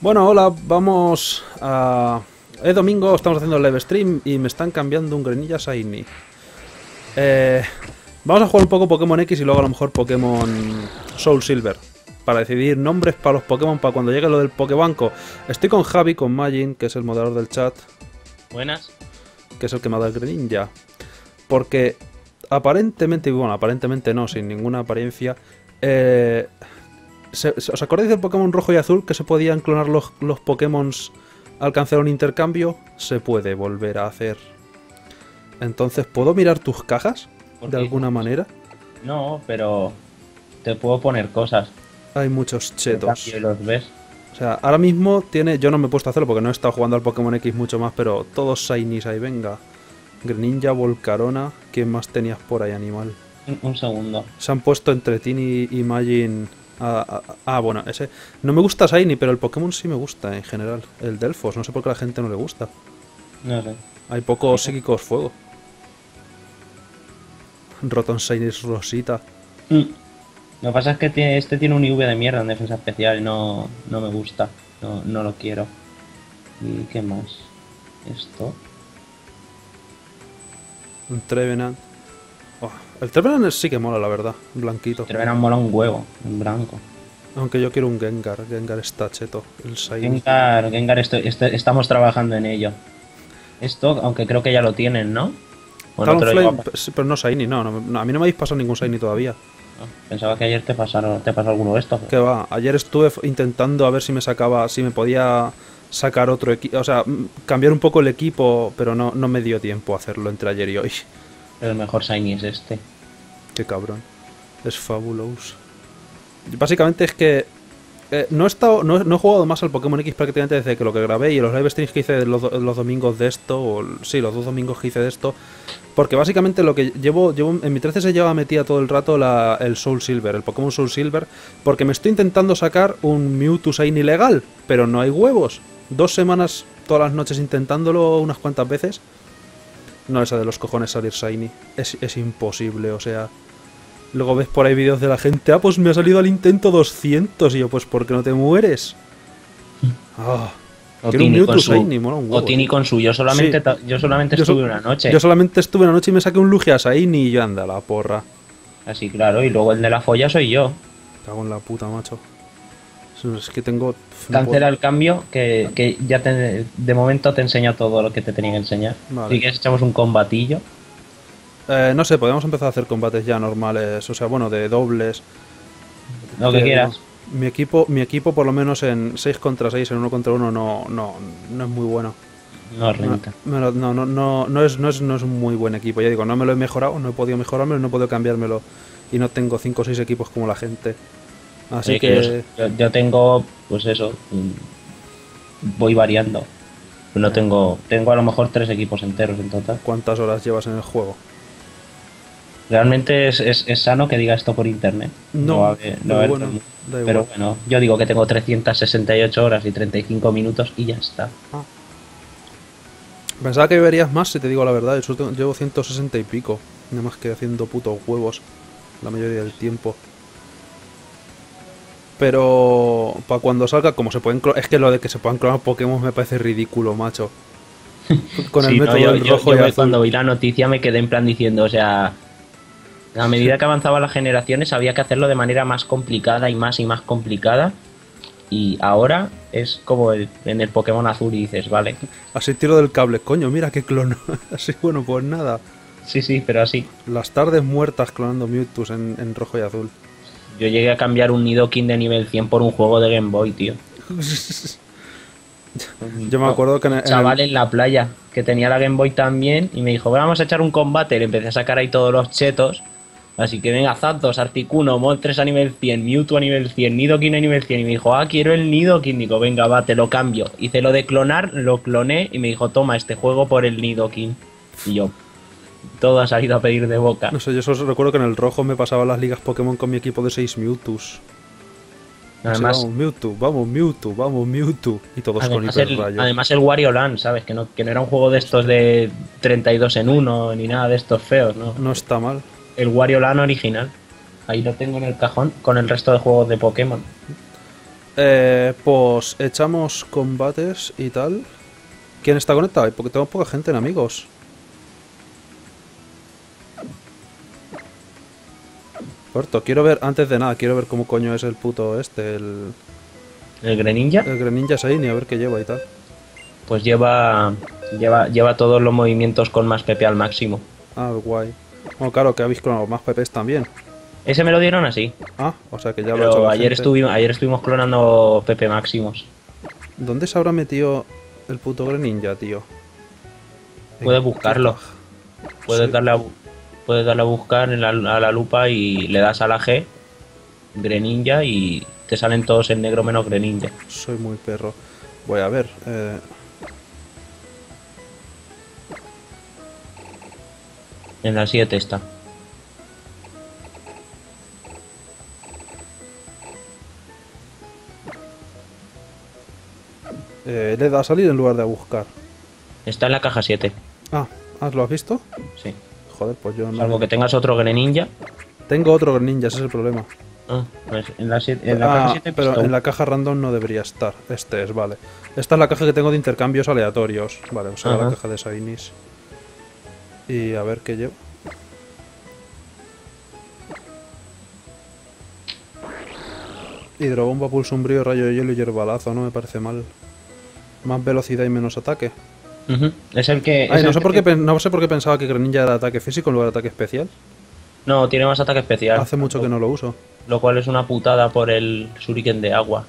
Bueno, hola, vamos a... Es domingo, estamos haciendo el live stream y me están cambiando un Grenilla Shiny. Eh, vamos a jugar un poco Pokémon X y luego a lo mejor Pokémon Soul Silver. Para decidir nombres para los Pokémon para cuando llegue lo del Pokébanco. Estoy con Javi, con Majin, que es el moderador del chat. Buenas. Que es el que me ha dado el Greninja. Porque aparentemente, bueno, aparentemente no, sin ninguna apariencia, eh, ¿Os acordáis del Pokémon rojo y azul que se podían clonar los, los Pokémon al cancelar un intercambio? Se puede volver a hacer. Entonces, ¿puedo mirar tus cajas? ¿De alguna manera? No, pero te puedo poner cosas. Hay muchos chetos. Los ves. O sea, ahora mismo tiene. Yo no me he puesto a hacerlo porque no he estado jugando al Pokémon X mucho más, pero todos Shinies ahí, venga. Greninja, Volcarona. ¿Quién más tenías por ahí, animal? Un, segundo. Se han puesto entre Tini y Majin Ah, ah, ah, bueno, ese. No me gusta Shiny, pero el Pokémon sí me gusta en general. El Delfos, no sé por qué a la gente no le gusta. No sé. Hay pocos psíquicos fuego. Rotom Shiny es Rosita. Mm. Lo que pasa es que este tiene un IV de mierda en defensa especial y no, no me gusta. No, no lo quiero. ¿Y qué más? Esto. Un Trevenant. El Trevenant sí que mola, la verdad, blanquito. El Trevenant mola un huevo, un blanco. Aunque yo quiero un Gengar, Gengar está cheto, el Gengar, Gengar estamos trabajando en ello. Esto, aunque creo que ya lo tienen, ¿no? pero no Shiny, no, no, a mí no me habéis pasado ningún Shiny todavía. Ah, pensaba que ayer te pasaron, te pasó alguno de estos. Que va, ayer estuve intentando a ver si me sacaba, si me podía sacar otro equipo, o sea, cambiar un poco el equipo, pero no, no me dio tiempo a hacerlo entre ayer y hoy. El mejor Shiny es este. Qué cabrón. Es fabuloso. Básicamente es que eh, no, he estado, no, he jugado más al Pokémon X prácticamente desde que lo que grabé y los live streams que hice los, los domingos de esto, o sí, los dos domingos que hice de esto, porque básicamente lo que llevo, llevo en mi 13 se lleva metida todo el rato la, el Soul Silver, el Pokémon Soul Silver, porque me estoy intentando sacar un Mewtwo Shiny legal, pero no hay huevos. Dos semanas todas las noches intentándolo unas cuantas veces no esa de los cojones salir Shiny. Es, imposible, o sea... Luego ves por ahí vídeos de la gente, ah, pues me ha salido al intento 200. Y yo, pues, ¿por qué no te mueres? Ah, o Tini con, su, Shiny, o Tini con su, yo solamente, yo solamente estuve una noche. Yo solamente estuve una noche y me saqué un Lugia Shiny y yo anda la porra. Así, claro, y luego el de la folla soy yo. Cago en la puta, macho. Es que tengo. Cancela el cambio, que, ya de momento te enseño todo lo que te tenía que enseñar. Y que echamos un combatillo. Eh, no sé, podemos empezar a hacer combates ya normales, o sea, bueno, de dobles. Lo que quieras. Mi equipo, mi equipo, por lo menos en 6 contra 6, en 1 contra 1, no, no, no es muy bueno. No renta. No, no, no, no, no, es, no, es, no es un muy buen equipo. Ya digo, no me lo he mejorado, no he podido mejorármelo, no he podido cambiármelo. Y no tengo 5 o 6 equipos como la gente. Así que, yo, tengo, pues eso, voy variando. No tengo, tengo a lo mejor tres equipos enteros en total. ¿Cuántas horas llevas en el juego? Realmente es, es, sano que diga esto por internet. No, pero bueno, yo digo que tengo 368 horas y 35 minutos y ya está. Ah. Pensaba que verías más, si te digo la verdad. Yo llevo 160 y pico. Nada más que haciendo putos huevos la mayoría del tiempo. Pero para cuando salga, como se pueden Es que lo de que se puedan clonar Pokémon me parece ridículo, macho. Con el método del rojo y Cuando vi la noticia me quedé en plan diciendo, o sea, a medida que avanzaban las generaciones había que hacerlo de manera más complicada y más y más complicada. Y ahora es como el, en el Pokémon azul y dices, vale. Así tiro del cable, coño, mira qué clono. así, bueno, pues nada. Sí, sí, pero así. Las tardes muertas clonando Mewtwo en, en rojo y azul. Yo llegué a cambiar un Nidoking de nivel 100 por un juego de Game Boy, tío. Yo me acuerdo que en el, chaval en la playa que tenía la Game Boy también y me dijo, vamos a echar un combate. Le empecé a sacar ahí todos los chetos. Así que venga, Zapdos, Articuno, Moltres a nivel 100, Mewtwo a nivel 100, Nidoking a nivel 100. Y me dijo, ah, quiero el Nidoking. Digo, venga, va, te lo cambio. Hice lo de clonar, lo cloné y me dijo, toma este juego por el Nidoking. Y yo, todo ha salido a pedir de boca. No sé, yo solo recuerdo que en el rojo me pasaba las ligas Pokémon con mi equipo de 6 Mewtwo's. Además, vamos Mewtwo, vamos Mewtwo, vamos Mewtwo. Y todos con hiperrayos. Además el Wario Land, ¿sabes? Que no, que no era un juego de estos de 32 en 1 ni nada de estos feos, ¿no? No está mal. El Wario Land original. Ahí lo tengo en el cajón con el resto de juegos de Pokémon. Eh, pues echamos combates y tal. ¿Quién está conectado? Porque tengo poca gente en amigos. Corto, quiero ver, antes de nada, quiero ver cómo coño es el puto este, el, ¿El Greninja? el Greninja Shiny, a ver qué lleva y tal. Pues lleva, lleva, lleva todos los movimientos con más PP al máximo. Ah, guay. Bueno, claro, que habéis clonado más PPs también. Ese me lo dieron así. Ah, o sea que ya lo ha hecho la ayer, gente. estuvimos, ayer estuvimos clonando PP máximos. ¿Dónde se habrá metido el puto Greninja, tío? Puedes ¿En qué buscarlo. Puedes, Sí. darle a, puedes darle a buscar en la, a la lupa y le das a la G, Greninja, y te salen todos en negro menos Greninja. Soy muy perro. Voy a ver. Eh, En la 7 está. eh, le da a salir en lugar de a buscar. Está en la caja 7. Ah, ¿ah, ¿lo has visto? Sí. Joder, pues yo no. Salvo que tengas otro Greninja. Tengo otro Greninja, ese es el problema. Ah, pues en la, siete- en la Ah, caja 7 pero en la caja random no debería estar. Este es, vale. Esta es la caja que tengo de intercambios aleatorios. Vale, vamos a ver la caja de Shinies. Y a ver qué llevo. Hidrobomba, pulso umbrío, rayo de hielo y hierbalazo, no me parece mal. Más velocidad y menos ataque. Es el que. es Ay, no el sé, que por qué, no sé por qué pensaba que Greninja era ataque físico en lugar de ataque especial. No, tiene más ataque especial. Hace mucho que no lo uso. Lo cual es una putada por el Shuriken de agua.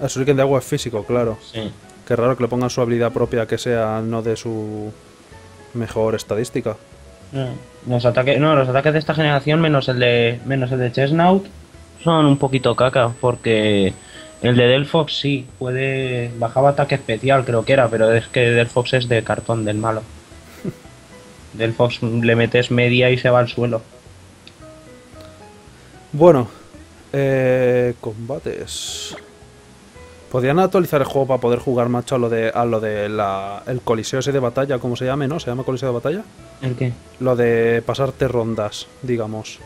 El Shuriken de agua es físico, claro. Sí. Qué raro que le pongan su habilidad propia que sea no de su mejor estadística. Los ataques, no, los ataques de esta generación menos el de menos el de Chestnut son un poquito caca porque el de Delphox sí puede bajaba ataque especial creo que era, pero es que Delphox es de cartón del malo. Delphox le metes media y se va al suelo. Bueno, eh, combates. Podrían actualizar el juego para poder jugar macho a lo de a lo de la, el coliseo ese de batalla, como se llame, ¿no? ¿Se llama coliseo de batalla? ¿El qué? Lo de pasarte rondas, digamos,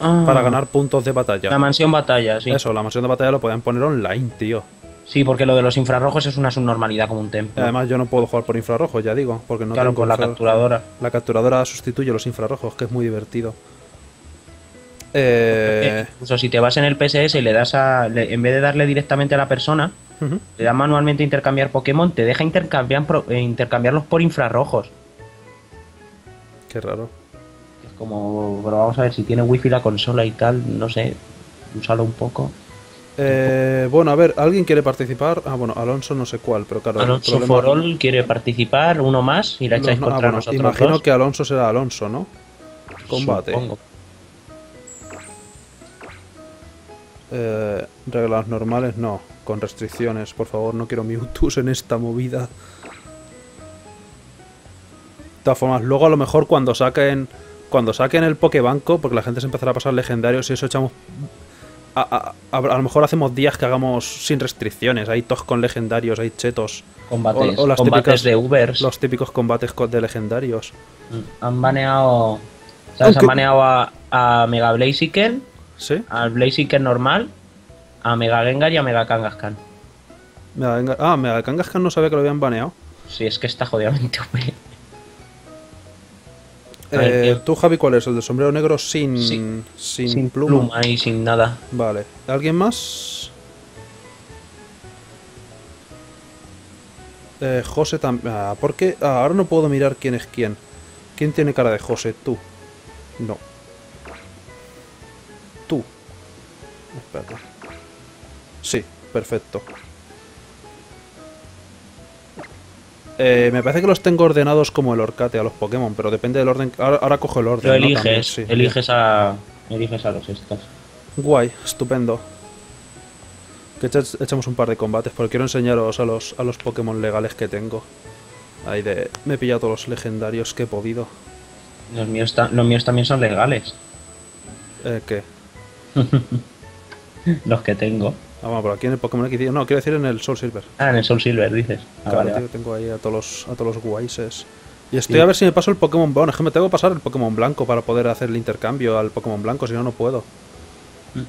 Ah, para ganar puntos de batalla. la mansión batalla, sí. Eso, la mansión de batalla lo podían poner online, tío. Sí, porque lo de los infrarrojos es una subnormalidad como un templo. Además, yo no puedo jugar por infrarrojos, ya digo, porque no claro, tengo con la capturadora. La capturadora sustituye los infrarrojos, que es muy divertido. Eh, Incluso si te vas en el PSS y le das a. en vez de darle directamente a la persona, ujú. le das manualmente a intercambiar Pokémon, te deja intercambiar, eh, intercambiarlos por infrarrojos. Qué raro. Como. Pero vamos a ver si tiene wifi la consola y tal, no sé. Úsalo un poco. Eh, bueno, a ver, ¿alguien quiere participar? Ah, bueno, Alonso no sé cuál, pero claro. Alonso problema- Forol quiere participar, uno más, y la echáis no, ah, contra bueno, nosotros. imagino dos. que Alonso será Alonso, ¿no? Combate. Supongo. Eh, reglas normales, no. Con restricciones, por favor, no quiero Mewtwo en esta movida. De todas formas, luego a lo mejor cuando saquen cuando saquen el Pokebanco, porque la gente se empezará a pasar legendarios y eso echamos... A, a- a- a lo mejor hacemos días que hagamos sin restricciones, hay tos con legendarios, hay chetos. Combates, O- o las combates típicas- de Ubers. Los típicos combates co- de legendarios. Han baneado. ¿Sabes? Aunque- Han baneado a, a Mega Blaziken, ¿Sí? al Blaziken normal, a Mega Gengar y a Mega Kangaskhan. Mega Gengar- Ah, Mega Kangaskhan no sabía que lo habían baneado. Sí, es que está jodidamente OP. Eh. ¿Tú, Javi, cuál es? ¿El de sombrero negro sin, Sí. sin, Sin pluma? pluma y sin nada. Vale. ¿Alguien más? Eh, José también. Ah, ¿por qué? Ah, ahora no puedo mirar quién es quién. ¿Quién tiene cara de José? Tú. No. Tú. Espera. Sí, perfecto. Eh, me parece que los tengo ordenados como el Orcate a los Pokémon, pero depende del orden. Ahora, ahora cojo el orden. Eliges, También, sí. eliges a. Eliges a los estos. Guay, estupendo. Que echemos un par de combates, porque quiero enseñaros a los, a los Pokémon legales que tengo. Ahí de... Me he pillado todos los legendarios que he podido. Los míos, los míos también son legales. Eh, ¿Qué? Los que tengo. Ah, bueno, pero aquí en el Pokémon X. No, quiero decir en el Soul Silver. Ah, en el Soul Silver, dices. Ah, claro, tengo ahí a todos los, a todos los guaises. Y estoy a ver si me paso el Pokémon. Bueno, es que me tengo que pasar el Pokémon blanco para poder hacer el intercambio al Pokémon blanco, si no, no puedo. Mm.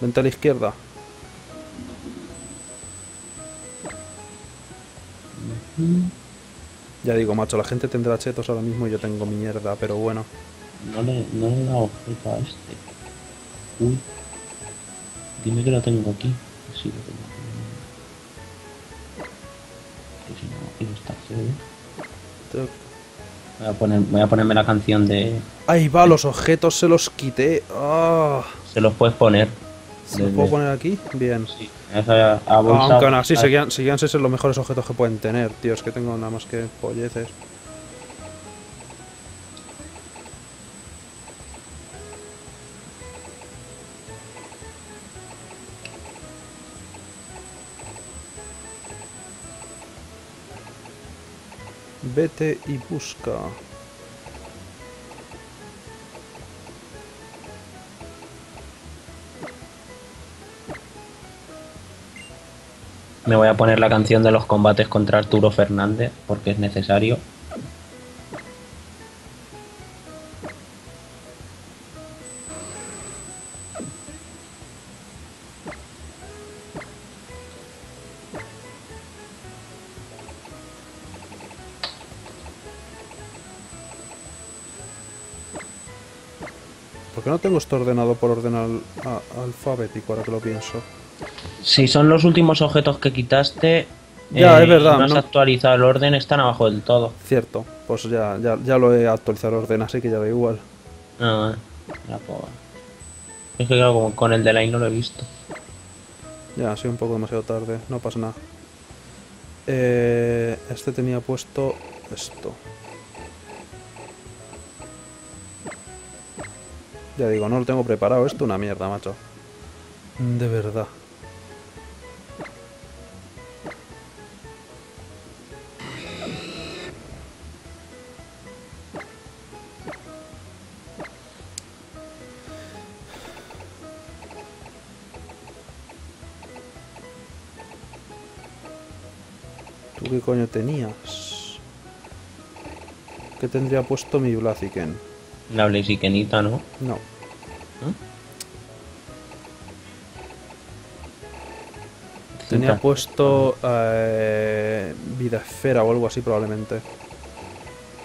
Vente a la izquierda. Ya digo, macho, la gente tendrá chetos ahora mismo y yo tengo mi mierda, pero bueno. No le, no le he dado a este. Uy. Dime que lo tengo aquí. Sí, lo tengo aquí. Que si no, aquí no está. Voy a, poner, voy a ponerme la canción de... Ahí va, los objetos se los quité. Ah, Se los puedes poner. ¿Se los puedo poner aquí? Bien. Sí. Esa- aunque aún así seguían, seguían ser los mejores objetos que pueden tener, tío. Es que tengo nada más que polleces. Vete y busca. Me voy a poner la canción de los combates contra Arturo Fernández porque es necesario. ¿Por qué no tengo esto ordenado por orden al- a- alfabético ahora que lo pienso? Si son los últimos objetos que quitaste, Ya, eh, es verdad, no has no- actualizado el orden, están abajo del todo. Cierto, pues ya, ya, ya lo he actualizado el orden, así que ya da igual. Ah, la pobre. Es que claro, como con el de line no lo he visto. Ya, ha sido un poco demasiado tarde, no pasa nada. Eh, este tenía puesto esto. Ya digo, no lo tengo preparado, esto una mierda, macho. De verdad. ¿Tú qué coño tenías? ¿Qué tendría puesto mi Blaziken? La Blazikenita, ¿no? No. Tenía puesto eh, Vida Esfera o algo así probablemente.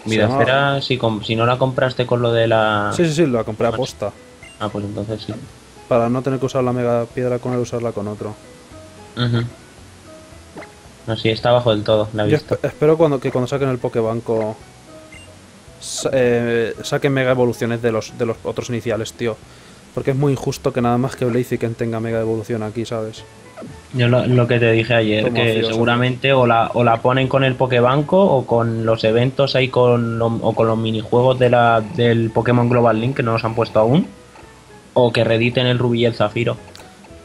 Vida Esfera, si, si no la compraste con lo de la... Sí, sí, sí, la compré a posta. Ah, pues entonces sí. Para no tener que usar la mega piedra con él, usarla con otro. Ujú. No, sí, está abajo del todo, la he Yo visto. espe- espero cuando, que cuando saquen el Pokebanco sa- eh, saquen mega evoluciones de los, de los otros iniciales, tío. Porque es muy injusto que nada más que Blaziken tenga mega evolución aquí, ¿sabes? Yo lo, lo que te dije ayer, que seguramente o la, o la ponen con el Pokebanco o con los eventos ahí con lo- o con los minijuegos de la, del Pokémon Global Link que no los han puesto aún. O que rediten el Rubí y el Zafiro.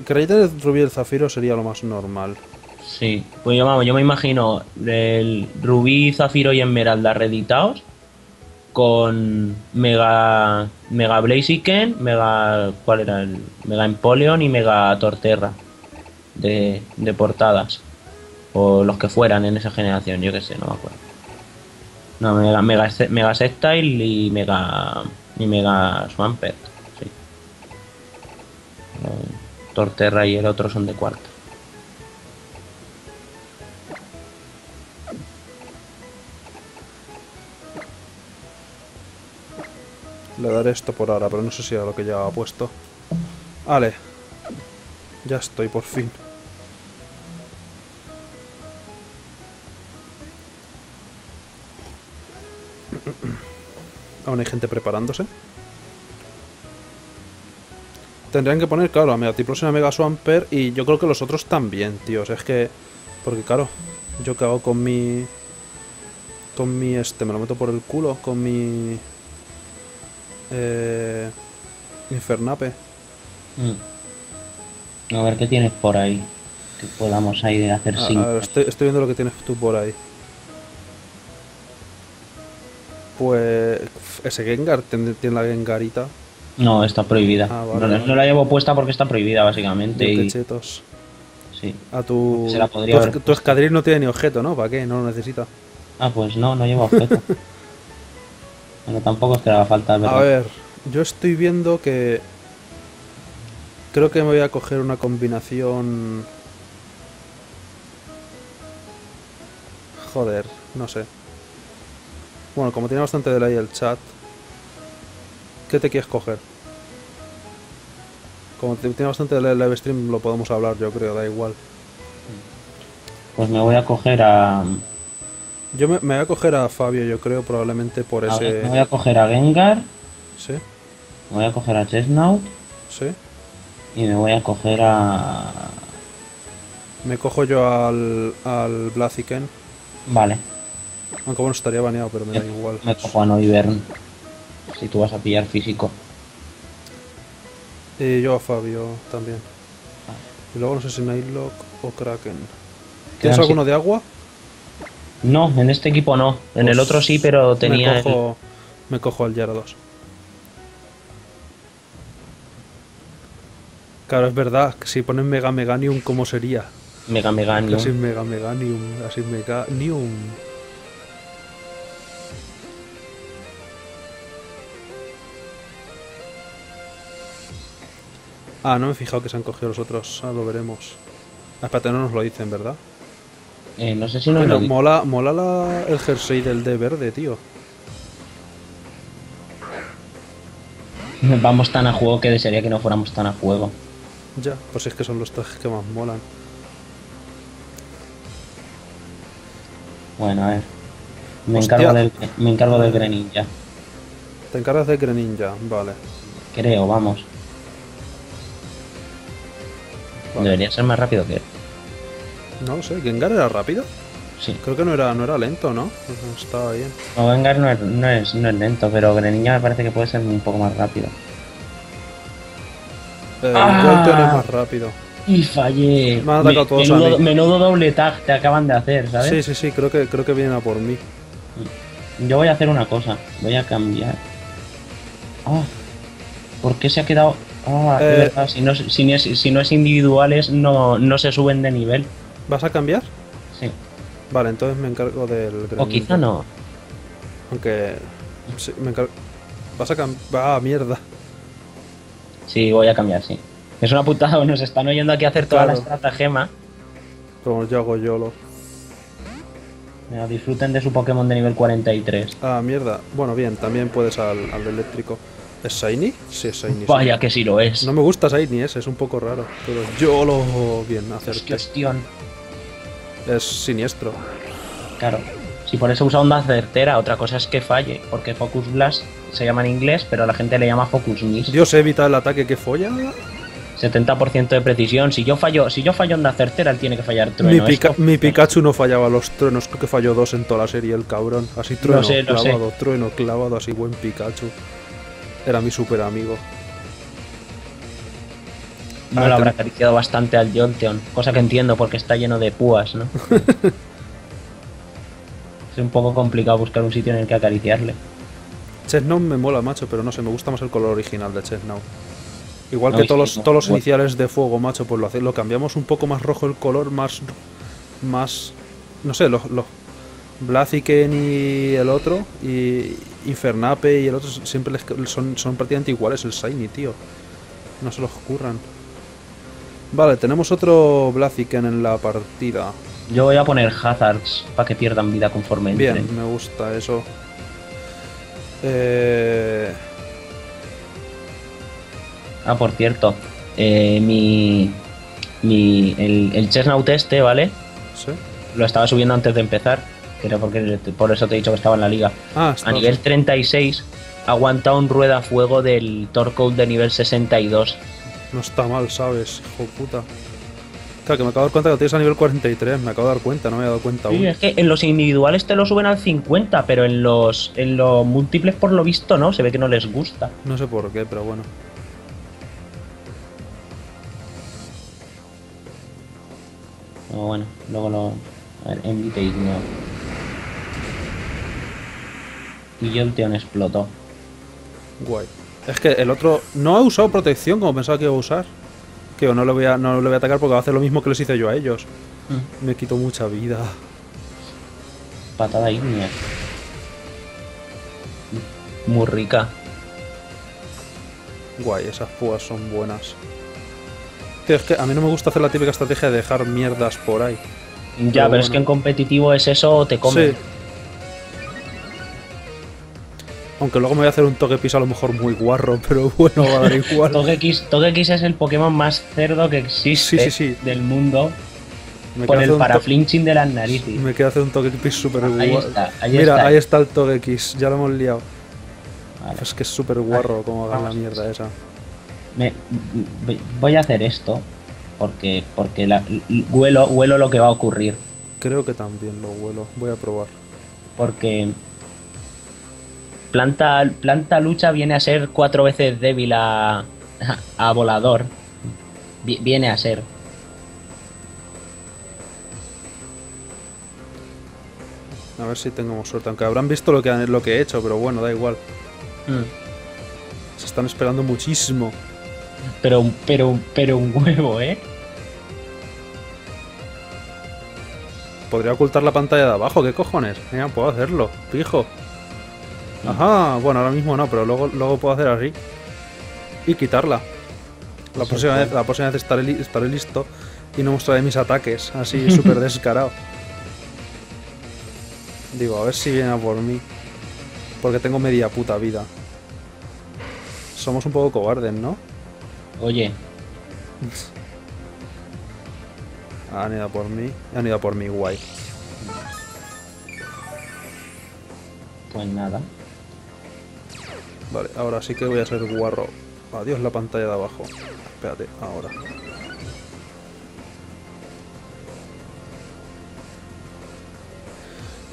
Que rellenen el Rubí y el Zafiro sería lo más normal. Sí, pues yo, vamos, yo me imagino el Rubí, Zafiro y Esmeralda reeditados con Mega Mega Blaziken, Mega ¿cuál era el? Mega Empoleon y Mega Torterra de, de portadas o los que fueran en esa generación, yo que sé, no me acuerdo. No, Mega Mega, Mega Sceptile y Mega y Mega Swampert, sí. Eh, Torterra y el otro son de cuarta. Le daré esto por ahora, pero no sé si era lo que llevaba puesto. Vale. Ya estoy, por fin. Aún hay gente preparándose. Tendrían que poner, claro, a Megatiplus y a Mega Swamper y yo creo que los otros también, tíos. Es que... Porque claro, yo que hago con mi... Con mi este, me lo meto por el culo, con mi... Eh, Infernape. Mm. A ver qué tienes por ahí. Que podamos ahí hacer A- sin. a ver, estoy, estoy viendo lo que tienes tú por ahí. Pues ese Gengar tiene, tiene la Gengarita. No, está prohibida. Ah, vale, no, la- vale. no la llevo puesta porque está prohibida, básicamente. Y, sí. A tu. Se la podría tu, tu escadril no tiene ni objeto, ¿no? ¿Para qué? No lo necesita. Ah, pues no, no lleva objeto. Pero tampoco es que haga falta, es A ¿verdad? ver, yo estoy viendo que. Creo que me voy a coger una combinación. Joder, no sé. Bueno, como tiene bastante delay el chat, ¿qué te quieres coger? Como tiene bastante delay el live stream, lo podemos hablar, yo creo, da igual. Pues me voy a coger a. Yo me, me voy a coger a Fabio, yo creo, probablemente por a- ese. me voy a coger a Gengar, Sí, me voy a coger a Chestnut sí. y me voy a coger a. Me cojo yo al, al Blaziken. Vale, Aunque bueno, estaría baneado, pero me da igual. me cojo a Noivern. Si tú vas a pillar físico. Y yo a Fabio también. Y luego no sé si Nightlock o Kraken. ¿Tienes alguno de agua? No, en este equipo no. En el Pues otro sí, pero tenía. Me el- cojo, me cojo al Gyarados. Claro, es verdad, que si ponen Mega Meganium, ¿cómo sería? Mega Meganium. Así Mega Meganium, así Meganium. Ah, no me he fijado que se han cogido los otros. Ah, lo veremos. Ah, espérate, no nos lo dicen, ¿verdad? Eh, no sé si no Pero lo mola, mola la- el jersey del de verde, tío. Vamos tan a juego que desearía que no fuéramos tan a juego. Ya, pues es que son los trajes que más molan. Bueno, a ver. Me Hostia. encargo del, me encargo del Greninja. Te encargas de Greninja, vale. Creo, vamos. Vale. Debería ser más rápido que él. No lo sé, Gengar era rápido. Sí. Creo que no era, no era lento, ¿no? Estaba bien. No, Gengar no es, no, es, no es lento, pero Greninja me parece que puede ser un poco más rápido. Eh, Ah. Es más rápido. Y fallé. Me han atacado todos a menudo, mí. menudo doble tag te acaban de hacer, ¿sabes? Sí, sí, sí, creo que, creo que vienen a por mí. Yo voy a hacer una cosa. Voy a cambiar. Ah, ¿por qué se ha quedado? Ah, Eh. verdad, si no, es- si, no es, si no es individuales, no, no se suben de nivel. ¿Vas a cambiar? Sí. Vale, entonces me encargo del. O quizá no. Aunque... Sí, me encargo... Vas a cambiar... Ah, mierda. Sí, voy a cambiar, sí. Es una putada, nos están oyendo aquí hacer toda Claro. la estratagema. Como yo hago YOLO. Mira, disfruten de su Pokémon de nivel 43. Ah, mierda. Bueno, bien, también puedes al, al eléctrico. ¿Es Shiny? Sí, es Shiny. sí. Vaya que sí lo es. No me gusta Shiny ese, es un poco raro. Pero YOLO... Bien, Es hacerte. cuestión. Es siniestro. Claro. Si por eso usa onda certera, otra cosa es que falle. Porque Focus Blast se llama en inglés, pero la gente le llama Focus Miss. Dios, evita el ataque que folla. 70% de precisión. Si yo fallo, si yo fallo onda certera, él tiene que fallar Mi, trueno. Pika- Esto- mi Pikachu no fallaba los truenos, creo que falló dos en toda la serie, el cabrón. Así trueno, sé, lo sé. clavado, trueno, clavado, así buen Pikachu. Era mi super amigo. No Ah, lo habrá acariciado bastante al Jolteon, cosa que entiendo porque está lleno de púas, ¿no? es un poco complicado buscar un sitio en el que acariciarle. Chesnau me mola, macho, pero no sé, me gusta más el color original de Chesnau. Igual No, que todos los, todos los iniciales de fuego, macho, pues lo, hace- lo cambiamos un poco más rojo el color, más. más. no sé, los. los Blaziken y el otro, y Infernape y el otro, siempre les, son, son prácticamente iguales, el Shiny, tío. No se los ocurran. Vale, tenemos otro Blaziken en la partida. Yo voy a poner hazards para que pierdan vida conforme entren. Bien, me gusta eso. Eh, Ah, por cierto, eh, mi, mi el, el este, ¿vale? ¿sí? Lo estaba subiendo antes de empezar, que era porque por eso te he dicho que estaba en la liga. Ah, A nivel 36 aguanta un rueda fuego del Torkoal de nivel 62. No está mal, ¿sabes? Hijo de puta. Claro, que me acabo de dar cuenta que lo tienes a nivel 43. Me acabo de dar cuenta, no me había dado cuenta Sí, aún. es que en los individuales te lo suben al 50, pero en los en los múltiples por lo visto no, se ve que no les gusta. No sé por qué, pero bueno. Pero bueno, luego lo. A ver, Envite ignore. Y Jolteon explotó. Guay. Es que el otro no ha usado protección como pensaba que iba a usar. Que no le voy a, no le voy a atacar porque va a hacer lo mismo que les hice yo a ellos. Me quito mucha vida. Patada ígnea. Muy rica. Guay, esas púas son buenas. Tío, es que a mí no me gusta hacer la típica estrategia de dejar mierdas por ahí. Ya, pero, es bueno. que en competitivo es eso o te come. Sí. Aunque luego me voy a hacer un Togepiss a lo mejor muy guarro, pero bueno, va a dar igual. Togekiss, Togekiss es el Pokémon más cerdo que existe Sí, sí, sí. del mundo Me por el paraflinching de las narices. Me queda hacer un Togekiss súper Ahí guarro. está, ahí Mira, está. ahí está el Togekiss, ya lo hemos liado. Vale. Es que es súper guarro como hagan la mierda esa. Me- voy a hacer esto porque porque la, huelo, huelo lo que va a ocurrir. Creo que también lo huelo. Voy a probar. Porque planta, planta lucha viene a ser cuatro veces débil a, a volador. Vi- Viene a ser. A ver si tengamos suerte. Aunque habrán visto lo que, lo que he hecho, pero bueno, da igual. Mm. Se están esperando muchísimo. Pero, un- pero, un- pero un huevo, ¿eh? Podría ocultar la pantalla de abajo, ¿qué cojones? Mira, puedo hacerlo, fijo. Ajá, bueno, ahora mismo no, pero luego, luego puedo hacer así. Y quitarla. La próxima, vez, la próxima vez estaré, li- estaré listo y no mostraré mis ataques, así súper descarado. Digo, a ver si viene a por mí. Porque tengo media puta vida. Somos un poco cobardes, ¿no? Oye, Han ido por mí. Han ido por mí, guay. pues nada. Vale, ahora sí que voy a ser guarro. Adiós la pantalla de abajo. Espérate, ahora.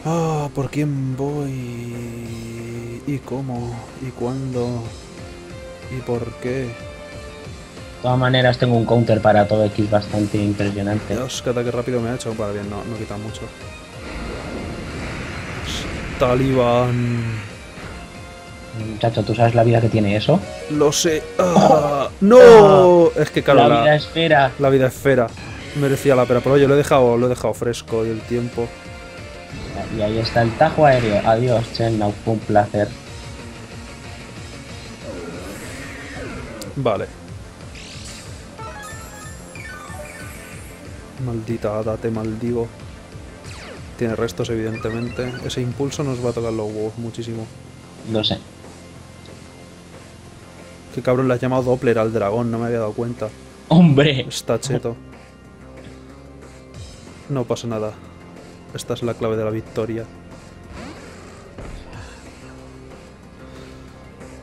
Ah, ¿por quién voy? ¿Y cómo? ¿Y cuándo? ¿Y por qué? De todas maneras tengo un counter para todo X bastante impresionante. Dios, qué ataque rápido me ha hecho. Vale, bien, no, no quita mucho. Talibán. Muchacho, ¿tú sabes la vida que tiene eso? Lo sé. Ah, ¡No! Es que claro, la la, vida esfera. la vida esfera. Merecía la pena, pero oye, lo he dejado, lo he dejado fresco y el tiempo. Y ahí está el tajo aéreo. Adiós, Chennau, fue un placer. Vale. Maldita hada, te maldigo. Tiene restos, evidentemente. Ese impulso nos va a tocar los huevos muchísimo. Lo sé. Qué cabrón le has llamado Doppler al dragón, no me había dado cuenta. ¡Hombre! Está cheto. No pasa nada. Esta es la clave de la victoria.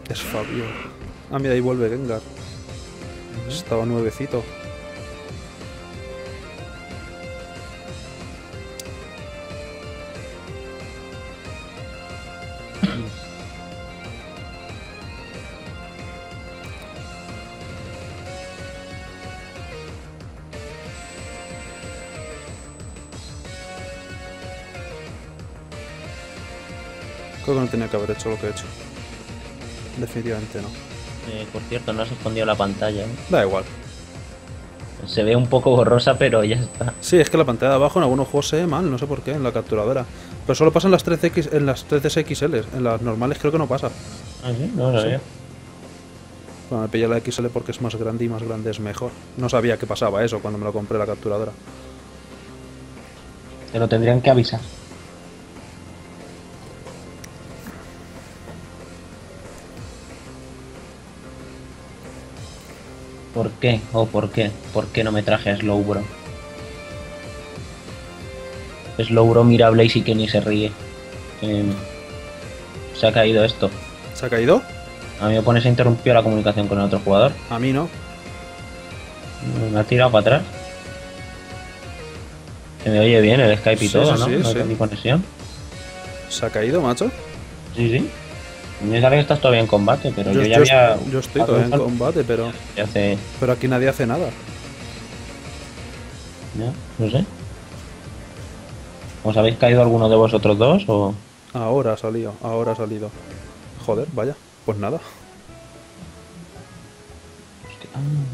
Es Fabio. Ah, mira, ahí vuelve Gengar. Estaba nuevecito. Creo que no tenía que haber hecho lo que he hecho. Definitivamente no. Eh, por cierto, no has escondido la pantalla. ¿eh? Da igual. Se ve un poco borrosa, pero ya está. Sí, es que la pantalla de abajo en algunos juegos se ve mal, no sé por qué, en la capturadora. Pero solo pasa en las 13X, en las 13XL, en las normales creo que no pasa. ¿Ah, sí? No lo sabía. Bueno, me pillé la XL porque es más grande y más grande es mejor. No sabía que pasaba eso cuando me lo compré la capturadora. Te lo tendrían que avisar. ¿Por qué? ¿O por qué? ¿Por qué no me traje a Slowbro? Slowbro mira a Blaze y que ni se ríe. Eh, se ha caído esto. ¿Se ha caído? A mí me pone se interrumpió la comunicación con el otro jugador. A mí no. Me ha tirado para atrás. Se me oye bien el Skype y Sí, todo, sí, ¿no? sí, no sí. hay conexión. ¿Se ha caído, macho? Sí, sí. Me sale que estás todavía en combate, pero yo, ya yo, había. yo estoy todavía en combate, pero, hace. pero aquí nadie hace nada. Ya, no sé. ¿Os habéis caído alguno de vosotros dos o.? Ahora ha salido, ahora ha salido. Joder, vaya. Pues nada.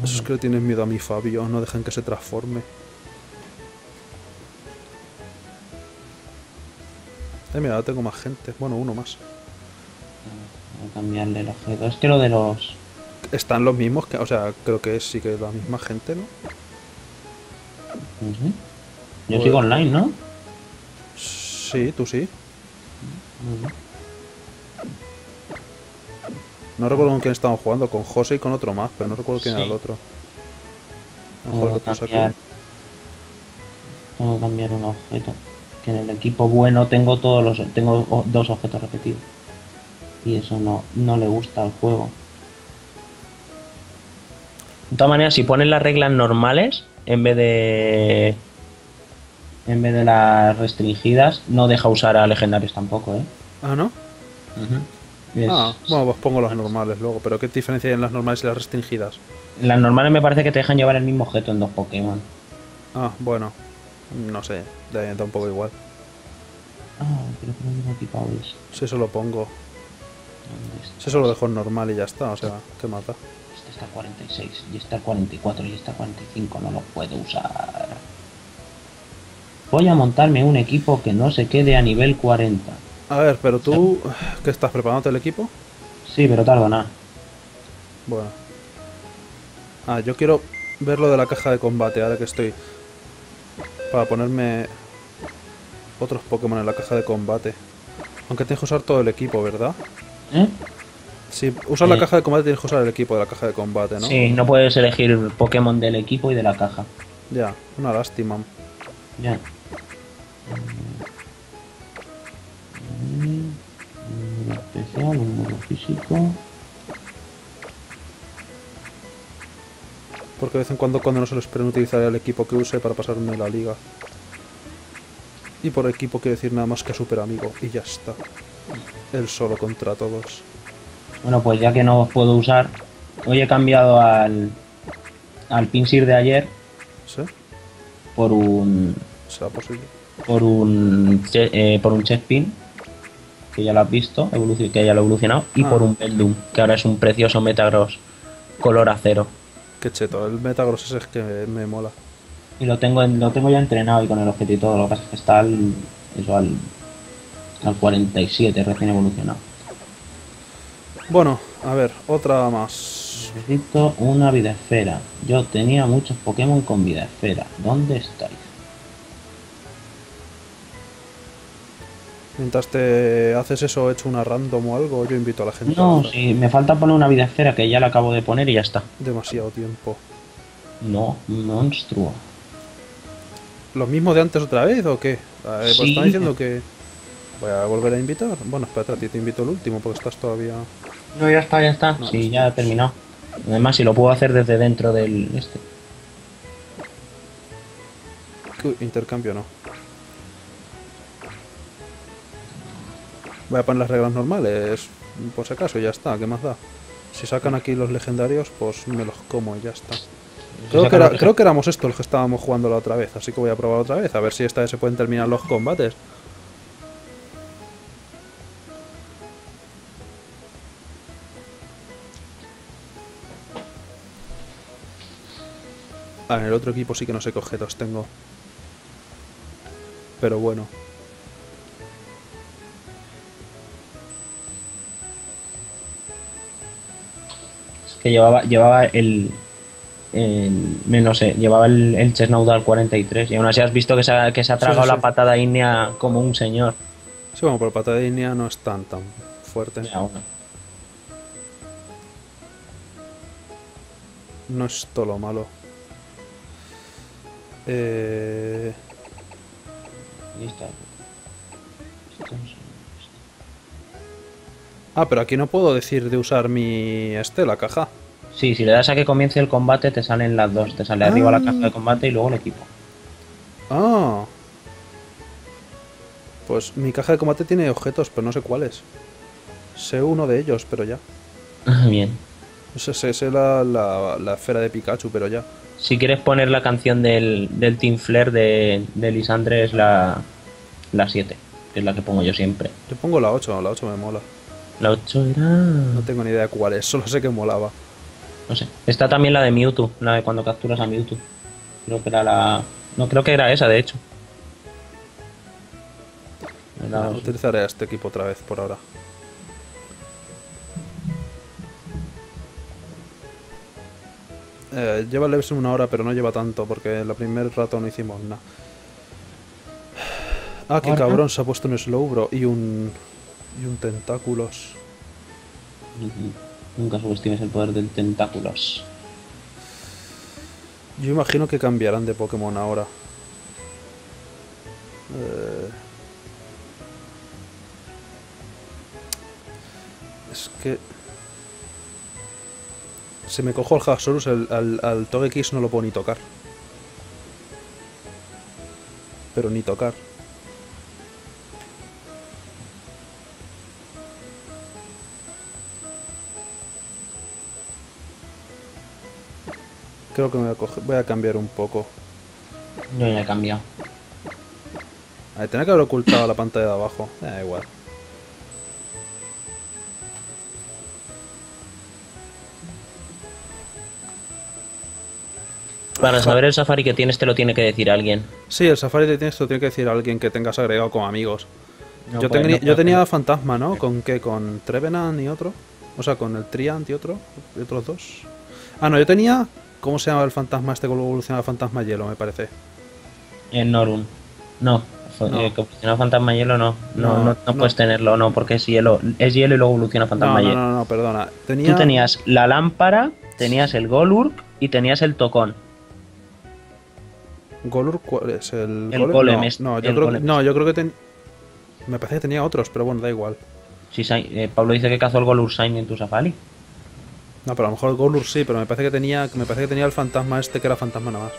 Eso es que le tienes miedo a mi Fabio, no dejen que se transforme. Eh, mira, ahora tengo más gente. Bueno, uno más. A cambiarle el objeto. Es que lo de los. Están los mismos, que, o sea, creo que sí que es la misma gente, ¿no? Yo sigo online, ¿no? Sí, tú sí. No recuerdo con quién estábamos jugando, con José y con otro más, pero no recuerdo quién era el otro. Mejor Tengo que cambiar. Tengo que cambiar un objeto. Que en el equipo bueno tengo todos los tengo dos objetos repetidos. Y eso no, no le gusta al juego. De todas maneras, si pones las reglas normales, en vez de. En vez de las restringidas, no deja usar a legendarios tampoco, ¿eh? Ah, ¿no? Es- Ah, bueno, pues pongo las normales luego. Pero ¿qué diferencia hay en las normales y las restringidas? Las normales me parece que te dejan llevar el mismo objeto en dos Pokémon. Ah, bueno. No sé, da un poco igual. Ah, creo que no tengo equipado eso. Si eso lo pongo. Eso lo dejo en normal y ya está, o sea, ¿qué mata? Este está 46, y está 44, y está 45, no lo puedo usar. Voy a montarme un equipo que no se quede a nivel 40. A ver, pero tú, ¿qué estás preparándote el equipo? Sí, pero tardo nada. Bueno. Ah, yo quiero ver lo de la caja de combate, ahora que estoy. Para ponerme otros Pokémon en la caja de combate. Aunque tienes que usar todo el equipo, ¿verdad? ¿Eh? Si usas la Eh. caja de combate tienes que usar el equipo de la caja de combate, ¿no? Sí, no puedes elegir Pokémon del equipo y de la caja. Ya, una lástima. Ya. Un especial, un físico. Porque de vez en cuando cuando no se les permite utilizar el equipo que use para pasarme la liga. Y por equipo quiero decir nada más que super amigo. Y ya está. Él solo contra todos. Bueno, pues ya que no os puedo usar, hoy he cambiado al, al Pinsir de ayer ¿Sí? por un ¿Será posible? por un eh, por un Chespin que ya lo has visto, que ya lo he evolucionado, y Ah. por un Pendum, que ahora es un precioso Metagross color acero. Qué cheto. El Metagross ese es que me mola. Y lo tengo en- lo tengo ya entrenado y con el objeto y todo, lo que pasa es que está al, eso, al, al 47 recién evolucionado. Bueno, a ver, otra más. Necesito una vida esfera. Yo tenía muchos Pokémon con vida esfera. ¿Dónde estáis? Mientras te haces eso, hecho una random o algo, yo invito a la gente. a No, hacer sí, me falta poner una vida esfera que ya la acabo de poner y ya está. Demasiado tiempo. No, monstruo. ¿Lo mismo de antes otra vez o qué? Eh, pues Sí. están diciendo que. Voy a volver a invitar. Bueno, espérate, a ti te invito el último porque estás todavía. No, ya está, ya está. No, sí, ya he terminado. Además, si lo puedo hacer desde dentro del este. Uy, intercambio no. Voy a poner las reglas normales, por si acaso, ya está, ¿qué más da? Si sacan aquí los legendarios, pues me los como y ya está. Creo que, era- creo que éramos estos los que estábamos jugando la otra vez, así que voy a probar otra vez, a ver si esta vez se pueden terminar los combates. Ah, en el otro equipo sí que no sé qué objetos tengo. Pero bueno. Es que llevaba, llevaba el. el no sé, llevaba el, el al 43 y aún así has visto que se ha, que se ha Sí, tragado sí, la patada ígnea como un señor. Sí, bueno, por pata de línea no es tan tan fuerte. Ya, bueno. No es todo lo malo. Eh, sé. Ah, pero aquí no puedo decir de usar mi este, la caja. Sí, si le das a que comience el combate te salen las dos. Te sale arriba la caja de combate y luego el equipo. Ah. Pues mi caja de combate tiene objetos, pero no sé cuáles. Sé uno de ellos, pero ya. Bien. Sé, sé- sé la, la, la esfera de Pikachu, pero ya. Si quieres poner la canción del, del Team Flare de, de Lisandre es la, la 7, que es la que pongo yo siempre. Yo pongo la 8, la 8 me mola. La 8 era... No tengo ni idea de cuál es, solo sé que molaba. No sé. Está también la de Mewtwo, la de cuando capturas a Mewtwo. Creo que era la... No, creo que era esa, de hecho. Era- Utilizaré este equipo otra vez por ahora. Eh, lleva leves una hora, pero no lleva tanto, porque la primer rato no hicimos nada. Ah, qué Ahora. cabrón, se ha puesto un Slowbro y un. y un Tentáculos. Nunca subestimes el poder del tentáculos. Yo imagino que cambiarán de Pokémon ahora. Eh, Es que... Si me cojo el Haxorus, el, al, al Togekiss no lo puedo ni tocar. Pero ni tocar. Creo que me voy a, coger- voy a cambiar un poco. Yo ya he cambiado. Ahí, tenía que haber ocultado la pantalla de abajo. Eh, Da igual. Para saber el safari que tienes te lo tiene que decir alguien. Sí, el Safari te tienes, te lo tiene que decir alguien que tengas agregado como amigos. No yo, no yo puede tenía hacer. Fantasma, ¿no? ¿Con qué? ¿Con Trevenant y otro? O sea, con el Triant y otro. Y otros dos. Ah, no, yo tenía. ¿Cómo se llama el fantasma este que luego evoluciona a fantasma hielo, me parece? En Norun. No. Fo- No. eh, que evoluciona fantasma hielo no. No, No, no, no no. puedes tenerlo, no, porque es hielo. Es hielo y luego evoluciona No, fantasma no, hielo. no, no, perdona. Tenía. Tú tenías la lámpara, tenías el Golurk y tenías el Tocón. Golur, ¿cuál es? ¿El, El golem no, es- no, yo el creo, golem no, yo creo que ten... Me parece que tenía otros, pero bueno, da igual. Sí, Sai- eh, Pablo dice que cazó el Golur Shine en tu safari. No, pero a lo mejor el Golur sí, pero me parece que tenía, me parece que tenía el fantasma este que era fantasma nada más.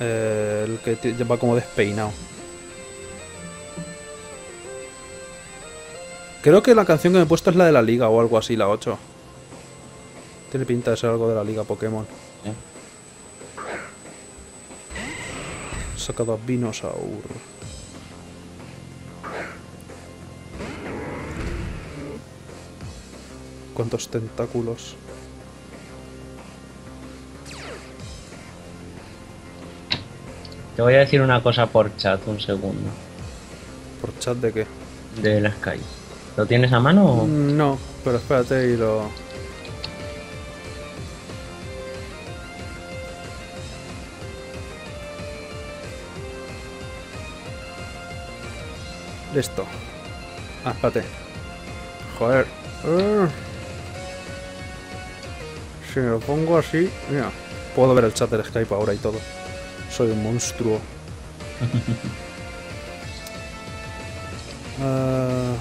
Eh, el que va como despeinado. Creo que la canción que me he puesto es la de la liga o algo así, la 8. Tiene pinta de ser algo de la liga Pokémon. ¿eh? He sacado a Vinosaur. ¿Cuántos tentáculos? Te voy a decir una cosa por chat, un segundo. ¿Por chat de qué? De la Sky. ¿Lo tienes a mano o...? Mm, No, pero espérate y lo... Listo. Ah, espérate. Joder. Ah. Si me lo pongo así... Mira, puedo ver el chat del Skype ahora y todo. Soy un monstruo. Ah.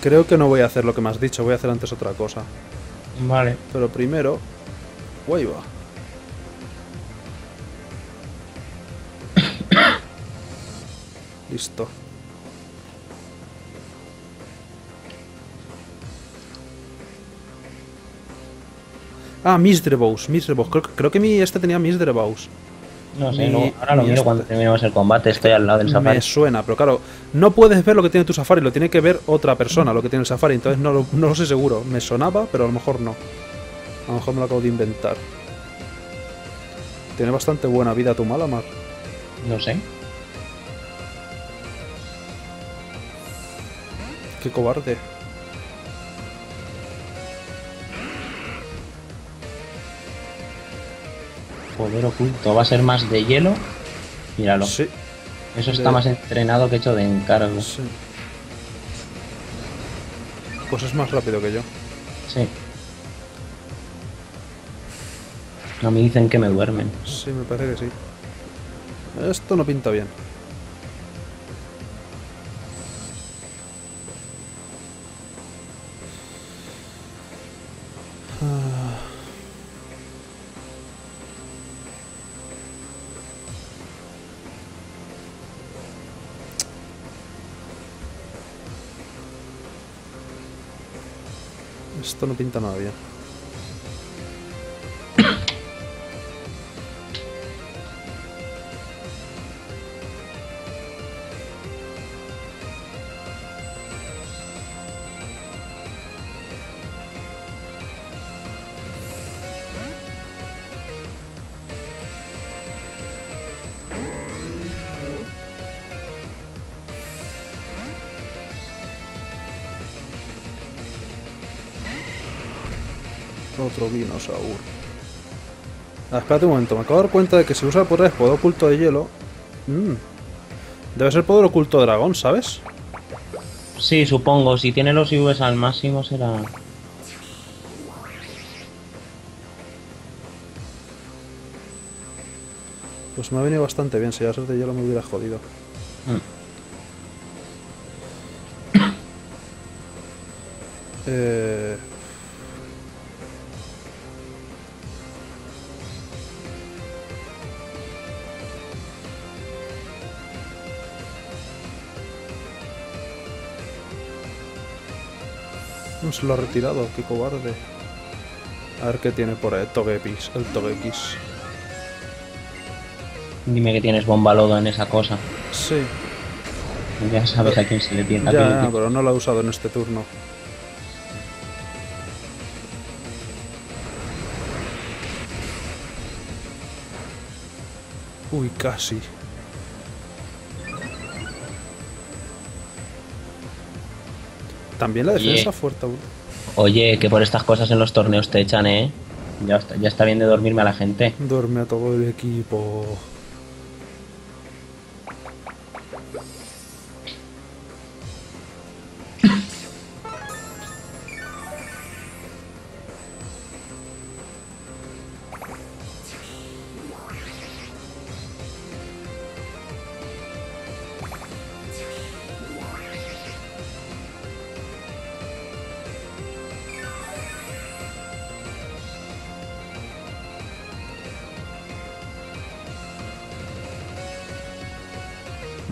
Creo que no voy a hacer lo que me has dicho, voy a hacer antes otra cosa. Vale. Pero primero... Guay Listo. Ah, Misdrebaus, Misdrebaus. Creo, creo que mi este tenía Misdrebaus. No sé, Mi- luego- ahora lo mi miro este. cuando terminemos el combate. Estoy al lado del safari. Me suena, pero claro, no puedes ver lo que tiene tu Safari, lo tiene que ver otra persona, lo que tiene el Safari, entonces no no lo sé seguro. Me sonaba, pero a lo mejor no. A lo mejor me lo acabo de inventar. Tiene bastante buena vida tu Malamar. No sé. Qué cobarde. Poder oculto. Va a ser más de hielo. Míralo. Sí, Eso está de- más entrenado que hecho de encargo. sí. Pues es más rápido que yo. Sí. A mí dicen que me duermen. Sí, me parece que sí. Esto no pinta bien. Esto no pinta nada bien. Vinosaur. Ah, espérate un momento, me acabo de dar cuenta de que se usa por el poder oculto de hielo. Mm. Debe ser poder oculto dragón, ¿sabes? Sí, supongo. Si tiene los IVs al máximo será... Pues me ha venido bastante bien, si ya ser de hielo me hubiera jodido. Mm. Eh... se lo ha retirado, qué cobarde. A ver qué tiene por ahí, Togepi's, el Togekiss. Dime que tienes bomba lodo en esa cosa. Sí, Ya sabes a quién se le tiene. ya, pero no lo he usado en este turno. Uy, casi. También la Oye. defensa fuerte. aún. Oye, que por estas cosas en los torneos te echan, ¿eh? Ya está, ya está bien de dormirme a la gente. Duerme a todo el equipo.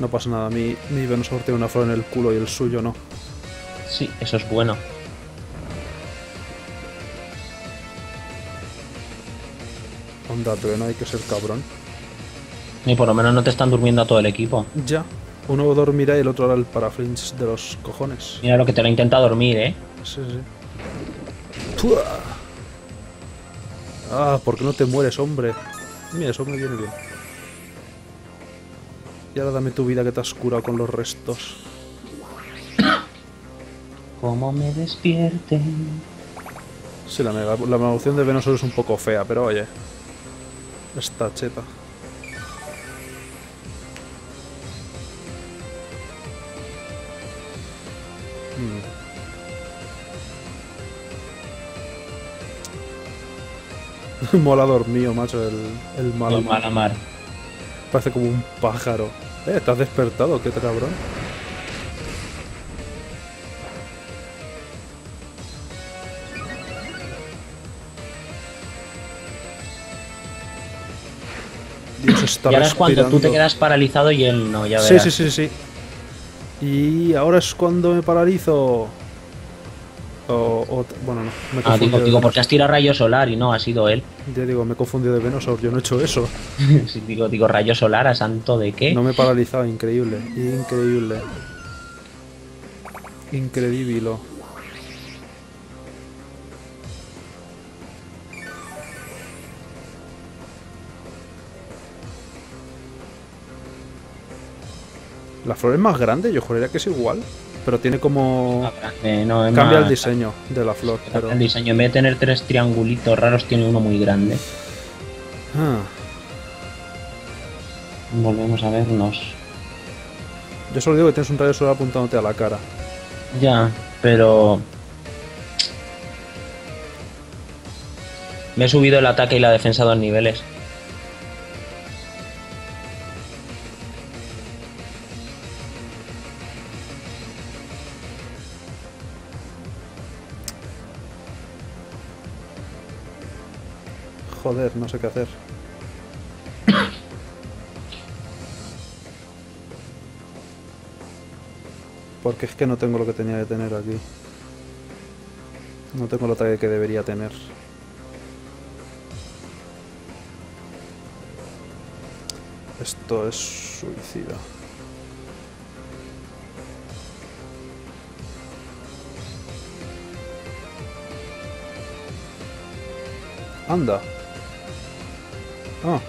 No pasa nada, mi, mi Venusaur tiene una flor en el culo y el suyo no. Sí, eso es bueno. Onda, pero no hay que ser cabrón. Y por lo menos no te están durmiendo a todo el equipo. Ya. Uno dormirá y el otro hará el paraflinch de los cojones. Mira lo que te lo intenta dormir, ¿eh? Sí, sí. Ah, ¿por qué no te mueres, hombre? Mira, eso me viene bien. Y ahora dame tu vida que te has curado con los restos. Como me despierten. Sí, la, mega, la evolución de Venusaur es un poco fea, pero oye. Está cheta. Hmm. Mola dormido, macho, el, el malo. El Malamar. Parece como un pájaro. Eh, ¿te has despertado? ¿Qué cabrón? Dios, está Y ahora es cuando tú te quedas paralizado y él no, ya Sí, sí, sí, sí. Y ahora es cuando me paralizo. O, o- bueno, no, me he Ah, digo, digo, porque has tirado rayo solar y no, ha sido él. Ya digo, me he confundido de Venusaur, yo no he hecho eso. Sí, digo, digo, rayo solar, ¿a santo de qué? No me he paralizado, increíble, increíble. Increíble. La flor es más grande, yo juraría que es igual. Pero tiene como... Eh, no, Cambia el diseño de la flor. Pero... El diseño, en vez de tener tres triangulitos raros, tiene uno muy grande. Ah, Volvemos a vernos. yo solo digo que tienes un rayo solar apuntándote a la cara. Ya, pero... Me he subido el ataque y la defensa a dos niveles. Joder, no sé qué hacer. Porque es que no tengo lo que tenía que tener aquí. No tengo ataque que debería tener. Esto es suicida. Anda. Ah.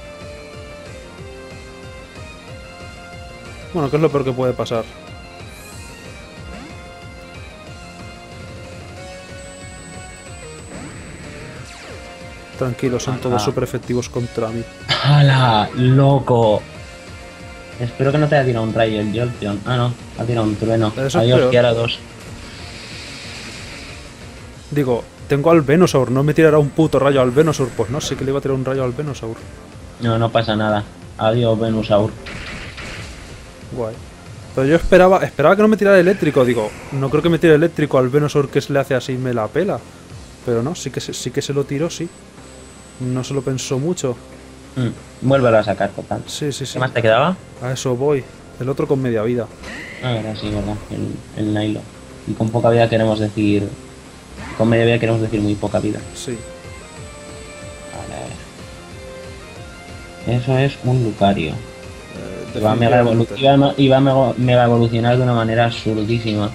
Bueno, ¿qué es lo peor que puede pasar? Tranquilo, son todos Ah. súper efectivos contra mí. ¡Hala! ¡Loco! Espero que no te haya tirado un rayo el Jolteon. Ah, no, ha tirado un trueno. Adiós. Kiara 2. Digo, tengo al Venusaur, no me tirará un puto rayo al Venusaur. Pues no, sí que le iba a tirar un rayo al Venusaur. No, no pasa nada. Adiós, Venusaur. Guay. Pero yo esperaba, esperaba que no me tirara eléctrico. Digo, no creo que me tire eléctrico al Venusaur que se le hace así y me la pela. Pero no, sí que se, sí que se lo tiró, sí. No se lo pensó mucho. Mm, Vuélvelo a sacar, total. Sí, sí, sí. ¿Qué más te quedaba? A eso voy. El otro con media vida. Ah, verdad, sí, verdad. El, el Nilo. Y con poca vida queremos decir. Con media vida queremos decir muy poca vida. Sí. Vale, a ver. Eso es un Lucario. Eh, va, a mega definitivamente. evolu- y va a me- y va a mega- mega evolucionar de una manera absurdísima.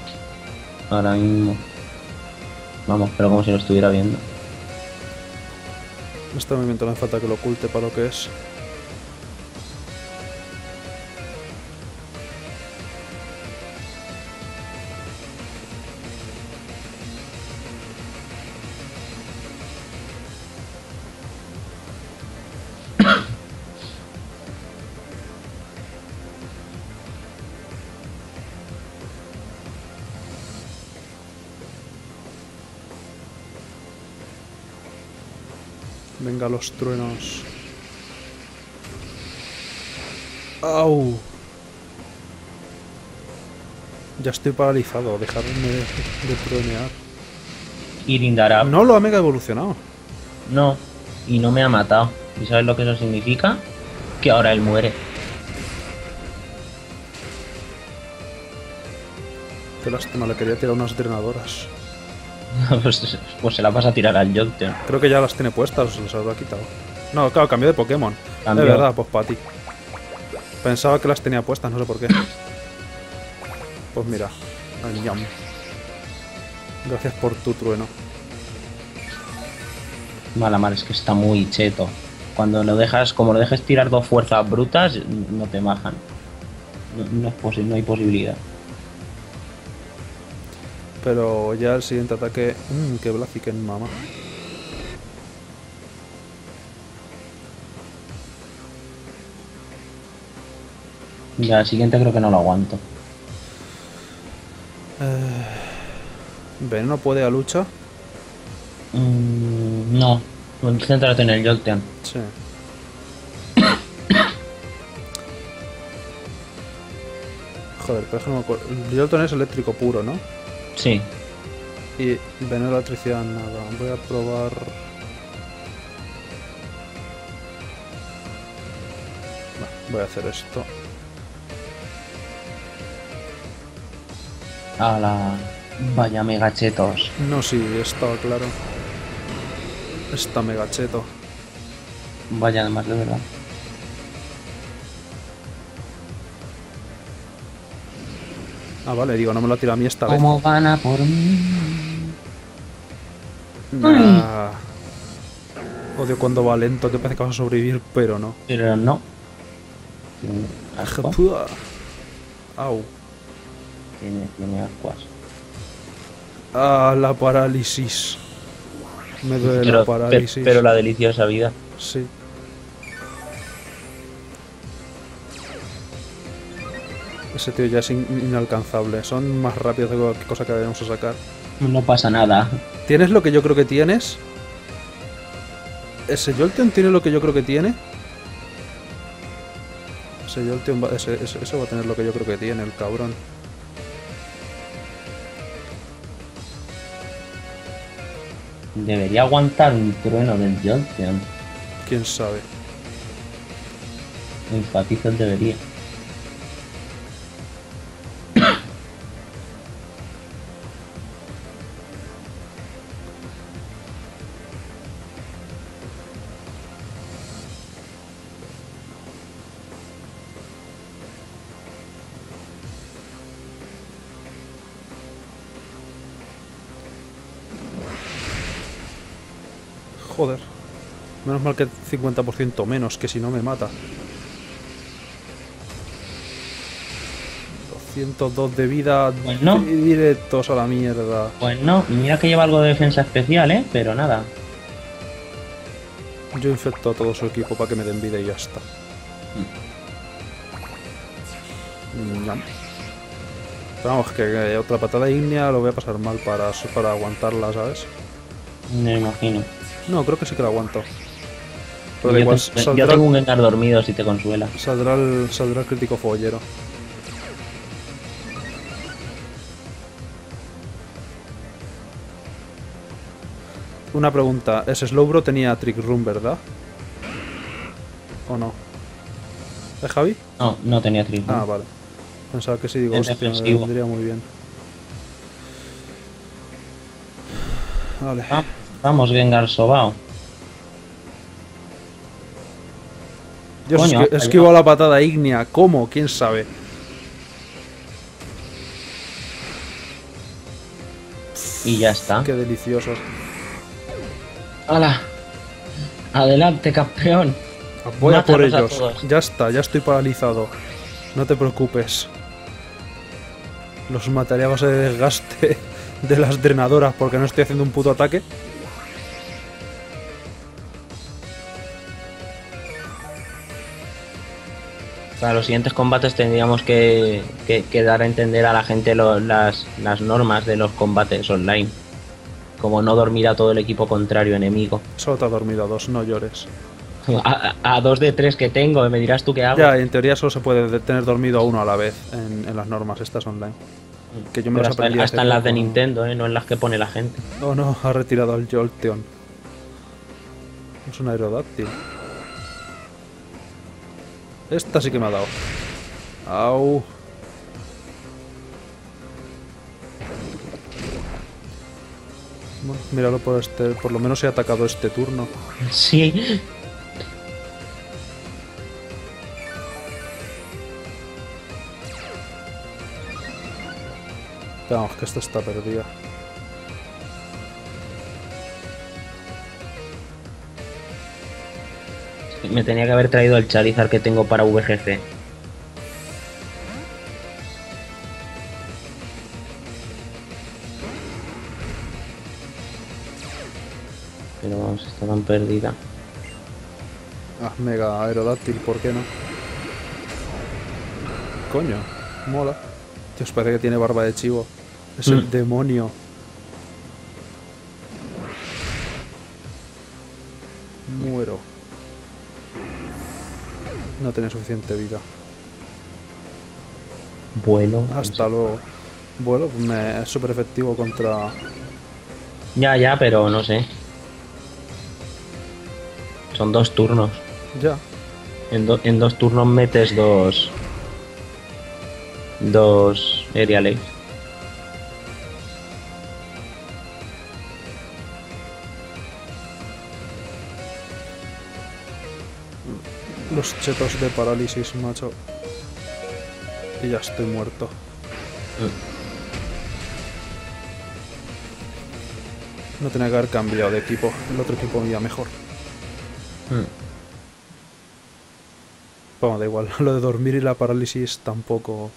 Ahora mismo. Vamos, pero como si lo estuviera viendo. Este movimiento no hace falta que lo oculte para lo que es. Venga los truenos. ¡Au! Ya estoy paralizado, dejarme de, de truenear. Irindarab. No lo ha mega evolucionado. No, y no me ha matado. ¿Y sabes lo que eso significa? Que ahora él muere. Qué lástima, le quería tirar unas drenadoras. pues, pues se la vas a tirar al Jolteon. Creo que ya las tiene puestas, o se las habrá quitado. No, claro, cambió de Pokémon. Cambió. De verdad, pues para ti. Pensaba que las tenía puestas, no sé por qué. Pues mira, al ñam. Gracias por tu trueno. Malamar es que está muy cheto. Cuando lo dejas, como lo dejes tirar dos fuerzas brutas, no te bajan. No, no es posi- no hay posibilidad. Pero ya el siguiente ataque. Mmm, qué Blaziken, mamá. Ya, el siguiente creo que no lo aguanto. Veneno puede a lucha. Mm, no, céntrate en el Jolteon. Sí. Joder, pero es que no me acuerdo. El Jolteon es eléctrico puro, ¿no? Sí, Y veneno electricidad, nada. Voy a probar. Voy a hacer esto. la... Vaya megachetos. No, sí, estaba claro. Está mega cheto. Vaya además de verdad. Ah, vale, digo, no me lo ha tirado a mí esta vez. ¿Cómo van a por mí? Nah. Odio cuando va lento, que parece que vas a sobrevivir, pero no. Pero no. Ascuas. Jepua. Au. Tiene, tiene ascuas. Ah, la parálisis. Me duele Pero, la parálisis. pero la deliciosa vida. Sí. Ese tío ya es in- inalcanzable. Son más rápidos de cualquier cosa que vayamos a sacar. No pasa nada. ¿Tienes lo que yo creo que tienes? ¿Ese Jolteon tiene lo que yo creo que tiene? Ese Jolteon va, ese, ese- ese va a tener lo que yo creo que tiene, el cabrón. Debería aguantar un trueno del Jolteon. ¿Quién sabe? Enfatizo el debería. Menos mal que 50% menos, que si no me mata. 202 de vida Pues no. di- directos a la mierda. Pues no, mira que lleva algo de defensa especial, ¿eh? Pero nada. Yo infecto a todo su equipo para que me den vida y ya está. Vamos, que, que otra patada ígnea lo voy a pasar mal para, para aguantarla, ¿sabes? Me imagino. No, creo que sí que la aguanto. Pero yo, igual te- yo saldrá, tengo un Gengar dormido si te consuela. saldrá, el, saldrá el crítico follero. Una pregunta, ese Slowbro tenía Trick Room, ¿verdad? ¿O no? ¿Es Javi? No, no tenía trick. Ah, vale. Pensaba que sí, digo, hostia, me defensivo. vendría muy bien. Vale. Ah, vamos, Gengar sobao. Yo coño, ha esquivo la patada ígnea. ¿Cómo? ¿Quién sabe? Y ya está. Qué delicioso. ¡Hala! Adelante, campeón. Voy a por a ellos. Ya está, ya estoy paralizado. No te preocupes. Los mataré a base de desgaste de las drenadoras porque no estoy haciendo un puto ataque. Para los siguientes combates tendríamos que, que- que dar a entender a la gente lo- las, las normas de los combates online. Como no dormir a todo el equipo contrario enemigo. Solo te ha dormido a dos, no llores. A, a- a dos de tres que tengo, me dirás tú qué hago. Ya, en teoría solo se puede de- tener dormido a uno a la vez en, en las normas estas online. Que yo me Pero las aprendí hasta en las de. Nintendo, ¿eh? no en las que pone la gente. Oh no, ha retirado al Jolteon. Es un aerodáctil. Esta sí que me ha dado. Au. Bueno, míralo por este. Por lo menos he atacado este turno. Sí. Vamos, que esta está perdida. Me tenía que haber traído el Charizard que tengo para VGC. Pero vamos, está tan perdida. Ah, mega aerodáctil, ¿por qué no? Coño, mola. Dios, parece que tiene barba de chivo. Es el Mm. demonio. No tenía suficiente vida. Vuelo. Hasta luego. Bueno, me, es súper efectivo contra... Ya, ya, pero no sé. Son dos turnos. Ya. En, do- en dos turnos metes dos. Dos Aerial Chetos de parálisis, macho. Y ya estoy muerto. No tenía que haber cambiado de equipo. El otro equipo iba mejor. Bueno, da igual. Lo de dormir y la parálisis tampoco.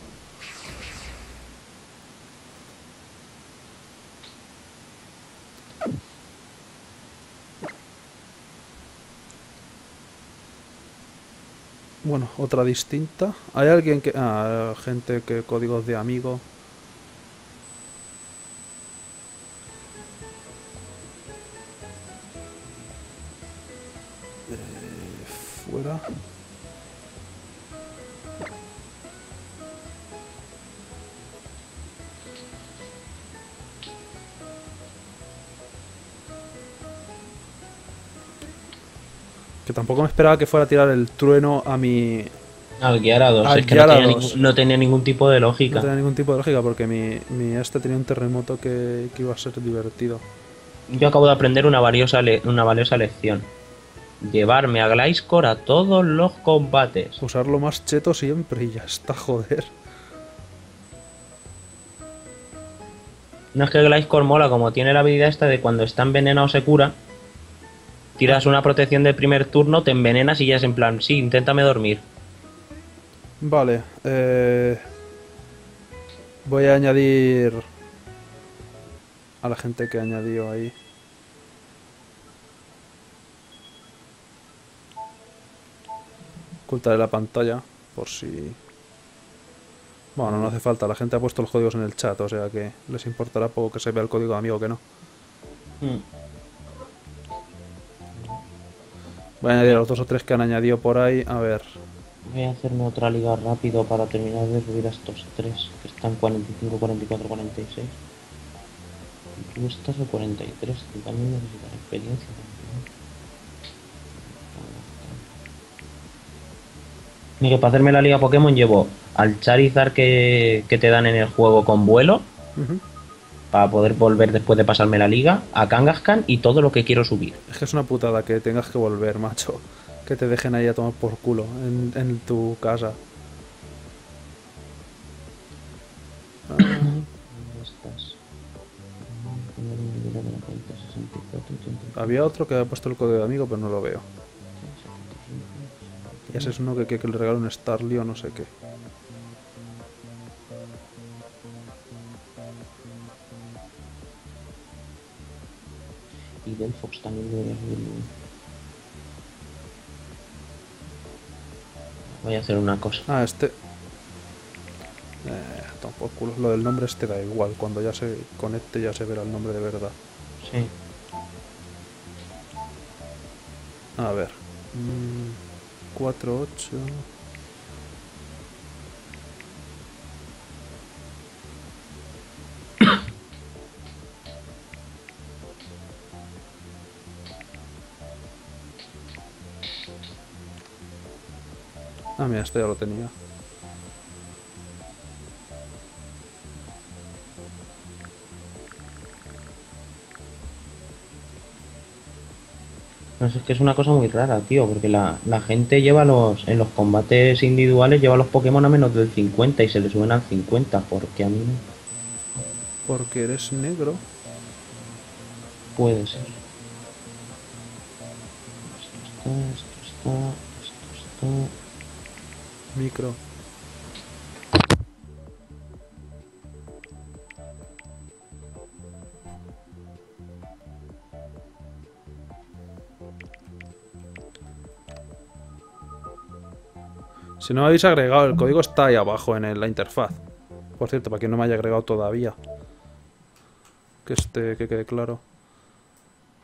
Bueno, otra distinta. ¿Hay alguien que... Ah, gente que códigos de amigo. Eh, fuera. Que tampoco me esperaba que fuera a tirar el trueno a mi... Al Gyarados. Al es que no tenía, ningún, no tenía ningún tipo de lógica. No tenía ningún tipo de lógica porque mi, mi este tenía un terremoto que, que iba a ser divertido. Yo acabo de aprender una valiosa, le- una valiosa lección. Llevarme a Gliscor a todos los combates. Usarlo más cheto siempre y ya está, joder. No es que Gliscor mola, como tiene la habilidad esta de cuando está envenenado se cura. Tiras una protección del primer turno, te envenenas y ya es en plan, sí, inténtame dormir. Vale, eh, voy a añadir a la gente que añadió ahí. Ocultaré la pantalla por si... Bueno, no hace falta, la gente ha puesto los códigos en el chat, o sea que les importará poco que se vea el código de amigo que no. Mm. Voy a añadir a los dos o tres que han añadido por ahí. A ver. Voy a hacerme otra liga rápido para terminar de subir a estos tres, que están 45, 44, 46. Y tú estás a 43, tú también necesitas experiencia. Ni que para hacerme la liga Pokémon llevo al Charizard que, que te dan en el juego con vuelo, Ujú. Para poder volver después de pasarme la liga, a Kangaskhan y todo lo que quiero subir. Es que es una putada que tengas que volver, macho. Que te dejen ahí a tomar por culo en, en tu casa. Ah, había otro que había puesto el código de amigo, pero no lo veo. Y ese es uno que, que, que le regala un Starly o no sé qué. Y del Fox también debería subirlo. Voy a hacer una cosa. Ah, este. Eh, culo. Lo del nombre este da igual. Cuando ya se conecte ya se verá el nombre de verdad. Sí. A ver. 4, 8. Ah, mira, este ya lo tenía. No sé, es que es una cosa muy rara, tío, porque la, la gente lleva los. En los combates individuales lleva los Pokémon a menos del 50 y se le suben al 50, porque a mí no Porque eres negro. puede ser. Esto esto Si no me habéis agregado, el código está ahí abajo en la interfaz. Por cierto, para quien no me haya agregado todavía. Que esté, que quede claro.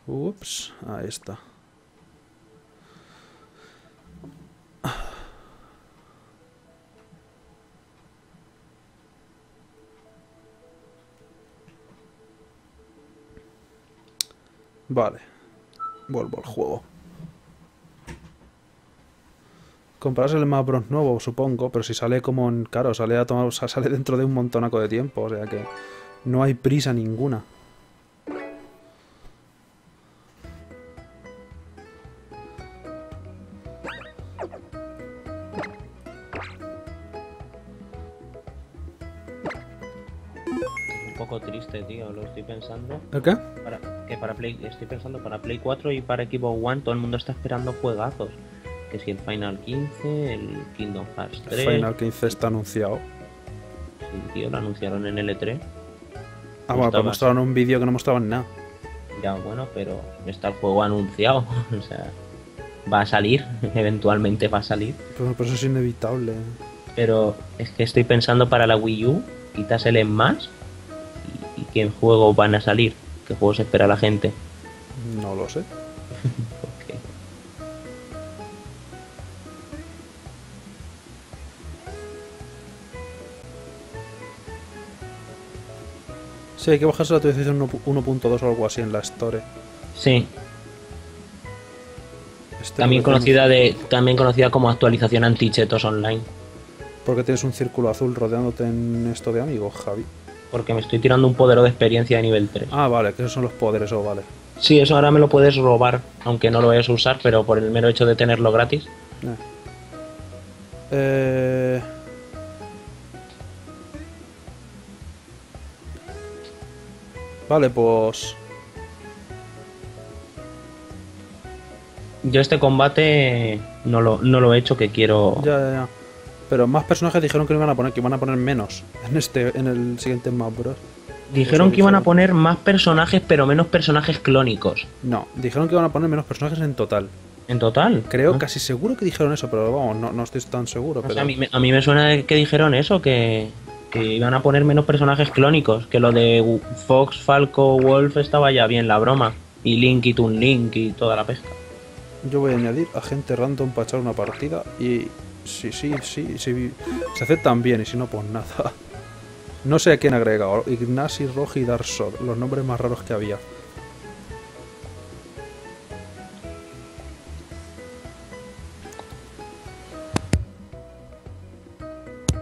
Ups, ahí está. Vale. Vuelvo al juego. Comprarse el Map Bros nuevo, supongo, pero si sale como en. Claro, sale, a tomar, o sea, sale dentro de un montonaco de tiempo, o sea que no hay prisa ninguna. Un poco triste, tío, lo estoy pensando. ¿El qué? Para, que para Play, estoy pensando para Play 4 y para Xbox One todo el mundo está esperando juegazos. Que si el Final 15, el Kingdom Hearts 3. Final 15 está anunciado. Sí, tío, lo anunciaron en L3. Ah, bueno, pero mostraron un vídeo que no mostraban nada. Ya, bueno, pero está el juego anunciado. o sea, va a salir, eventualmente va a salir. Pero, pero eso es inevitable. Pero es que estoy pensando para la Wii U, quitas el más y, y qué juegos van a salir, qué juegos espera la gente. No lo sé. Sí, hay que bajarse la actualización 1.2 o algo así en la Store. Sí, Este también conocida de también conocida como actualización antichetos online, Porque tienes un círculo azul rodeándote en esto de amigos, Javi. Porque me estoy tirando un podero de experiencia de nivel 3. Ah, vale, que esos son los poderes, oh, vale. Sí, eso ahora me lo puedes robar, aunque no lo vayas a usar, pero por el mero hecho de tenerlo gratis. Eh. Eh, Vale, pues... Yo este combate no lo, no lo he hecho, que quiero... Ya, ya, ya. Pero más personajes dijeron que no iban a poner, que iban a poner menos en este, en el siguiente map, bro. Dijeron que iban a poner más personajes, pero menos personajes clónicos. No, dijeron que iban a poner menos personajes en total. ¿En total? Creo, Ah. casi seguro que dijeron eso, pero vamos, no, no estoy tan seguro. O Pero... sea, a, mí, me- a mí me suena que dijeron eso, que, que iban a poner menos personajes clónicos, que lo de Fox, Falco, Wolf estaba ya bien la broma. Y Link y Toon Link y toda la pesca. Yo voy a añadir a gente random para echar una partida y sí, sí, sí, sí, se aceptan bien y si no, pues nada. No sé a quién agrega, Ignasi, Roji y Darsod, los nombres más raros que había.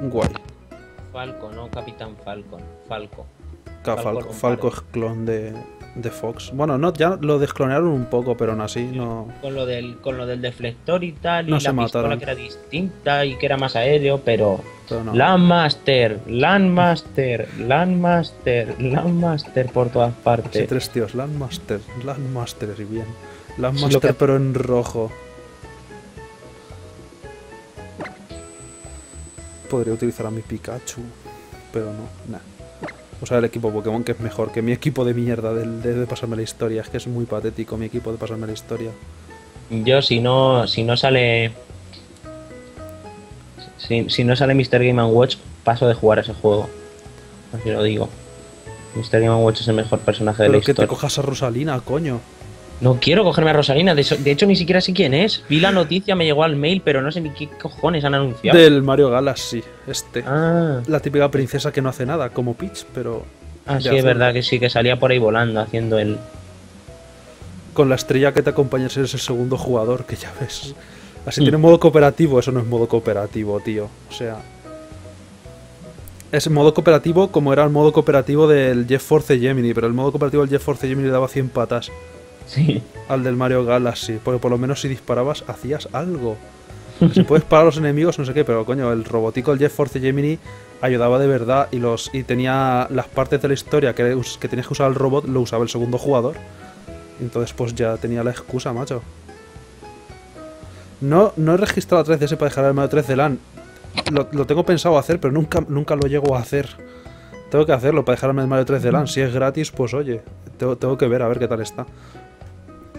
Guay. Falco, no Capitán Falcon. Falco. Falco Falco, es clon de, de Fox. Bueno, no, ya lo desclonearon un poco, pero aún así no. Con lo del, con lo del deflector y tal, y No la se pistola que era distinta y que era más aéreo, pero. pero no. Landmaster, Landmaster, Landmaster, Landmaster por todas Sí, partes. tres tíos, Landmaster, Landmaster y bien. Landmaster que- pero en rojo. Podría utilizar a mi Pikachu, pero no, nah. O sea, el equipo Pokémon que es mejor que mi equipo de mierda de, de pasarme la historia. Es que es muy patético mi equipo de pasarme la historia. Yo si no, si no sale. Si, si no sale Mr. Game Watch, paso de jugar ese juego. Así lo digo. Mr. Game Watch es el mejor personaje de la Pero que te historia. cojas a Rosalina, coño. No quiero cogerme a Rosalina, de, hecho ni siquiera sé quién es. Vi la noticia, me llegó al mail, pero no sé ni qué cojones han anunciado. Del Mario Galaxy, este. Ah, La típica princesa que no hace nada, como Peach, pero ah sí, es verdad que sí, que salía por ahí volando haciendo el... con la estrella que te acompaña si eres el segundo jugador, que ya ves. Así Mm. tiene modo cooperativo, eso no es modo cooperativo, tío. O sea. Es modo cooperativo como era el modo cooperativo del Jet Force Gemini, pero el modo cooperativo del Jet Force Gemini le daba 100 patas Al del Mario Galaxy, porque por lo menos si disparabas hacías algo. Si puedes parar a los enemigos, no sé qué, pero coño, el robotico del Jet Force Gemini ayudaba de verdad y los y tenía las partes de la historia que, que tenías que usar el robot, lo usaba el segundo jugador. Entonces pues ya tenía la excusa, macho. No, no he registrado a 3DS para dejar el Mario 3 de LAN. Lo, lo tengo pensado hacer, pero nunca, nunca lo llego a hacer. Tengo que hacerlo para dejarme el Mario 3 de LAN. Si es gratis, pues oye, tengo, tengo que ver a ver qué tal está.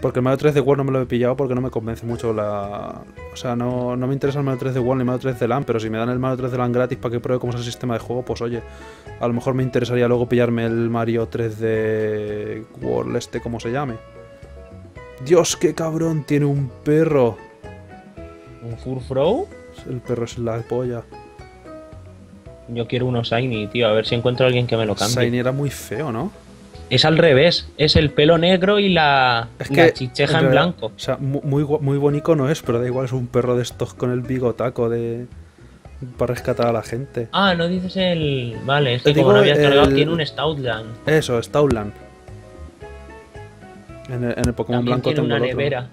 Porque el Mario 3 de World no me lo he pillado porque no me convence mucho la... O sea, no, no me interesa el Mario 3 de World ni el Mario 3 de LAN, pero si me dan el Mario 3 de LAN gratis para que pruebe cómo es el sistema de juego, pues oye, a lo mejor me interesaría luego pillarme el Mario 3 de World este, como se llame. Dios, qué cabrón, tiene un perro. ¿Un Furfrow? El perro es la polla. Yo quiero uno Shiny, tío, a ver si encuentro a alguien que me lo cambie. Shiny era muy feo, ¿no? Es al revés, es el pelo negro y la, Es la chicheja en, realidad, blanco. O sea, mu- muy, muy bonito no es, pero da igual, es un perro de estos con el bigotaco de... para rescatar a la gente. Ah, no dices el... Vale, es que como no digo había cargado, el- tiene un Stoutland. Eso, Stauland. En el, en el Pokémon También blanco tiene tengo una otro. nevera.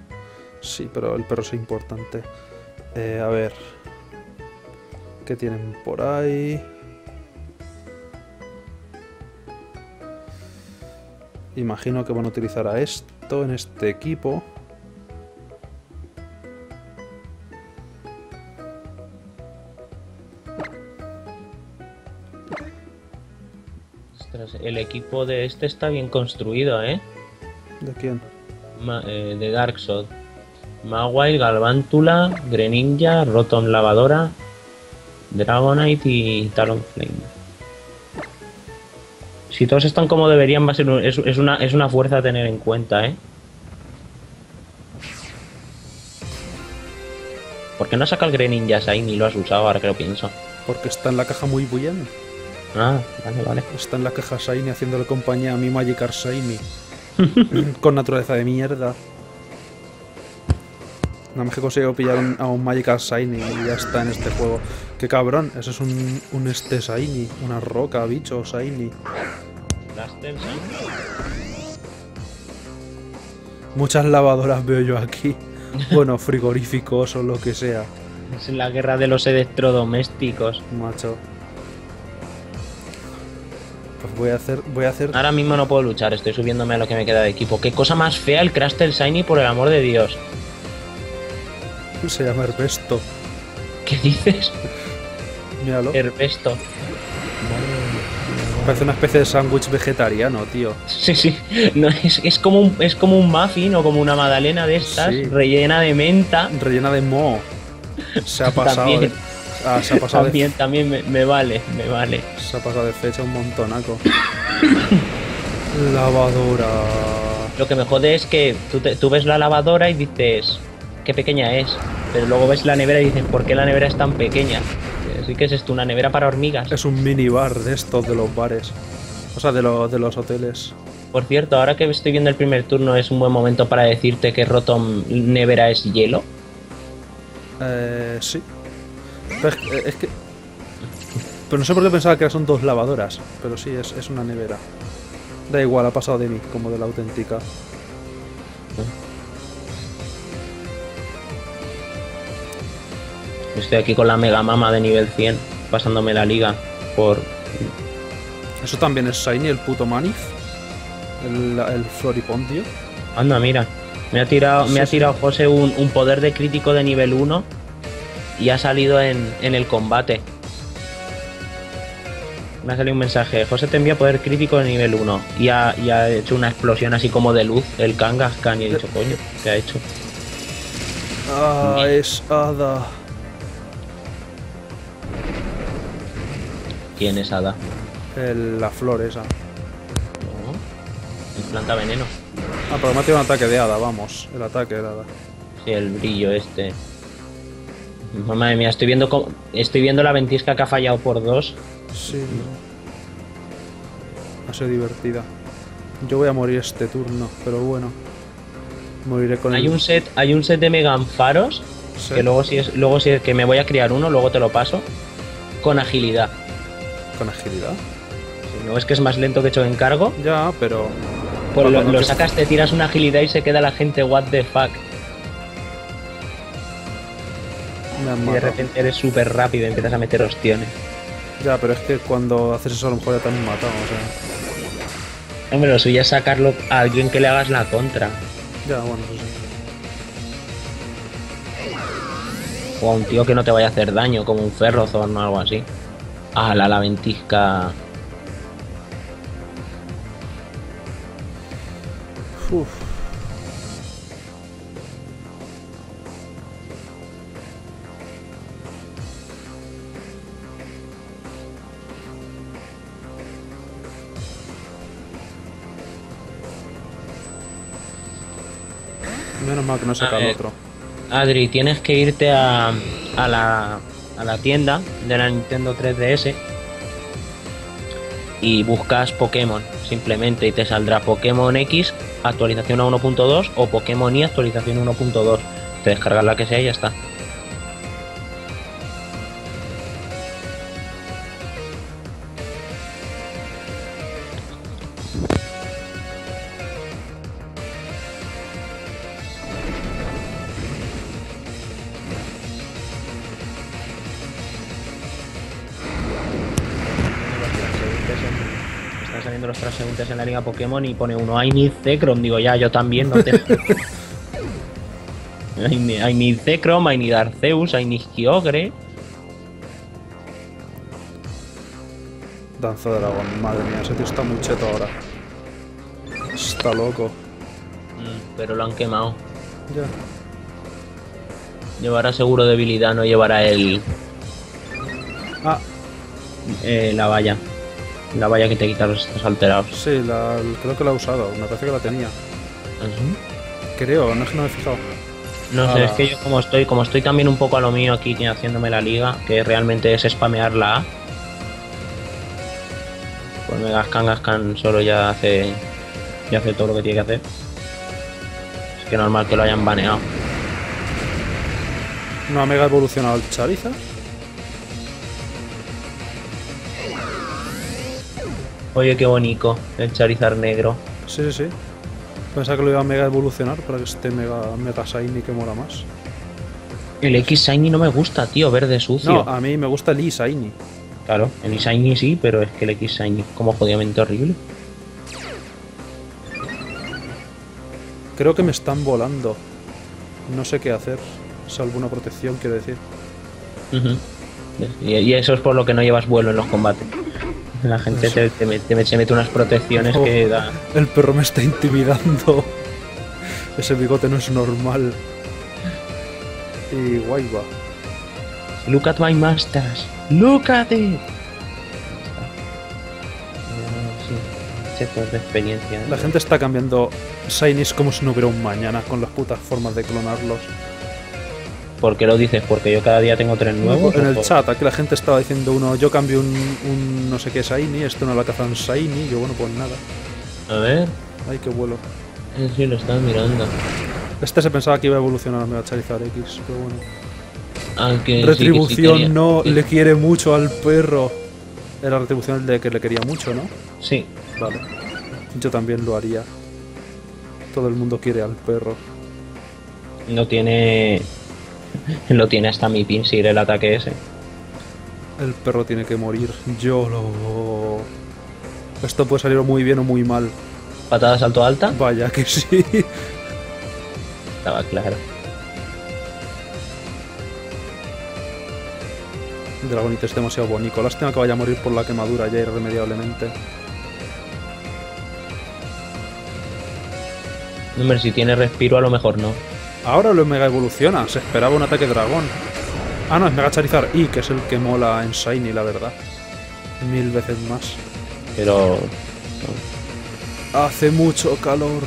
Sí, pero el perro es importante. Eh, a ver. ¿Qué tienen por ahí? Imagino que van a utilizar a esto en este equipo. Ostras, el equipo de este está bien construido, ¿eh? ¿De quién? Ma- eh, de Darkshot. Mawile, Galvántula, Greninja, Rotom Lavadora, Dragonite y Talonflame. Si todos están como deberían, va a ser un- es, es una, es una fuerza a tener en cuenta, ¿eh? ¿Por qué no saca el Greninja ahí ni lo has usado ahora que lo pienso? Porque está en la caja muy bien. Ah, vale, vale. Está en la caja Shiny haciéndole compañía a mi Magikarp Shiny. Con naturaleza de mierda. Nada más que consigo pillar un- a un Magikarp Shiny y ya está en este juego. Qué cabrón, eso es un, un este Shiny, una roca, bicho Shiny. Blaster, sí. Muchas lavadoras veo yo aquí. Bueno, frigoríficos o lo que sea, Es la guerra de los electrodomésticos. macho. Pues voy a hacer, voy a hacer Ahora mismo no puedo luchar, estoy subiéndome a lo que me queda de equipo. Qué cosa más fea el Crustle Shiny, por el amor de Dios. se llama Herbesto. ¿Qué dices? Míralo. Herbesto. Parece una especie de sándwich vegetariano, tío. Sí, sí. No, es, es, como un, es como un muffin o como una magdalena de estas, Sí. rellena de menta. Rellena de mo. Se ha pasado También. de... Ah, se ha pasado de... También, también me, me vale, me vale. Se ha pasado de fecha un montonaco. Lavadora. Lo que me jode es que tú, te- tú ves la lavadora y dices, qué pequeña es. Pero luego ves la nevera y dices, ¿por qué la nevera es tan pequeña? Que es esto, una nevera para hormigas. Es un minibar de estos de los bares. O sea, de, los de los hoteles. Por cierto, ahora que estoy viendo el primer turno, es un buen momento para decirte que Rotom Nevera es hielo. Eh, sí. Pero es, que- es que... Pero no sé por qué pensaba que son dos lavadoras. Pero sí, es, es una nevera. Da igual, ha pasado de mí, como de la auténtica. Estoy aquí con la Mega Mama de nivel 100, pasándome la liga por... Eso también es Shiny, el puto Manif. El, el Floripondio. Anda, mira. Me ha tirado, me ha sí. tirado José un, un poder de crítico de nivel 1 y ha salido en, en el combate. Me ha salido un mensaje. José te envía poder crítico de nivel 1 y ha, y ha hecho una explosión así como de luz, el Kangaskhan, y he dicho, coño, ¿qué ha hecho? Ah, es Hada. ¿Quién es Ada? El- la flor esa. No. El planta veneno. Ah, pero me ha tirado un ataque de Hada, vamos. El ataque de Hada. Sí, el brillo este. Madre mía, estoy viendo cómo- estoy viendo la ventisca que ha fallado por dos. Sí. Ha sido divertida. Yo voy a morir este turno, pero bueno. Moriré con Hay el... un set, hay un set de meganfaros Sí. que luego si es, luego si es que me voy a criar uno, luego te lo paso. Con agilidad. Con agilidad. Si no es que es más lento que hecho encargo, Ya, pero... pues lo, lo sacas, te tiras una agilidad y se queda la gente what the fuck. Y de repente eres súper rápido y empiezas a meter ostiones. Ya, pero es que cuando haces eso a lo mejor ya te han matado, o sea... Hombre, lo suyo es sacarlo a alguien que le hagas la contra. Ya, bueno, eso sí. O a un tío que no te vaya a hacer daño, como un Ferrozón o algo así. A la, la ventisca. Uf. Menos mal que no saca A el ver. otro. Adri, tienes que irte a, a, la, a la tienda de la Nintendo 3DS y buscas Pokémon simplemente y te saldrá Pokémon X actualización a 1.2 o Pokémon Y actualización 1.2. Te descargas la que sea y ya está. Pokémon y pone uno, I need Zekrom. Digo, ya, yo también, no te... I need, I need Zekrom, I need Arceus, I need Kyogre. Danza de dragón, madre mía, ese tío está muy cheto ahora. Está loco. Mm, pero lo han quemado. Ya. Llevará seguro debilidad, no llevará el, Ah, eh, la valla. La valla que te quita los alterados. sí, la, creo que la he usado. Me parece que la tenía. Creo, no es que no me he fijado. No sé, es que yo como estoy, como estoy también un poco a lo mío aquí haciéndome la liga, que realmente es spamear la A. Pues Megascan Gascan solo ya hace. ya hace todo lo que tiene que hacer. Es que normal que lo hayan baneado. No ha mega evolucionado el Charizard. Oye, qué bonito, el Charizard negro. Sí, sí, sí. Pensaba que lo iba a mega evolucionar para que esté mega, mega shiny que mola más. El X Shiny no me gusta, tío, verde sucio. No, a mí me gusta el E shiny. Claro, el Shiny sí, pero es que el X Shiny como jodidamente horrible. Creo que me están volando. No sé qué hacer. Salvo una protección, quiero decir. Y eso es por lo que no llevas vuelo en los combates. La gente te, te te se mete unas protecciones Oh. que da. El perro me está intimidando. Ese bigote no es normal. Y guay va. Look at my masters. Look at it. Sí, de experiencia. La gente está cambiando Shinies como si no hubiera un mañana con las putas formas de clonarlos. ¿Por qué lo dices? Porque yo cada día tengo tres nuevos. en ¿o el por- chat, aquí la gente estaba diciendo uno, yo cambio un, un no sé qué Shiny, esto no la cazan Shiny, yo bueno pues nada. A ver. Ay, qué vuelo. eh, Sí, lo estás mirando. Este se pensaba que iba a evolucionar a Mega Charizard X, pero bueno. Aunque sí que sí Retribución quería- no sí. le quiere mucho al perro. Era retribución el de que le quería mucho, ¿no? Sí. Vale. Yo también lo haría. Todo el mundo quiere al perro. No tiene. Lo tiene hasta mi pinsir el ataque ese. El perro tiene que morir. Yo lo... Esto puede salir muy bien o muy mal. Patada salto alta. Vaya que sí. Estaba claro. Dragonite es demasiado bonito. Lástima que vaya a morir por la quemadura ya irremediablemente. Hombre, si tiene respiro, a lo mejor no. Ahora lo mega evoluciona. Se esperaba un ataque dragón. Ah, no, es Mega Charizard I, que es el que mola en Shiny, la verdad. Mil veces más. Pero. Hace mucho calor.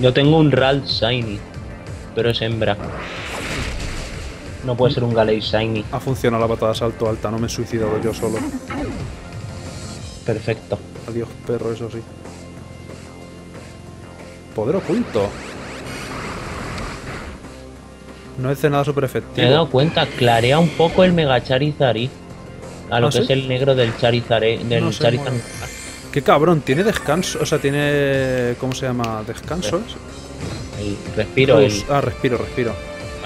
Yo tengo un Ralt Shiny. Pero es hembra. No puede ser un Galei Shiny. Ha funcionado la patada salto alta, no me he suicidado yo solo. Perfecto. Adiós, perro, eso sí. Poder oculto. No es de nada super Me he dado efectivo. cuenta, clarea un poco el Mega Charizard. A lo ¿Ah, que sí? es el negro del Charizard, E- del No sé, Charizard. mola. Qué cabrón, tiene descanso. O sea, tiene. ¿Cómo se llama? ¿Descanso? El respiro, el, Ah, respiro, respiro.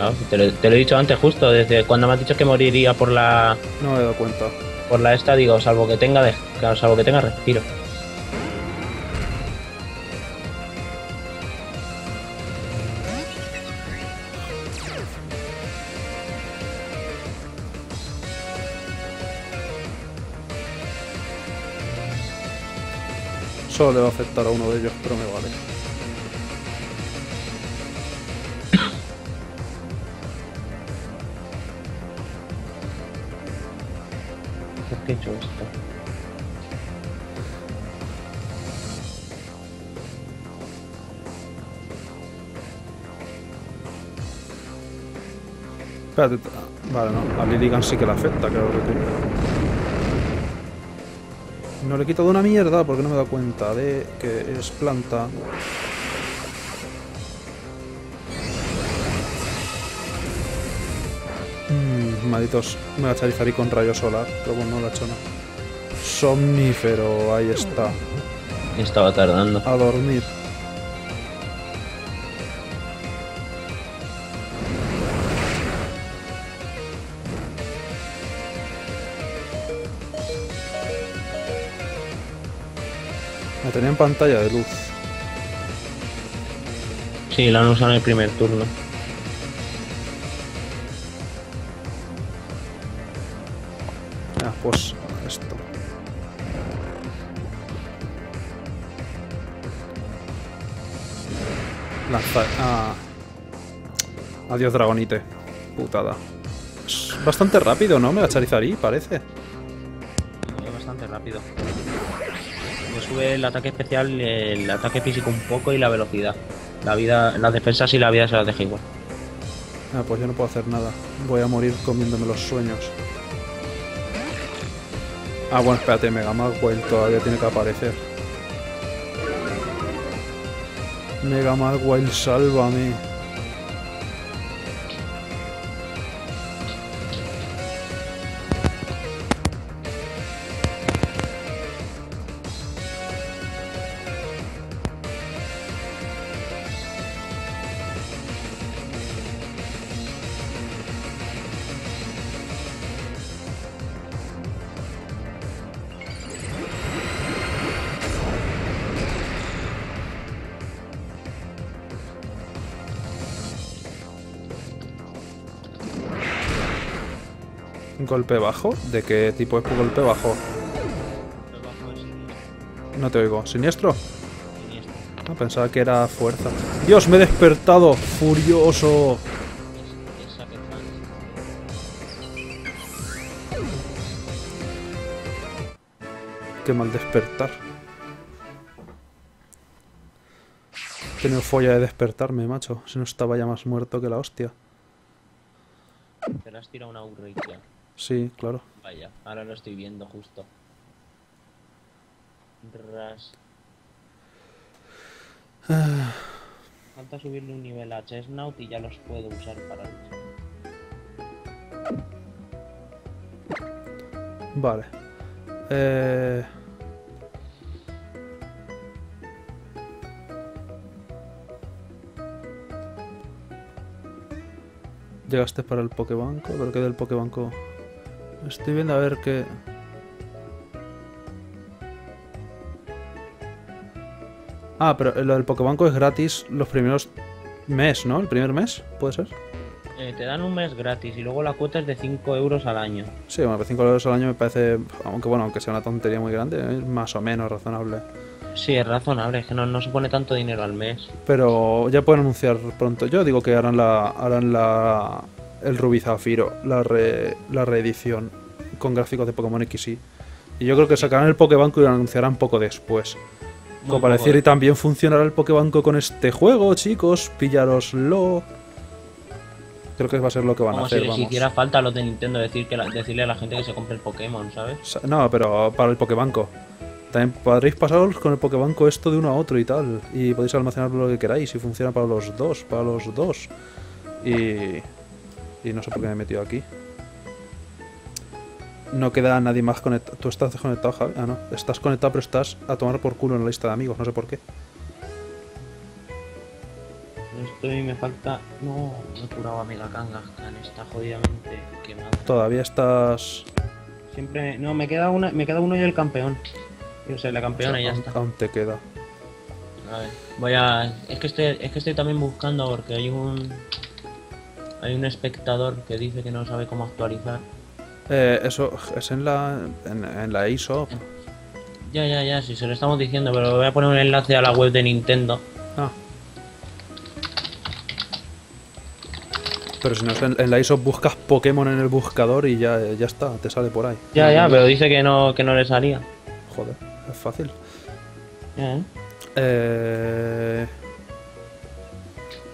Ah, te, lo, te lo he dicho antes justo, desde cuando me has dicho que moriría por la No me he dado cuenta. por la esta, digo, salvo que tenga claro, salvo que tenga respiro. Solo le va a afectar a uno de ellos, pero me vale. ¿Por qué he hecho esto? Espérate. Vale, no. A Liligan sí que le afecta, claro que sí. No le quito de una mierda porque no me he dado cuenta de que es planta. Mmm, malditos. Me va a Charizard y con rayo solar, pero bueno, no lo ha hecho nada. Somnífero, ahí está. Estaba tardando. A dormir. Me tenía en pantalla de luz. Sí, la han usado en el primer turno. Ah, pues esto. Lanza. Ah. Adiós, Dragonite. Putada. Es bastante rápido, ¿no? Me la Charizard parece. El ataque especial, el ataque físico un poco y la velocidad. La vida, las defensas y la vida se las deja igual. Ah, pues yo no puedo hacer nada. Voy a morir comiéndome los sueños. Ah, bueno, espérate, Mega Magwell todavía tiene que aparecer. Mega Magwell, sálvame. ¿Golpe bajo? ¿De qué tipo es golpe bajo? No te oigo. ¿Siniestro? Siniestro. No, pensaba que era fuerza. ¡Dios, me he despertado! ¡Furioso! Qué mal despertar. He tenido folla de despertarme, macho. Si no estaba ya más muerto que la hostia. Te la has tirado una. Sí, claro. Vaya, ahora lo estoy viendo justo. Ras. Falta subirle un nivel a Chestnut y ya los puedo usar para luchar. Vale. Eh... Llegaste para el Pokebanco, pero ¿qué del Pokebanco? Estoy viendo a ver qué... Ah, pero lo del Pokebanco es gratis los primeros mes, ¿no? ¿El primer mes? ¿Puede ser? Eh, te dan un mes gratis y luego la cuota es de 5 euros al año. Sí, bueno, 5 euros al año me parece, aunque bueno, aunque sea una tontería muy grande, es más o menos razonable. Sí, es razonable, es que no, no supone tanto dinero al mes. Pero ya pueden anunciar pronto. Yo digo que harán la harán la el Rubí Zafiro, la, re- la reedición con gráficos de Pokémon XY. Y yo creo que sacarán el Pokébanco y lo anunciarán poco después. Como para decir, y también funcionará el Pokébanco con este juego, chicos, pillároslo. Creo que va a ser lo que van a si hacer, les vamos. hiciera falta los de Nintendo decir que la- decirle a la gente que se compre el Pokémon, ¿sabes? Sa- No, pero para el Pokébanco. También podréis pasaros con el Pokébanco esto de uno a otro y tal. Y podéis almacenar lo que queráis y funciona para los dos, para los dos. Y... Y no sé por qué me he metido aquí. No queda nadie más conectado. ¿Tú estás desconectado, Javi? Ah, no. Estás conectado, pero estás a tomar por culo en la lista de amigos. No sé por qué. Estoy, me falta. No, no he curado a Mega Kangaskhan, está jodidamente quemado. Todavía estás... Siempre. No, me queda una, me queda uno y el campeón. Yo sé, la campeona y ya está. aún te queda. A ver, voy a. Es que estoy, es que estoy también buscando porque hay un. Hay un espectador que dice que no sabe cómo actualizar. Eh, eso es en la... En, en la ISO. Ya, ya, ya, sí, se lo estamos diciendo, pero voy a poner un enlace a la web de Nintendo. Ah. Pero si no en, en la ISO buscas Pokémon en el buscador y ya, ya está, te sale por ahí. Ya, ya, pero dice que no, que no le salía. Joder, es fácil. Ya, ¿eh? Eh...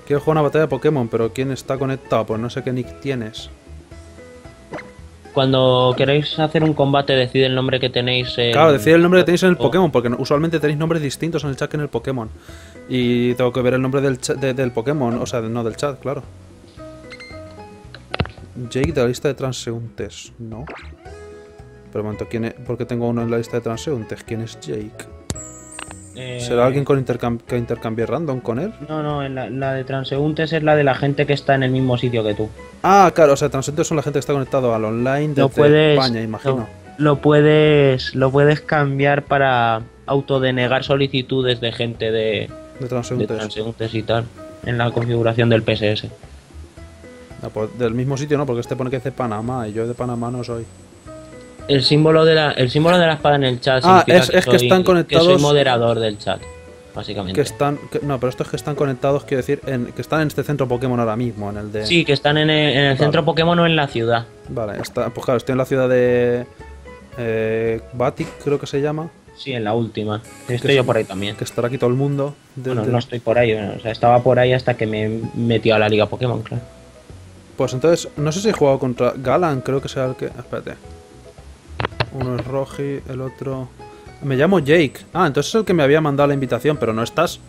Quiero jugar una batalla de Pokémon, pero ¿quién está conectado? Pues no sé qué nick tienes. Cuando queréis hacer un combate, decide el nombre que tenéis. en- Claro, decid el nombre que tenéis en el o- Pokémon, porque usualmente tenéis nombres distintos en el chat que en el Pokémon. Y tengo que ver el nombre del, de- del Pokémon, o sea, no del chat, claro. Jake de la lista de transeúntes, ¿no? Pero momento, ¿quién es? ¿por qué tengo uno en la lista de transeúntes? ¿Quién es Jake? Eh, ¿Será alguien con que intercambie random con él? No, no, la, la de transeúntes es la de la gente que está en el mismo sitio que tú. Ah, claro, o sea, transeúntes son la gente que está conectado al online desde puedes. España, imagino. Lo, lo puedes. Lo puedes cambiar para autodenegar solicitudes de gente de, De de transeúntes. transeúntes y tal. En la configuración del PSS. Ah, pues del mismo sitio no, porque este pone que es de Panamá y yo de Panamá no soy. El símbolo de la, el símbolo de la espada en el chat. Ah, es- es que soy- están Que conectados- soy moderador del chat, básicamente. Que están. que- no, pero esto es que están conectados, quiero decir, en, que están en este centro Pokémon ahora mismo, en el de. Sí, que están en el, en el centro Pokémon o en la ciudad. Vale, está, pues claro, estoy en la ciudad de. Eh, Batik, creo que se llama. Sí, en la última. Que Estoy es- yo por ahí también. Que estará aquí todo el mundo. desde- Bueno, no estoy por ahí, bueno, o sea, estaba por ahí hasta que me metió a la liga Pokémon, claro. Pues entonces, no sé si he jugado contra Galan, creo que sea el que. Espérate. Uno es Roji, el otro. Me llamo Jake. Ah, entonces es el que me había mandado la invitación, pero no estás.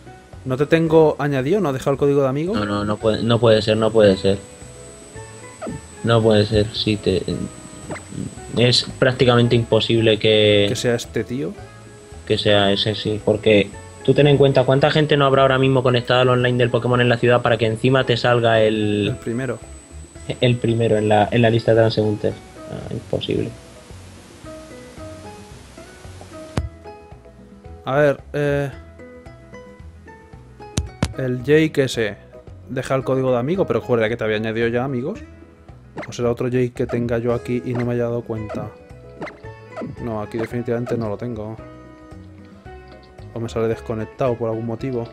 ¿No te tengo añadido? ¿No has dejado el código de amigo? No, no, no puede, no puede ser, no puede ser. No puede ser, sí te... Es prácticamente imposible que, Que sea este tío. que sea ese, sí, porque tú ten en cuenta cuánta gente no habrá ahora mismo conectada al online del Pokémon en la ciudad para que encima te salga El el, primero. el primero en la, en la lista de transeúntes. Ah, imposible. A ver, eh. El Jake ese. Deja el código de amigo, pero juraría que te había añadido ya amigos. O será otro Jake que tenga yo aquí y no me haya dado cuenta. No, aquí definitivamente no lo tengo. O me sale desconectado por algún motivo.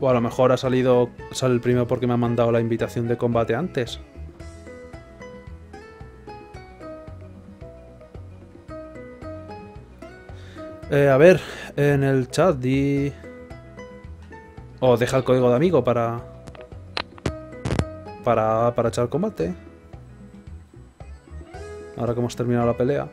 O a lo mejor ha salido. Sale el primero porque me ha mandado la invitación de combate antes. Eh, a ver, en el chat di. O deja el código de amigo para. Para, para echar combate. Ahora que hemos terminado la pelea.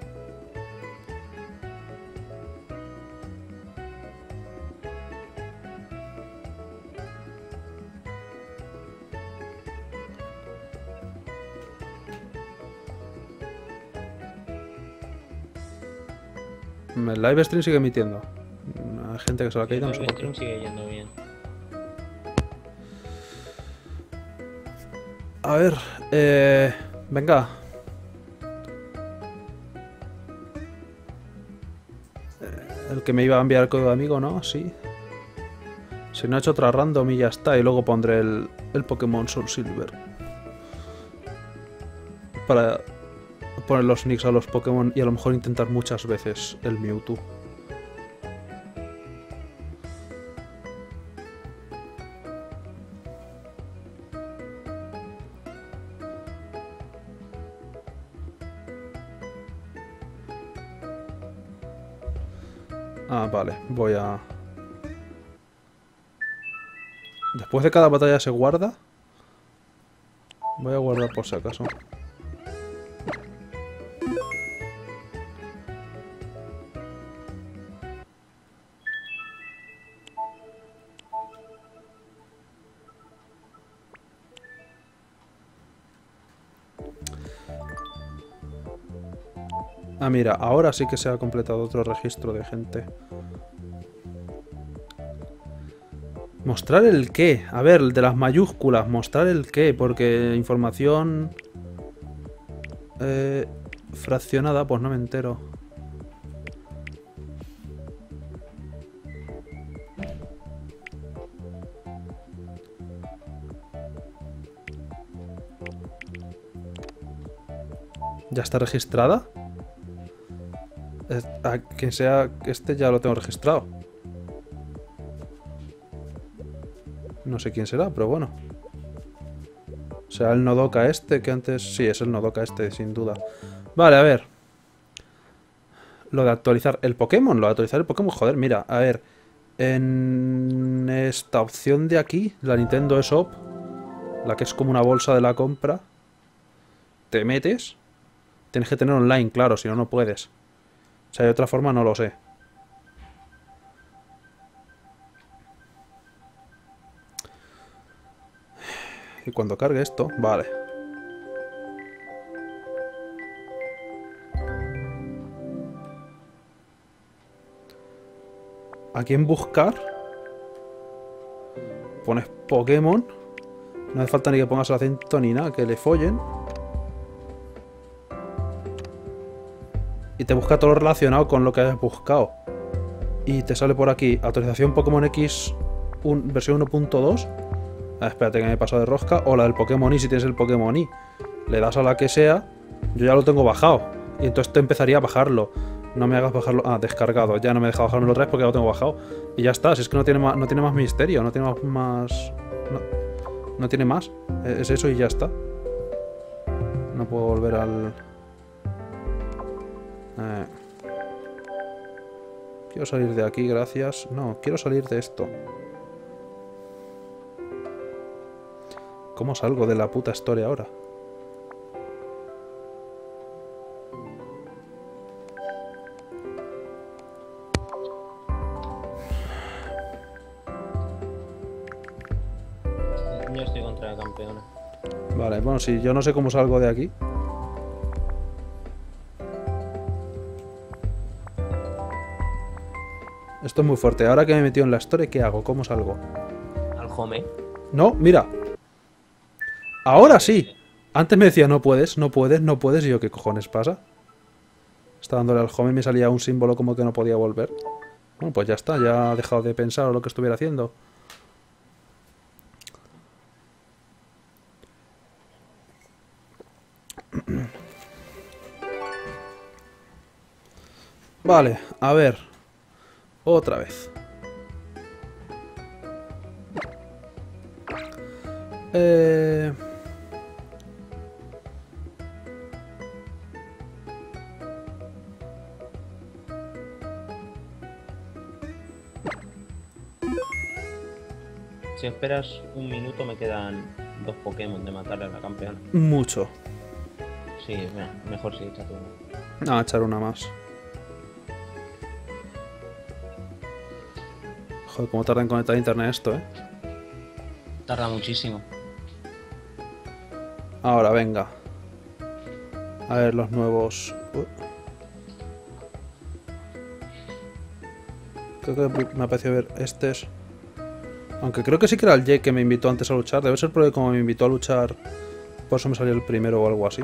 El live stream sigue emitiendo. Hay gente que se lo ha caído, no sé El por qué. stream sigue yendo bien. A ver, eh, venga. El que me iba a enviar el código de amigo, ¿no? Sí. Si no he hecho otra random y ya está. Y luego pondré el, el Pokémon Soul Silver. Para poner los nicks a los Pokémon y a lo mejor intentar muchas veces el Mewtwo. Ah, vale, voy a... Después de cada batalla se guarda. Voy a guardar por si acaso. Ah, mira, ahora sí que se ha completado otro registro de gente. Mostrar el qué. A ver, de las mayúsculas. Mostrar el qué. Porque información... eh, fraccionada, pues no me entero. ¿Ya está registrada? A que sea este ya lo tengo registrado. No sé quién será, pero bueno. ¿Será el Nodoka este que antes... Sí, es el Nodoka este, sin duda. Vale, a ver. Lo de actualizar el Pokémon, lo de actualizar el Pokémon, joder, mira, a ver. En esta opción de aquí, la Nintendo eShop, la que es como una bolsa de la compra, te metes. Tienes que tener online, claro, si no, no puedes. O sea, de otra forma no lo sé. Y cuando cargue esto, vale. Aquí en buscar pones Pokémon. No hace falta ni que pongas el acento ni nada, que le follen. Y te busca todo lo relacionado con lo que hayas buscado. Y te sale por aquí actualización Pokémon X versión 1.2. Ah, espérate que me he pasado de rosca. O la del Pokémon Y si tienes el Pokémon Y. Le das a la que sea. Yo ya lo tengo bajado. Y entonces te empezaría a bajarlo. No me hagas bajarlo. Ah, descargado. Ya no me deja bajarme los tres porque ya lo tengo bajado. Y ya está. Si es que no tiene más, no tiene más misterio. No tiene más. no tiene más. E- Es eso y ya está. No puedo volver al. Eh. Quiero salir de aquí, gracias. No, quiero salir de esto. ¿Cómo salgo de la puta historia ahora? Yo estoy contra la campeona. Vale, bueno, si yo no sé cómo salgo de aquí. Esto es muy fuerte. Ahora que me he metido en la historia, ¿qué hago? ¿Cómo salgo? Al home. No, mira. Ahora sí. Antes me decía, no puedes, no puedes, no puedes. Y yo, ¿qué cojones pasa? Estaba dándole al home y me salía un símbolo como que no podía volver. Bueno, pues ya está, ya ha dejado de pensar lo que estuviera haciendo. Vale, a ver. Otra vez. Eh... Si esperas un minuto me quedan dos Pokémon de matarle a la campeona. Mucho. Sí, mejor sí, échate uno. No, echar una más. Joder, cómo tarda en conectar a internet esto, eh. Tarda muchísimo. Ahora, venga. A ver los nuevos. Uh. Creo que me apetece ver este es. Aunque creo que sí que era el Jake que me invitó antes a luchar. Debe ser porque como me invitó a luchar, por eso me salió el primero o algo así.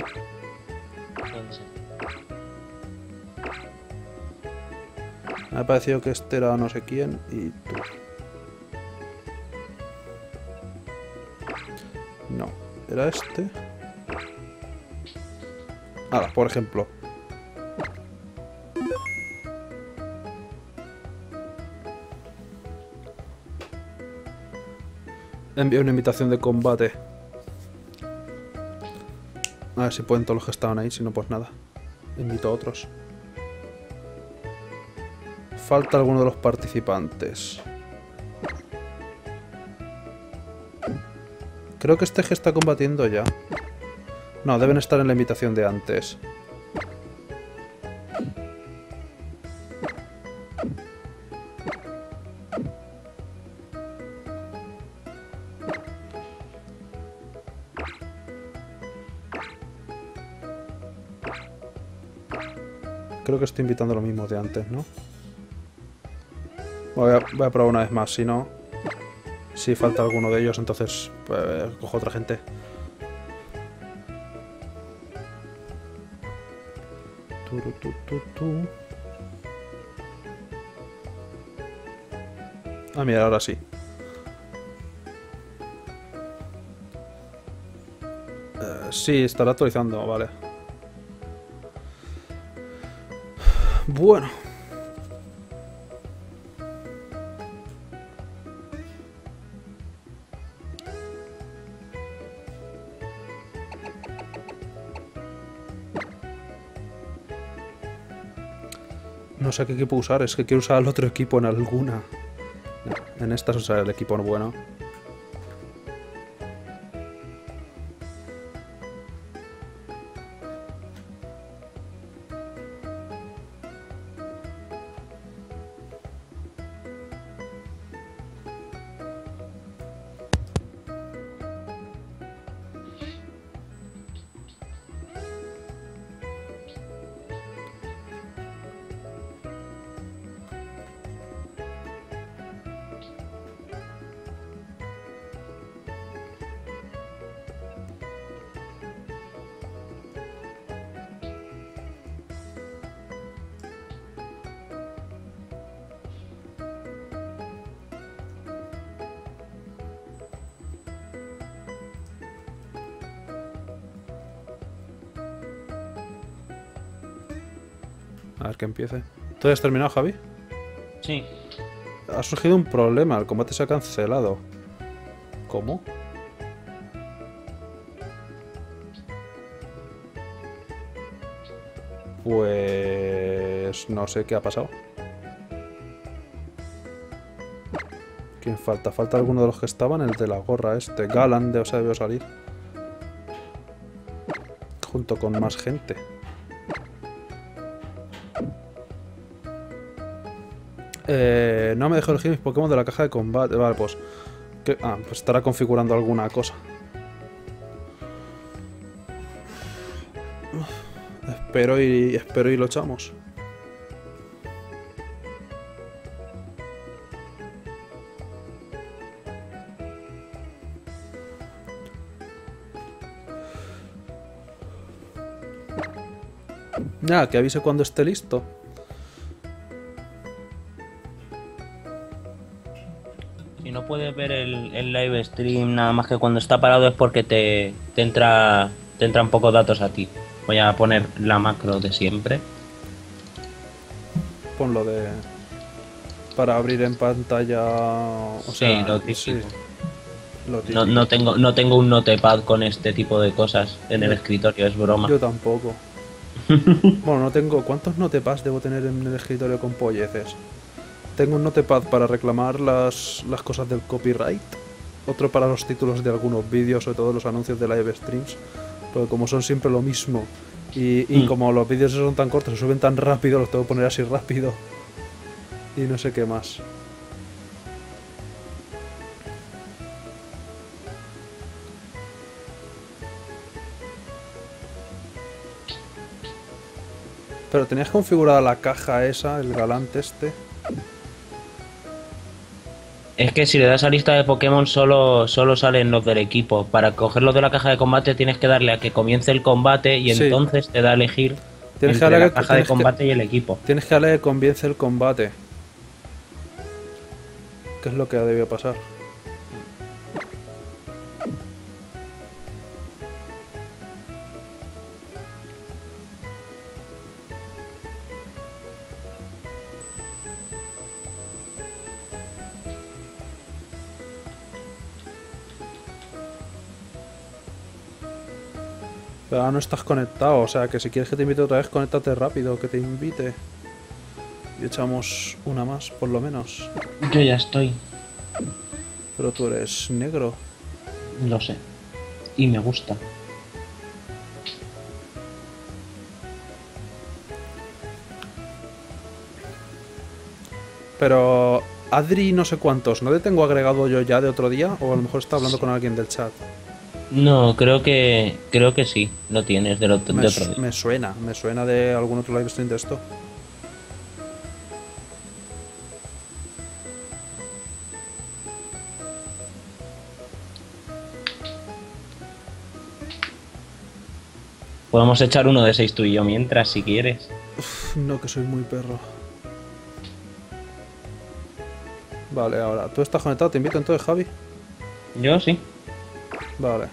Me ha parecido que este era no sé quién y tú. No, era este. Ahora, por ejemplo. Envío una invitación de combate. A ver si pueden todos los que estaban ahí, si no, pues nada. Invito a otros. Falta alguno de los participantes. Creo que este G está combatiendo ya. No, deben estar en la invitación de antes. Creo que estoy invitando lo mismo de antes, ¿no? Voy a, probar una vez más, si no... Si falta alguno de ellos, entonces pues, cojo otra gente. Ah, mira, ahora sí. Eh, sí, estará actualizando, vale. Bueno. No sé qué equipo usar, es que quiero usar al otro equipo en alguna. En estas usaré el equipo bueno. Empiece. ¿Tú has terminado, Javi? Sí. Ha surgido un problema, el combate se ha cancelado. ¿Cómo? Pues... no sé qué ha pasado. ¿Quién falta? Falta alguno de los que estaban, el de la gorra este. Galan de, o sea, debió salir. Junto con más gente. Eh, no me dejo elegir mis Pokémon de la caja de combate. Vale, pues... Ah, pues estará configurando alguna cosa. Espero y, espero y lo echamos. Nada, que avise cuando esté listo. Puedes ver el, el live stream nada más que cuando está parado es porque te, te entra te entran pocos datos a ti. Voy a poner la macro de siempre. ponlo de... Para abrir en pantalla... O Sí, sea, lo típico. lo No, típico. no tengo, no tengo un notepad con este tipo de cosas en el escritorio, es broma. Yo tampoco. bueno, no tengo... ¿Cuántos notepads debo tener en el escritorio con polleces? Tengo un notepad para reclamar las, las cosas del copyright. Otro para los títulos de algunos vídeos, sobre todo los anuncios de live streams. Porque como son siempre lo mismo. Y, y Mm. como los vídeos son tan cortos, se suben tan rápido, los tengo que poner así rápido. Y no sé qué más. Pero tenías configurada la caja esa, el galante este. Es que si le das a lista de Pokémon solo, solo salen los del equipo. Para cogerlos de la caja de combate tienes que darle a que comience el combate y Sí. entonces te da a elegir Tienes que darle la caja de que- combate y el equipo. Tienes que darle que convience el combate. ¿Qué es lo que ha debido pasar? Pero ahora no estás conectado, o sea que si quieres que te invite otra vez, conéctate rápido, que te invite. Y echamos una más, por lo menos. Yo ya estoy, Pero tú eres negro. lo sé. Y me gusta. Pero Adri no sé cuántos, ¿no te tengo agregado yo ya de otro día? O a lo mejor está hablando con alguien del chat. No, creo que creo que sí, lo tienes del otro, Me, de otro día. me suena, me suena de algún otro live stream de esto. Podemos echar uno de seis tú y yo mientras, si quieres. Uf, no, que soy muy perro. Vale, ahora, ¿tú estás conectado? ¿Te invito entonces, Javi? Yo sí. Vale.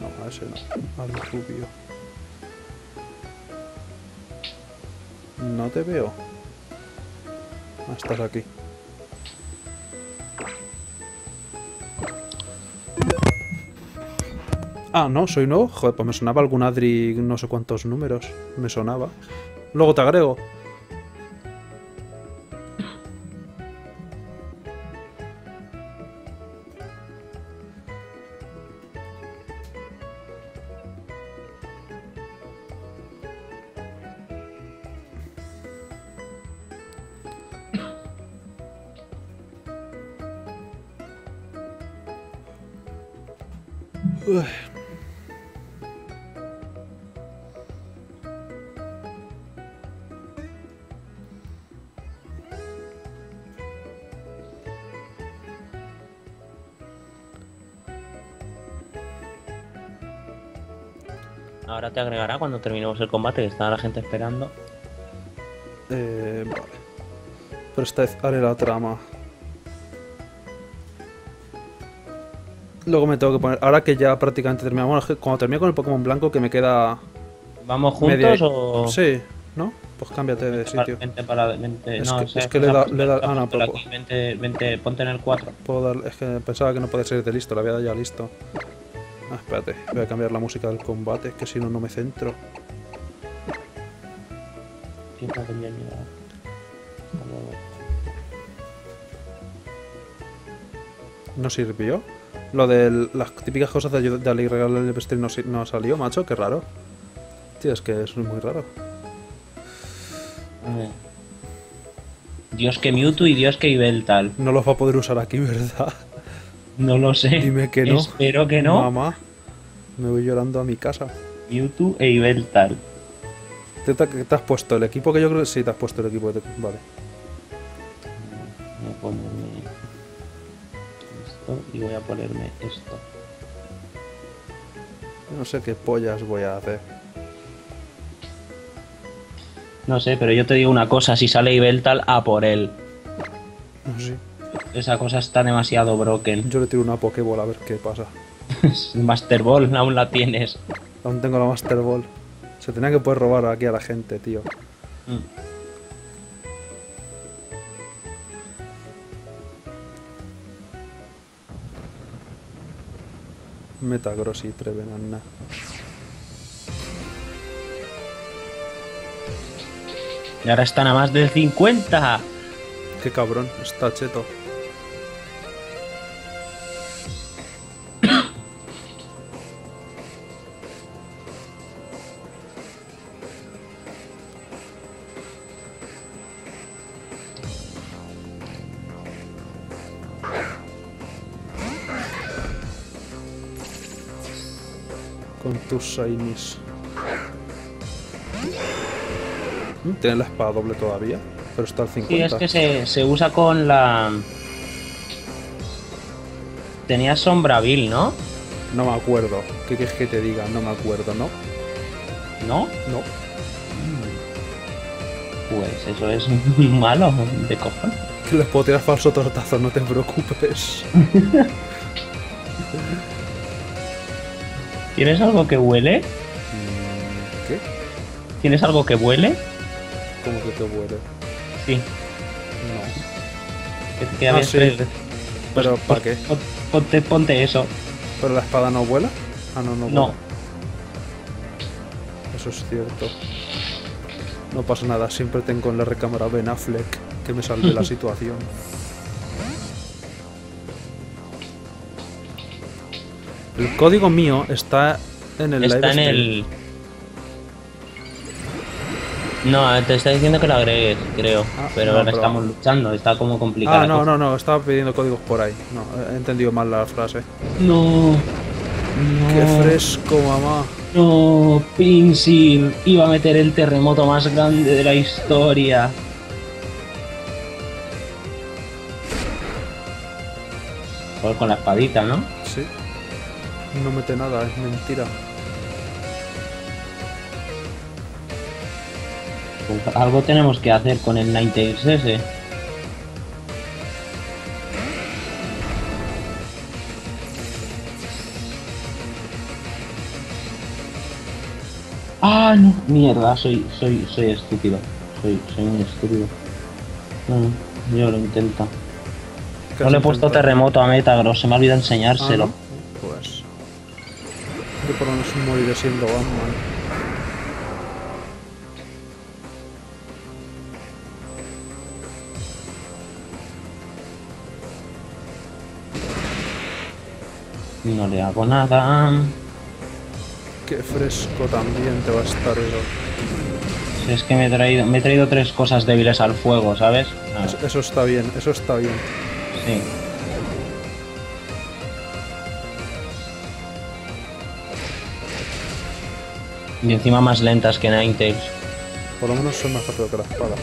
No, a ese no. Al rubio. No te veo. Ah, estás aquí. Ah, no, soy nuevo. Joder, pues me sonaba algún Adri, no sé cuántos números. Me sonaba. Luego te agrego. El combate, que está la gente esperando. Eh, vale. Pero esta vez haré la trama. Luego me tengo que poner. Ahora que ya prácticamente terminamos. Bueno, cuando termine con el Pokémon blanco, que me queda. ¿Vamos juntos media- o...? Sí, ¿no? Pues cámbiate de para- sitio. Vente para... Vente, Es no, que- o sea, es que le da- le ah, no, aquí, Vente, vente, ponte en el 4. Puedo dar. Es que pensaba que no podía ser de listo, la había dado ya listo. Ah, espérate, voy a cambiar la música del combate, que si no, no me centro. ¿No sirvió? Lo de las típicas cosas de, ayuda- de alegrar el stream no, no salió, macho, qué raro. Tío, es que es muy raro. Dios que Mewtwo y Dios que Ibeltal. No los va a poder usar aquí, ¿verdad? No lo sé. Dime que no. Espero que no. Mamá, me voy llorando a mi casa. Mewtwo e Ibeltal. ¿Te, te, te has puesto el equipo que yo creo que sí, te has puesto el equipo. Vale. Y voy a ponerme esto. No sé qué pollas voy a hacer. No sé, pero yo te digo una cosa, si sale Ibeltal, a por él. No sé. Esa cosa está demasiado broken. Yo le tiro una Pokéball a ver qué pasa. Master Ball aún la tienes. Aún tengo la Master Ball. Se tenía que poder robar aquí a la gente, tío. Mm. Metagross y Trevenant. Y ahora están a más del 50. Qué cabrón, está cheto. Tus. Mm, Tiene la espada doble todavía, pero está al 50. Sí, es que se, se usa con la... Tenía Sombravil, ¿no? No me acuerdo. ¿Qué quieres que te diga? No me acuerdo, ¿no? ¿No? No. Pues eso es malo de cojones. Que les puedo tirar falso tortazo, no te preocupes. ¿Tienes algo que huele? Mm, ¿Qué? ¿Tienes algo que huele? ¿Cómo que te huele? Sí. No. Que, que Ah, habías sí. traído. ¿Pero Pues- para qué? pon- Ponte, ponte eso. ¿Pero la espada no vuela? Ah, no, no vuela. No. Eso es cierto. No pasa nada, siempre tengo en la recámara Ben Affleck que me salve la situación. El código mío está en el Está live en el. No, te está diciendo que lo agregues, creo. Ah, pero no, ahora pero- estamos luchando, está como complicado. Ah, no, no, no, estaba pidiendo códigos por ahí. No, he entendido mal la frase. No. Qué No. fresco, mamá. No, Pinsir iba a meter el terremoto más grande de la historia. Joder, con la espadita, ¿no? No mete nada, es mentira. Pues algo tenemos que hacer con el Ninetales ese. Ah, no, mierda, soy, soy, soy estúpido. Soy, soy muy estúpido. No, yo lo intento. ¿Qué No le he puesto terremoto a Metagross, se me ha olvidado Ah, enseñárselo. ¿no? Pues. Yo por lo menos moriré siendo Batman. No le hago nada. Qué fresco también te va a estar eso. Si es que me he traído, me he traído tres cosas débiles al fuego, ¿sabes? Eso, eso está bien, eso está bien. sí. Y encima más lentas que Ninetales. Por lo menos soy más rápido que la espada.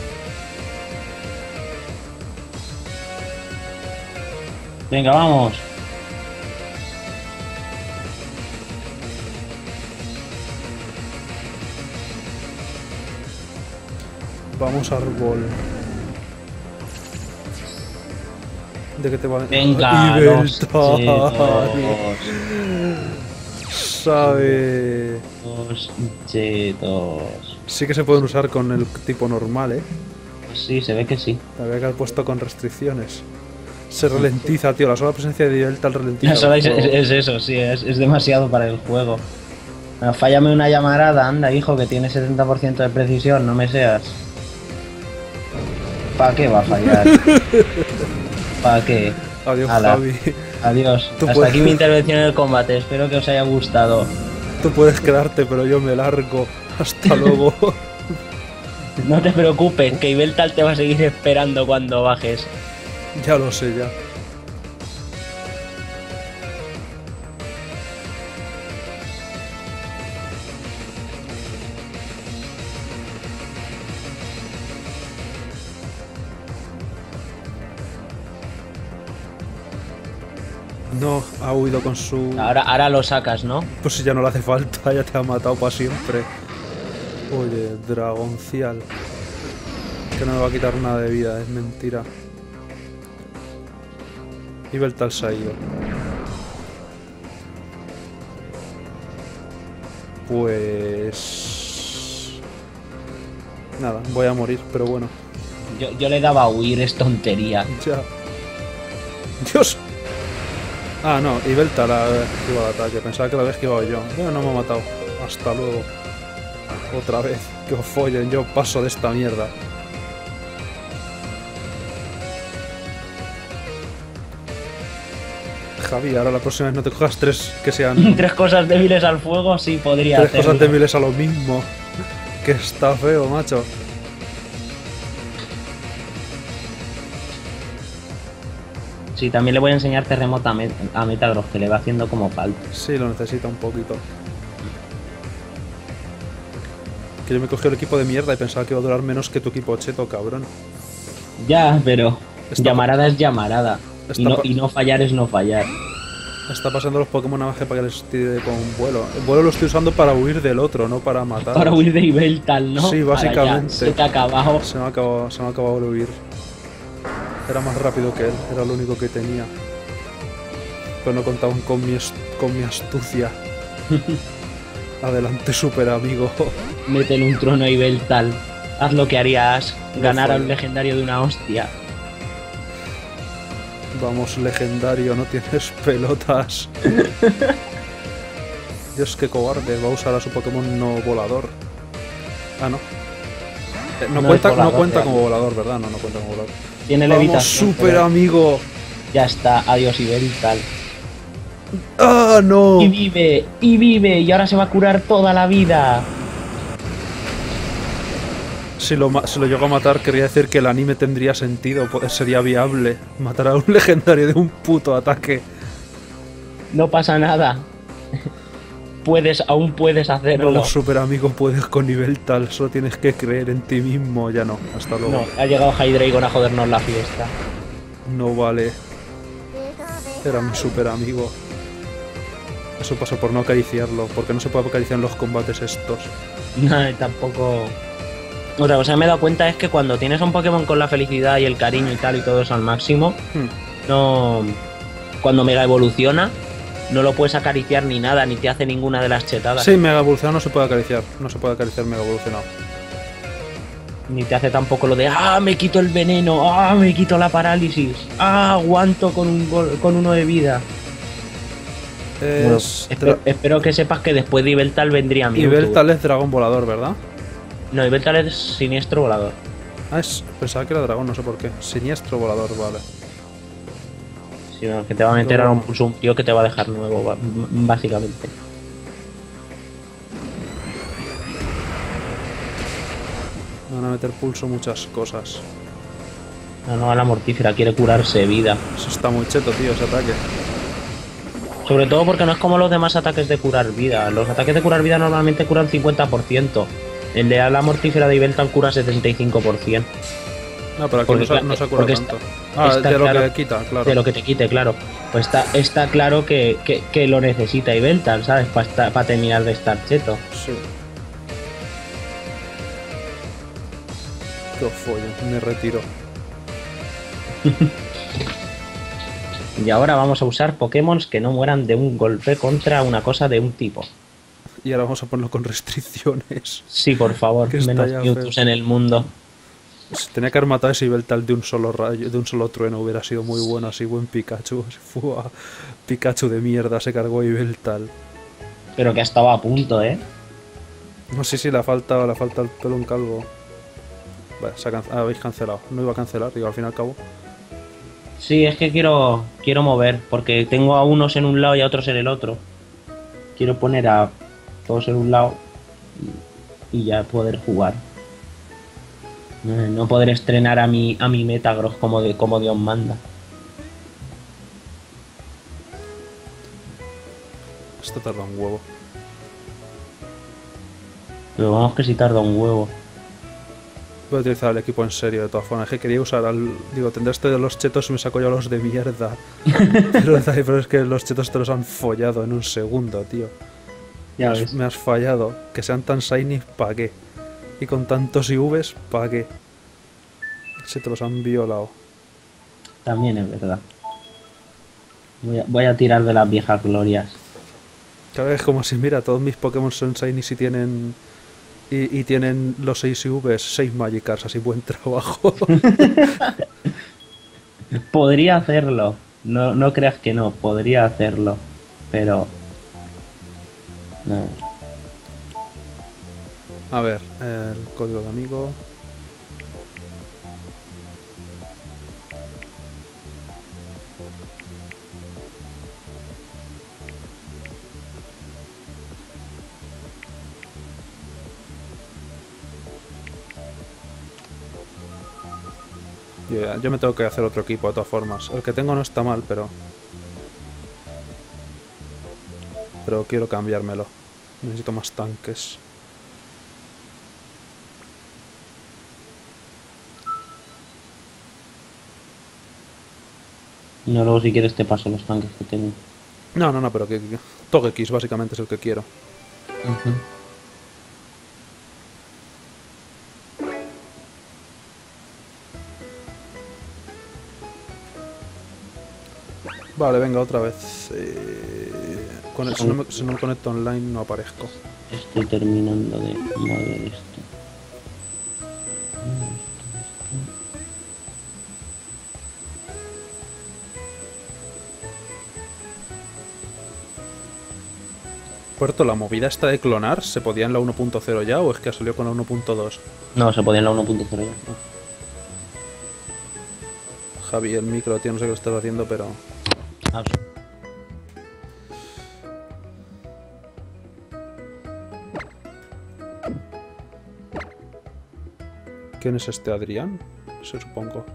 Venga, vamos. Vamos árbol. ¿De qué te vale? Venga, los Beltane. chetos. Sabe. Los chetos. Sí que se pueden usar con el tipo normal, ¿eh? Sí, se ve que sí. Había que haber puesto con restricciones. Se ralentiza, tío. La sola presencia de Delta ralentiza. Ya solo el es, eso, sí, es, es demasiado para el juego. Ah, Fállame una llamarada, anda, hijo, que tiene 70% de precisión, no me seas. ¿Para qué va a fallar? ¿Para qué? Adiós, Ala. Javi. Adiós. Hasta puedes- aquí mi intervención en el combate. Espero que os haya gustado. Tú puedes quedarte, pero yo me largo. Hasta luego. No te preocupes, que Ibeltal te va a seguir esperando cuando bajes. ya lo sé, ya. Ha huido con su... Ahora, ahora lo sacas, ¿no? Pues si ya no le hace falta, ya te ha matado para siempre. Oye, dragoncial. Que no me va a quitar nada de vida, es mentira. Y Beltal se ha ido. Pues... Nada, voy a morir, pero bueno. Yo, yo le daba a huir, es tontería. Ya. Dios. Ah, no, y Belta la esquivado ataque. Pensaba que la había esquivado yo. Bueno, no me ha matado. Hasta luego. Otra vez. Que os follen. Yo paso de esta mierda. Javi, ahora la próxima vez no te cojas tres que sean Tres cosas débiles al fuego, sí podría tres hacerlo. cosas débiles a lo mismo. Que está feo, macho. Sí, también le voy a enseñar terremoto a, Met- a Metagross, que le va haciendo como falta. Sí, lo necesita un poquito. Que yo me cogí el equipo de mierda y pensaba que iba a durar menos que tu equipo cheto, cabrón. Ya, pero Está llamarada es llamarada. Y no, pa- y no fallar es no fallar. Está pasando los Pokémon que para que les tire con vuelo. El vuelo lo estoy usando para huir del otro, no para matar. Para huir de Ibeltal, ¿no? Sí, básicamente. se te ha acabado. Se me ha acabado, se me ha acabado de huir. Era más rápido que él, era lo único que tenía. Pero no contaban con mi, est- con mi astucia. Adelante, super amigo. Métele un trono a Ibeltal. Haz lo que harías. No Ganar a un legendario de una hostia. Vamos, legendario, no tienes pelotas. Dios, qué cobarde. Va a usar a su Pokémon no volador. Ah, no. Eh, no, No cuenta, volador, no cuenta como volador, ¿verdad? No, no cuenta como volador. Tiene levitación. super amigo. Ya está. Adiós Ibeltal. ¡Ah, no! Y vive, y vive, y ahora se va a curar toda la vida. Si lo, si lo llego a matar, querría decir que el anime tendría sentido, pues sería viable. Matar a un legendario de un puto ataque. No pasa nada. Puedes, aún puedes hacerlo. Vamos, super amigo, puedes con nivel tal, solo tienes que creer en ti mismo. Ya no, hasta luego. No, ha llegado Hydreigon a jodernos la fiesta. No vale. Era mi super amigo. Eso pasó por no acariciarlo, porque no se puede acariciar en los combates estos. No, tampoco. Otra cosa que me he dado cuenta es que cuando tienes a un Pokémon con la felicidad y el cariño y tal y todo eso al máximo, Hmm. no. Cuando mega evoluciona, no lo puedes acariciar ni nada, ni te hace ninguna de las chetadas. Sí, Mega Evolucionado no se puede acariciar. No se puede acariciar Mega Evolucionado. Ni te hace tampoco lo de, ah, me quito el veneno, ah, me quito la parálisis, ah, aguanto con, un gol- con uno de vida. Bueno, Es. espero, que sepas que después de Ibeltal vendría Mewtwo. Beltal es dragón volador, ¿verdad? No, Ibeltal es siniestro volador. Ah, es. Pensaba que era dragón, no sé por qué. Siniestro volador, vale. No, que te va a meter a un No. pulso un tío que te va a dejar nuevo, básicamente. Me van a meter pulso muchas cosas. No, no, a la mortífera quiere curarse vida. Eso está muy cheto, tío, ese ataque. Sobre todo porque no es como los demás ataques de curar vida. Los ataques de curar vida normalmente curan 50%. El de la mortífera de Ibeltal cura 75%. No, pero aquí no, se, no se ha curado porque tanto. está- ah, está de lo claro- que quita, claro. De lo que te quite, claro. Pues está, está claro que, que- que lo necesita Ibeltal, ¿sabes? Para terminar de estar cheto. Sí. Qué follo, me retiro. Y ahora vamos a usar Pokémon que no mueran de un golpe contra una cosa de un tipo. Y ahora vamos a ponerlo con restricciones. Sí, por favor, menos Mewtwo en el mundo. Si tenía que haber matado a ese Beltal de un solo rayo, de un solo trueno, hubiera sido muy bueno, así buen Pikachu. Fua, Pikachu de mierda se cargó a Ibeltal. Pero que estaba a punto, ¿eh? No sé si le falta, le falta el pelo en calvo. Vale, se ha canc- habéis cancelado. No iba a cancelar, digo, al fin y al cabo. Sí, es que quiero, quiero mover, porque tengo a unos en un lado y a otros en el otro. Quiero poner a todos en un lado y ya poder jugar. Eh, No poder estrenar a mi, a mi Metagross como, de, como Dios manda. Esto tarda un huevo. Pero vamos que si tarda un huevo. Voy a utilizar el equipo en serio, de todas formas. Es que quería usar al. Digo, tendré este de los chetos y me saco yo los de mierda. pero, pero es que los chetos te los han follado en un segundo, tío. Ya ves. Me has fallado. Que sean tan shiny, ¿pa' qué? Y con tantos IVs, ¿pa' qué? Se te los han violado. También es verdad. Voy a, voy a tirar de las viejas glorias. Cada vez como si, mira, todos mis Pokémon son shiny si tienen Y, y tienen los 6 IVs, 6 Magikarps, así buen trabajo. Podría hacerlo. No, no creas que no, podría hacerlo. Pero. No. A ver, el código de amigo. Yo, me tengo que hacer otro equipo de todas formas. El que tengo no está mal, pero... Pero quiero cambiármelo. Necesito más tanques. No, luego si quieres te paso los tanques que tengo. No, no, no, pero que, que Togekiss básicamente es el que quiero. Vale, venga, otra vez. Eh, con- si, no me, si no me conecto online no aparezco. Estoy terminando de mover esto. Puerto, ¿la movida esta de clonar se podía en la 1.0 ya o es que ha salido con la 1.2? No, se podía en la 1.0 ya. Javi, el micro, tío, no sé qué lo estás haciendo, pero... Ah, sí. ¿Quién es este Adrián? Se supongo.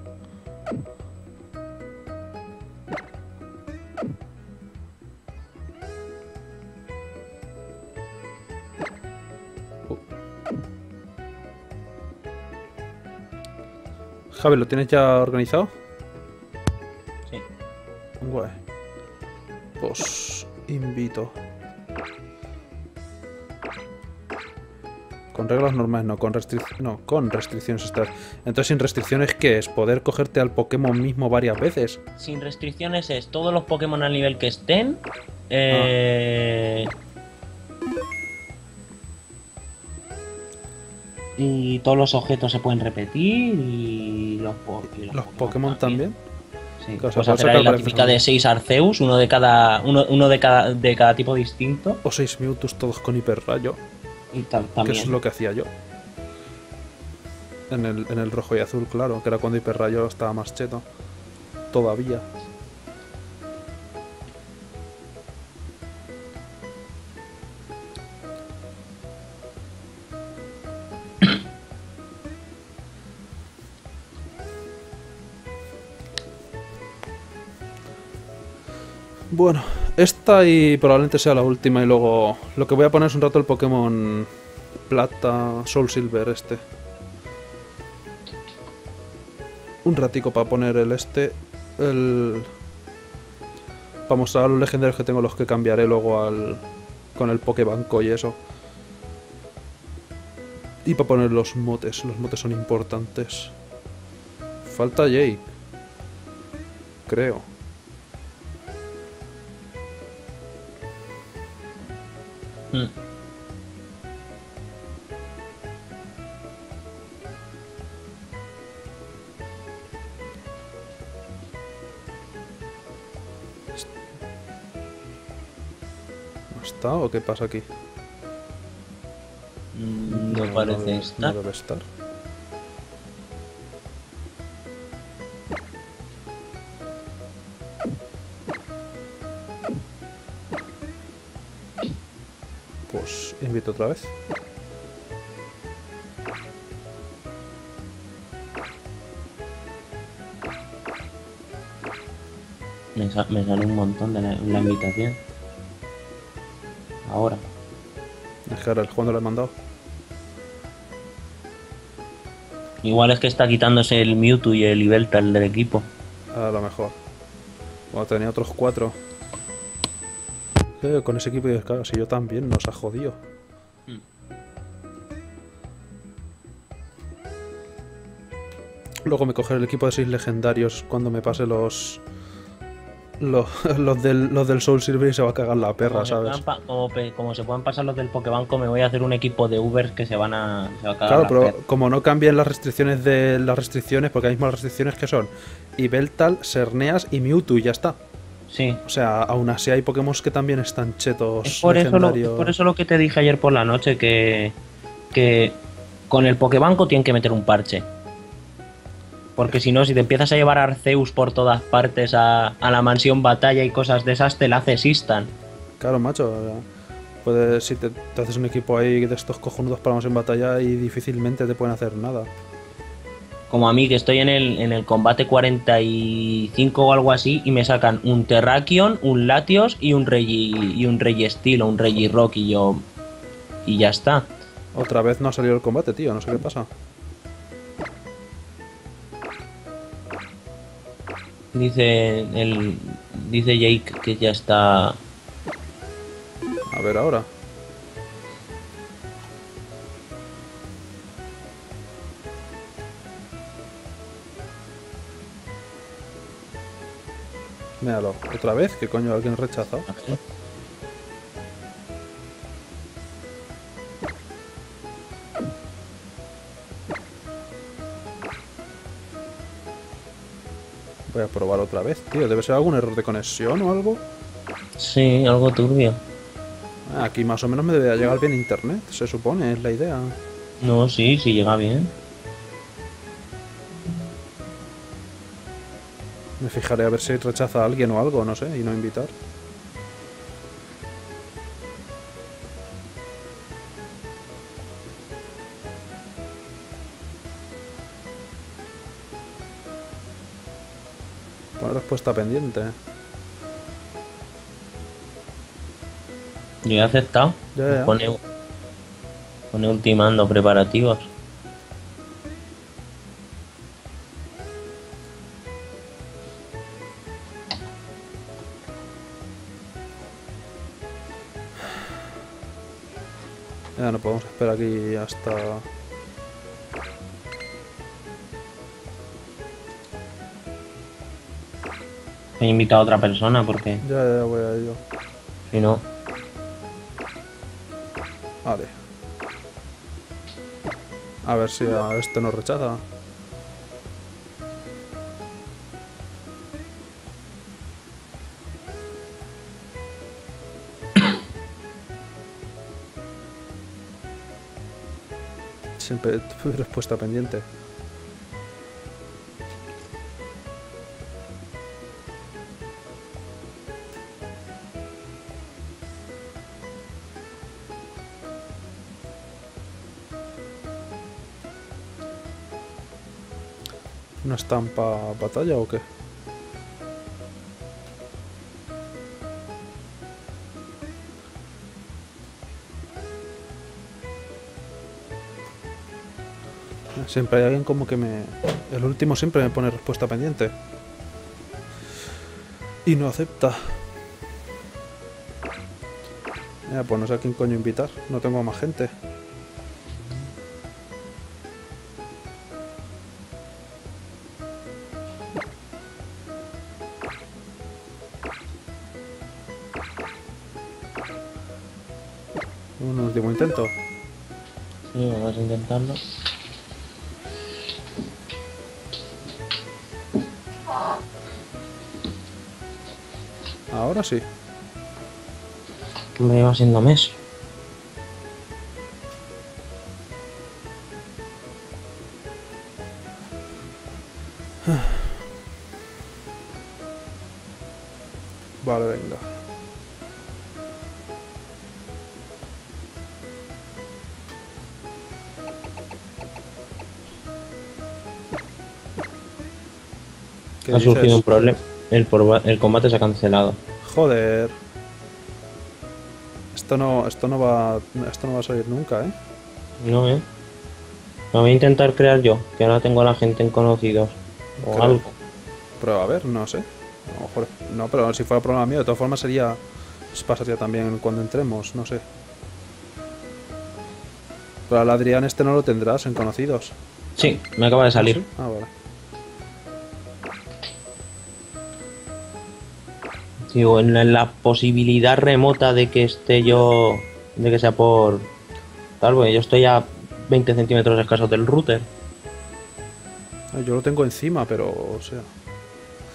Javi, ¿lo tienes ya organizado? Sí. Guay. Pues invito. Con reglas normales, no, con restricciones. No, con restricciones estas. Entonces, sin restricciones, ¿qué es? ¿Poder cogerte al Pokémon mismo varias veces? Sin restricciones es todos los Pokémon al nivel que estén. eh, Y todos los objetos se pueden repetir y los, y ¿Los Pokémon también? Sí, Cosa, puedes puede hacer sacar ahí la típica de 6 Arceus, uno de cada uno, uno de cada de cada tipo distinto O 6 Mewtwo todos con hiperrayo, y tal que también. eso es lo que hacía yo. En el, en el rojo y azul, claro, que era cuando hiperrayo estaba más cheto. Todavía. Bueno, esta y probablemente sea la última y luego lo que voy a poner es un rato el Pokémon Plata, Soul Silver este. Un ratico para poner el este, el... Para mostrar los legendarios que tengo, los que cambiaré luego al... con el Pokébanco y eso. Y para poner los motes, los motes son importantes. Falta Jake. Creo. Mm. ¿No está o qué pasa aquí? Mm, No parece debe- estar. No debe estar. Invito otra vez. Me, sa- me sale un montón de la, la invitación. Ahora. Es que ahora el cuando lo he mandado. Igual es que está quitándose el Mewtwo y el Ibeltal del equipo. A lo mejor. Bueno, tenía otros cuatro. Eh, con ese equipo claro, si yo también nos ha jodido. Luego me cogeré el equipo de seis legendarios cuando me pase los Los, los del, los del Soul Silver se va a cagar la perra, como, se ¿sabes? puedan como, se puedan pasar los del Pokébanco, me voy a hacer un equipo de Uber que se van a. Se va a cagar Claro, la pero perra. como no cambien las restricciones de las restricciones, porque ahora mismo las restricciones que son Ibeltal, Serneas y Mewtwo y ya está. Sí. O sea, aún así hay Pokémon que también están chetos. Es por, eso lo, es por eso lo que te dije ayer por la noche, que, que con el Pokébanco tienen que meter un parche. Porque si no, si te empiezas a llevar a Arceus por todas partes a, a la mansión batalla y cosas de esas, te la haces instant. Claro, macho. Puedes, si te, te haces un equipo ahí de estos cojonudos para en batalla y difícilmente te pueden hacer nada. Como a mí, que estoy en el, en el combate 45 o algo así, y me sacan un Terrakion, un Latios y un Regi, y un Registeel o un Regirock y yo. Y ya está. Otra vez no ha salido el combate, tío, no sé qué pasa. Dice el. Dice Jake que ya está. A ver ahora. Míralo, otra vez, ¿qué coño alguien rechazado? Voy a probar otra vez, tío. ¿Debe ser algún error de conexión o algo? Sí, algo turbio. Ah, Aquí más o menos me debería llegar bien internet, se supone, es la idea. No, sí, sí llega bien. Me fijaré a ver si rechaza a alguien o algo, no sé, y no invitar. Respuesta pendiente. Yo he aceptado. Ya, ya. Pone, pone ultimando preparativos. Ya no podemos esperar aquí hasta... He invitado a otra persona porque Ya, ya voy a ello. si no. Vale. A ver si a este no rechaza. Siempre tuve respuesta pendiente. ¿No están para batalla o qué? Siempre hay alguien como que me... El último siempre me pone respuesta pendiente. Y no acepta. Ya, pues no sé a quién coño invitar. No tengo más gente. Ahora sí. Me lleva siendo mes. Ha surgido un problema. El, combate se ha cancelado. Joder. Esto no, esto no va, esto no va a salir nunca, ¿eh? No, eh. Lo voy a intentar crear yo, que ahora tengo a la gente en conocidos. O Creo. algo. Pero a ver, no sé. A lo mejor, no, pero si fuera problema mío, de todas formas sería, pues pasaría también cuando entremos, no sé. Pero al Adrián este no lo tendrás en conocidos. Sí, me acaba de salir. Ah, vale. Digo, en la, posibilidad remota de que esté yo, de que sea por tal, porque yo estoy a 20 centímetros escasos del router. Ah, Yo lo tengo encima, pero, o sea...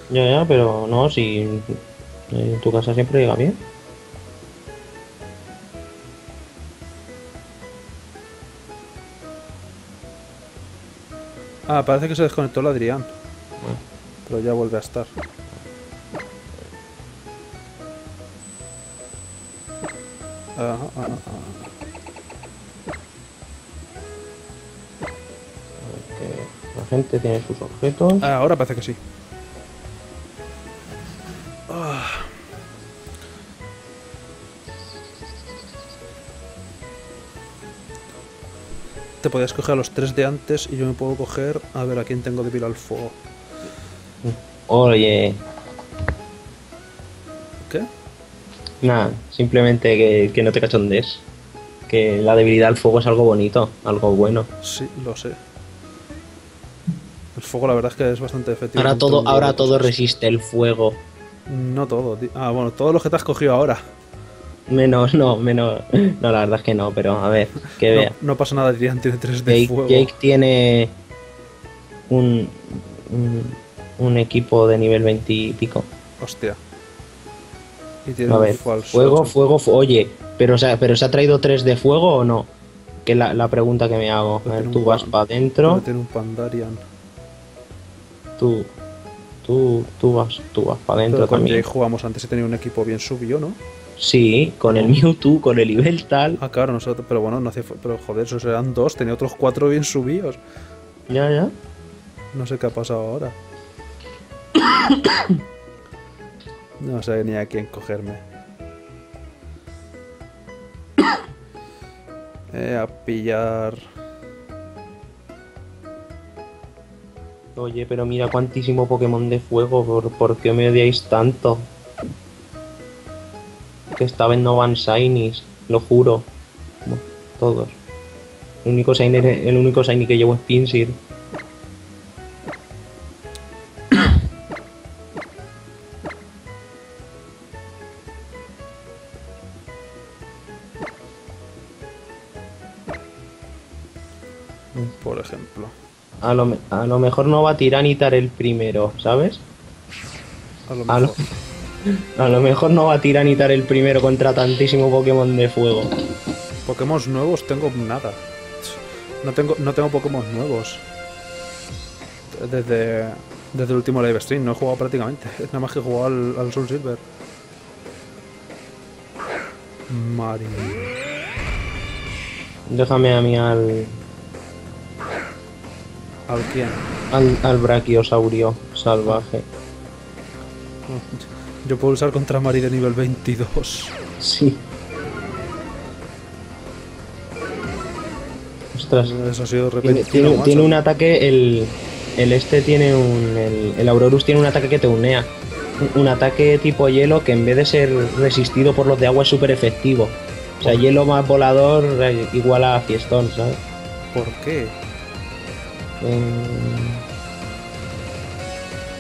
Ya, ya, pero no, si en tu casa siempre llega bien. Ah, parece que se desconectó el Adrián, Bueno, pero ya vuelve a estar. Ajá, ajá, ajá. que la gente tiene sus objetos. Ah, ahora parece que sí. Te podías coger a los tres de antes y yo me puedo coger a ver a quién tengo débil al fuego. Oye, nada, simplemente que, que no te cachondes. Que la debilidad al fuego es algo bonito, algo bueno. Sí, lo sé. El fuego la verdad es que es bastante efectivo. Ahora todo, ahora todo resiste el fuego. No todo. Ah, bueno, todo lo que te has cogido ahora. Menos, no, menos. No, la verdad es que no, pero a ver, que No, vea. no pasa nada, Adrián tiene tres de Jake, fuego. Jake tiene un, un, un equipo de nivel 20 y pico. Hostia. Y tiene A un ver, falso fuego, fuego, fu- oye, pero, o sea, pero ¿se ha traído 3 de fuego o no? Que es la, la pregunta que me hago. A ver, tú un vas para adentro, Tiene un Pandarian. tú, tú, tú vas, tú vas para adentro también. Jugamos antes y tenía un equipo bien subido, ¿no? Sí, con el Mewtwo, con el nivel tal. Ah, claro, nosotros, pero bueno, no fa- pero joder, esos eran dos, tenía otros cuatro bien subidos. Ya, ya. No sé qué ha pasado ahora. No sé ni a quién cogerme. Eh, a pillar. Oye, pero mira cuantísimo Pokémon de fuego, ¿por, por qué me odiáis tanto? Que esta vez no van Shinies, lo juro. Todos. El único Shiny, el único que llevo es Pinsir. A lo, a lo mejor no va a Tiranitar el primero, ¿sabes? A lo A lo, mejor. a lo mejor no va a Tiranitar el primero contra tantísimo Pokémon de fuego. Pokémon nuevos tengo nada. No tengo, no tengo Pokémon nuevos. Desde, desde el último live stream no he jugado prácticamente. Nada más que he jugado al, al Soul Silver. Mari. Déjame a mí al, ¿Al quién? al, al Brachiosaurio salvaje. Yo puedo usar contra Mari de nivel 22. Sí. Ostras. Eso ha sido Tiene, repentino, tiene- tiene un ataque, el, el este tiene un. El, el Aurorus tiene un ataque que te unea. Un, un ataque tipo hielo que en vez de ser resistido por los de agua es súper efectivo. O sea, hielo más volador eh, igual a fiestón, ¿sabes? ¿Por qué? Eh,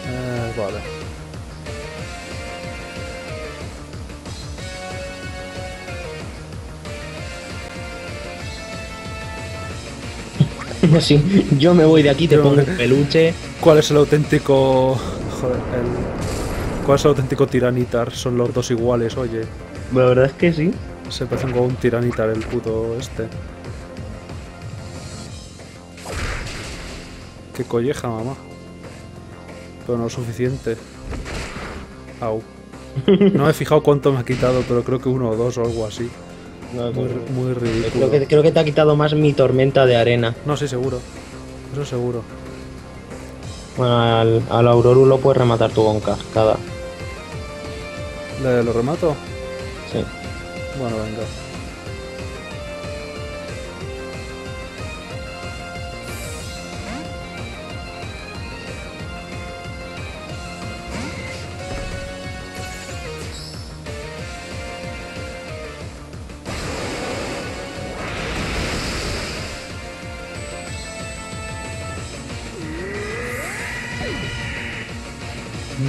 Eh, vale. sí, yo me voy de aquí, te pongo un peluche. ¿Cuál es el auténtico... Joder, el... ¿Cuál es el auténtico tiranitar? Son los dos iguales, oye. La verdad es que sí. Se parecen como un tiranitar el puto este. Qué colleja, mamá. Pero no lo suficiente. Au. No me he fijado cuánto me ha quitado, pero creo que uno o dos o algo así. No, Muy, muy Creo ridículo. que, creo que te ha quitado más mi tormenta de arena. No, sí, seguro. Eso seguro. Bueno, al, al Aurorus lo puedes rematar tú con cascada. ¿Le lo remato? Sí. Bueno, venga.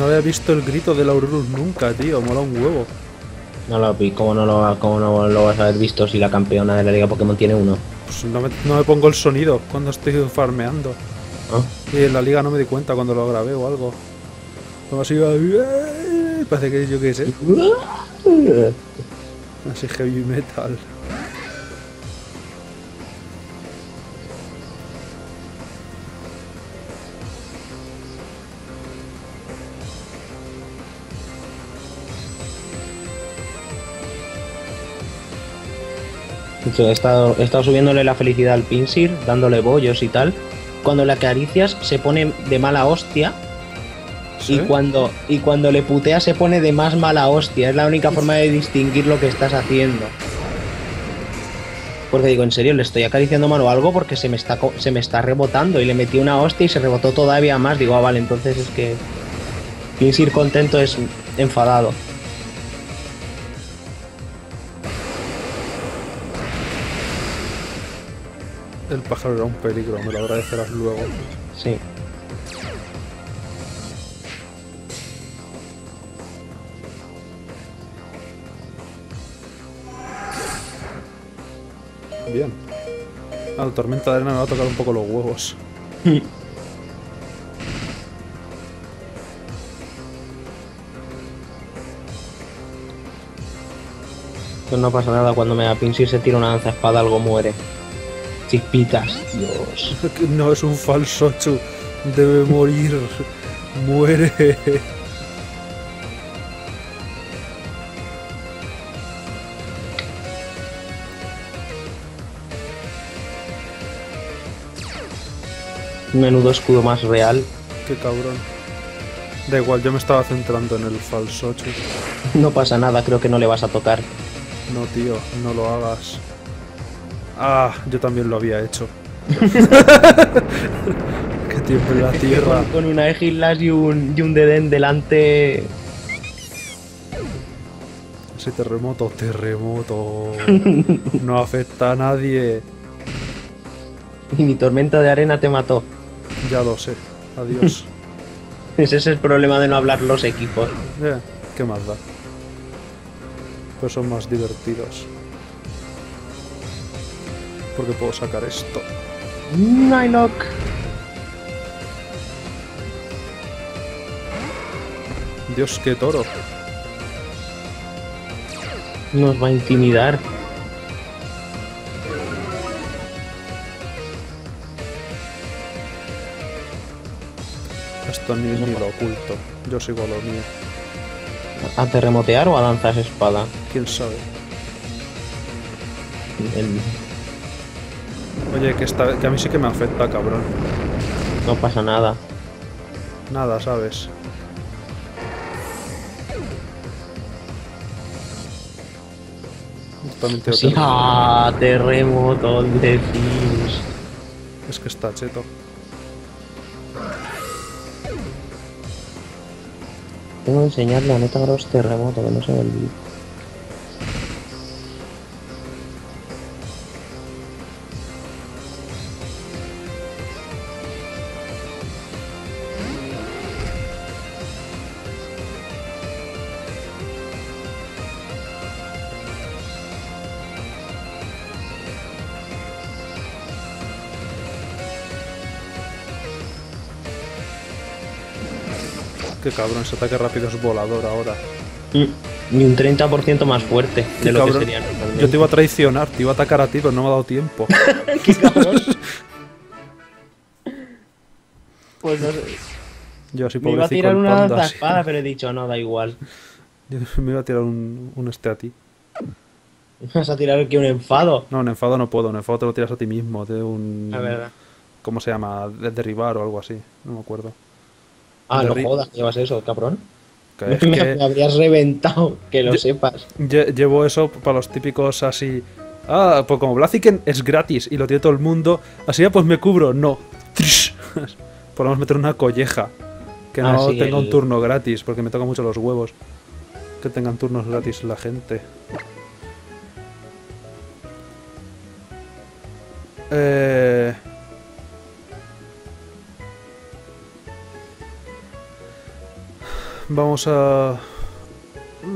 No había visto el grito de Aurorus nunca, tío. Mola un huevo. No lo vi, ¿cómo no lo, cómo no lo vas a haber visto si la campeona de la Liga Pokémon tiene uno? Pues no me, no me pongo el sonido cuando estoy farmeando. ¿Ah? Y en la liga no me di cuenta cuando lo grabé o algo. Como así iba... Parece que yo qué sé. Así heavy metal. De hecho, He estado, he estado subiéndole la felicidad al Pinsir, dándole bollos y tal. Cuando le acaricias se pone de mala hostia ¿Sí? y cuando y cuando le puteas se pone de más mala hostia. Es la única forma de distinguir lo que estás haciendo. Porque digo, en serio, le estoy acariciando mano o algo porque se me está se me está rebotando y le metí una hostia y se rebotó todavía más. Digo, ah, vale, entonces es que Pinsir contento es enfadado. El pájaro era un peligro, me lo agradecerás luego. Sí. Bien. Ah, la tormenta de arena me va a tocar un poco los huevos. Pues no pasa nada cuando me da Pinsir se tira una lanza espada algo muere. Chispitas, Dios. No es un falso chu. Debe morir. Muere. Menudo escudo más real. Qué cabrón. Da igual, yo me estaba centrando en el falso chu. No pasa nada, creo que no le vas a tocar. No, tío, no lo hagas. Ah, yo también lo había hecho. que tiemble la tierra. Con, una Aegilas y un, y un Deden delante. Ese terremoto, terremoto. No afecta a nadie. Y mi tormenta de arena te mató. Ya lo sé. Adiós. Ese es el problema de no hablar los equipos. Eh, ¿Qué más da? Pues son más divertidos. Porque puedo sacar esto. Nylock. Dios, qué toro. Nos va a intimidar. Esto ni, ni lo oculto. Yo sigo lo mío. ¿A terremotear o a lanzar espada? ¿Quién sabe? El- Oye, que, esta, que a mí sí que me afecta, cabrón. No pasa nada. Nada, ¿sabes? Tengo Sí. Ah, terremoto de Fizz. Es que está cheto. Tengo que enseñarle a Metagross terremoto, que no se me olvide. Qué cabrón, ese ataque rápido es volador ahora. Mm, Y un 30% más fuerte de Qué lo cabrón. que sería normalmente. Yo te iba a traicionar, te iba a atacar a ti, pero no me ha dado tiempo. ¿Qué cabrón? Pues no sé. Yo así Me iba a pobrecito tirar el una panda, espada, pero he dicho, no, da igual. Yo me iba a tirar un, un este a ti. Vas a tirar aquí un enfado. No, un enfado no puedo, un enfado te lo tiras a ti mismo, de un... La verdad. ¿Cómo se llama? De derribar o algo así, no me acuerdo. Ah, no jodas, llevas eso, cabrón. Que es me, que me habrías reventado, que lo Yo- sepas. lle- llevo eso para los típicos así... Ah, pues como Blaziken es gratis y lo tiene todo el mundo, así ya pues me cubro, no. Podemos meter una colleja. Que Ah, no sí, tenga un turno gratis, porque me tocan mucho los huevos. Que tengan turnos gratis la gente. Eh... vamos a...